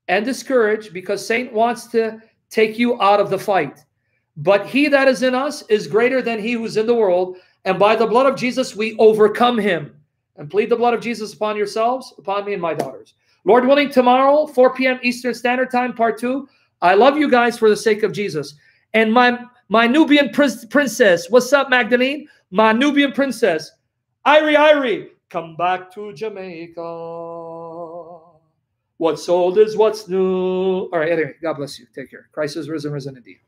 and discouraged because Satan wants to take you out of the fight. But he that is in us is greater than he who's in the world. And by the blood of Jesus, we overcome him. And plead the blood of Jesus upon yourselves, upon me and my daughters. Lord willing, tomorrow, 4 p.m. Eastern Standard Time, part two. I love you guys for the sake of Jesus. And my my Nubian prin- princess, what's up, Magdalene? My Nubian princess, Irie Irie, come back to Jamaica. What's old is what's new. All right, anyway, God bless you. Take care. Christ is risen, risen indeed.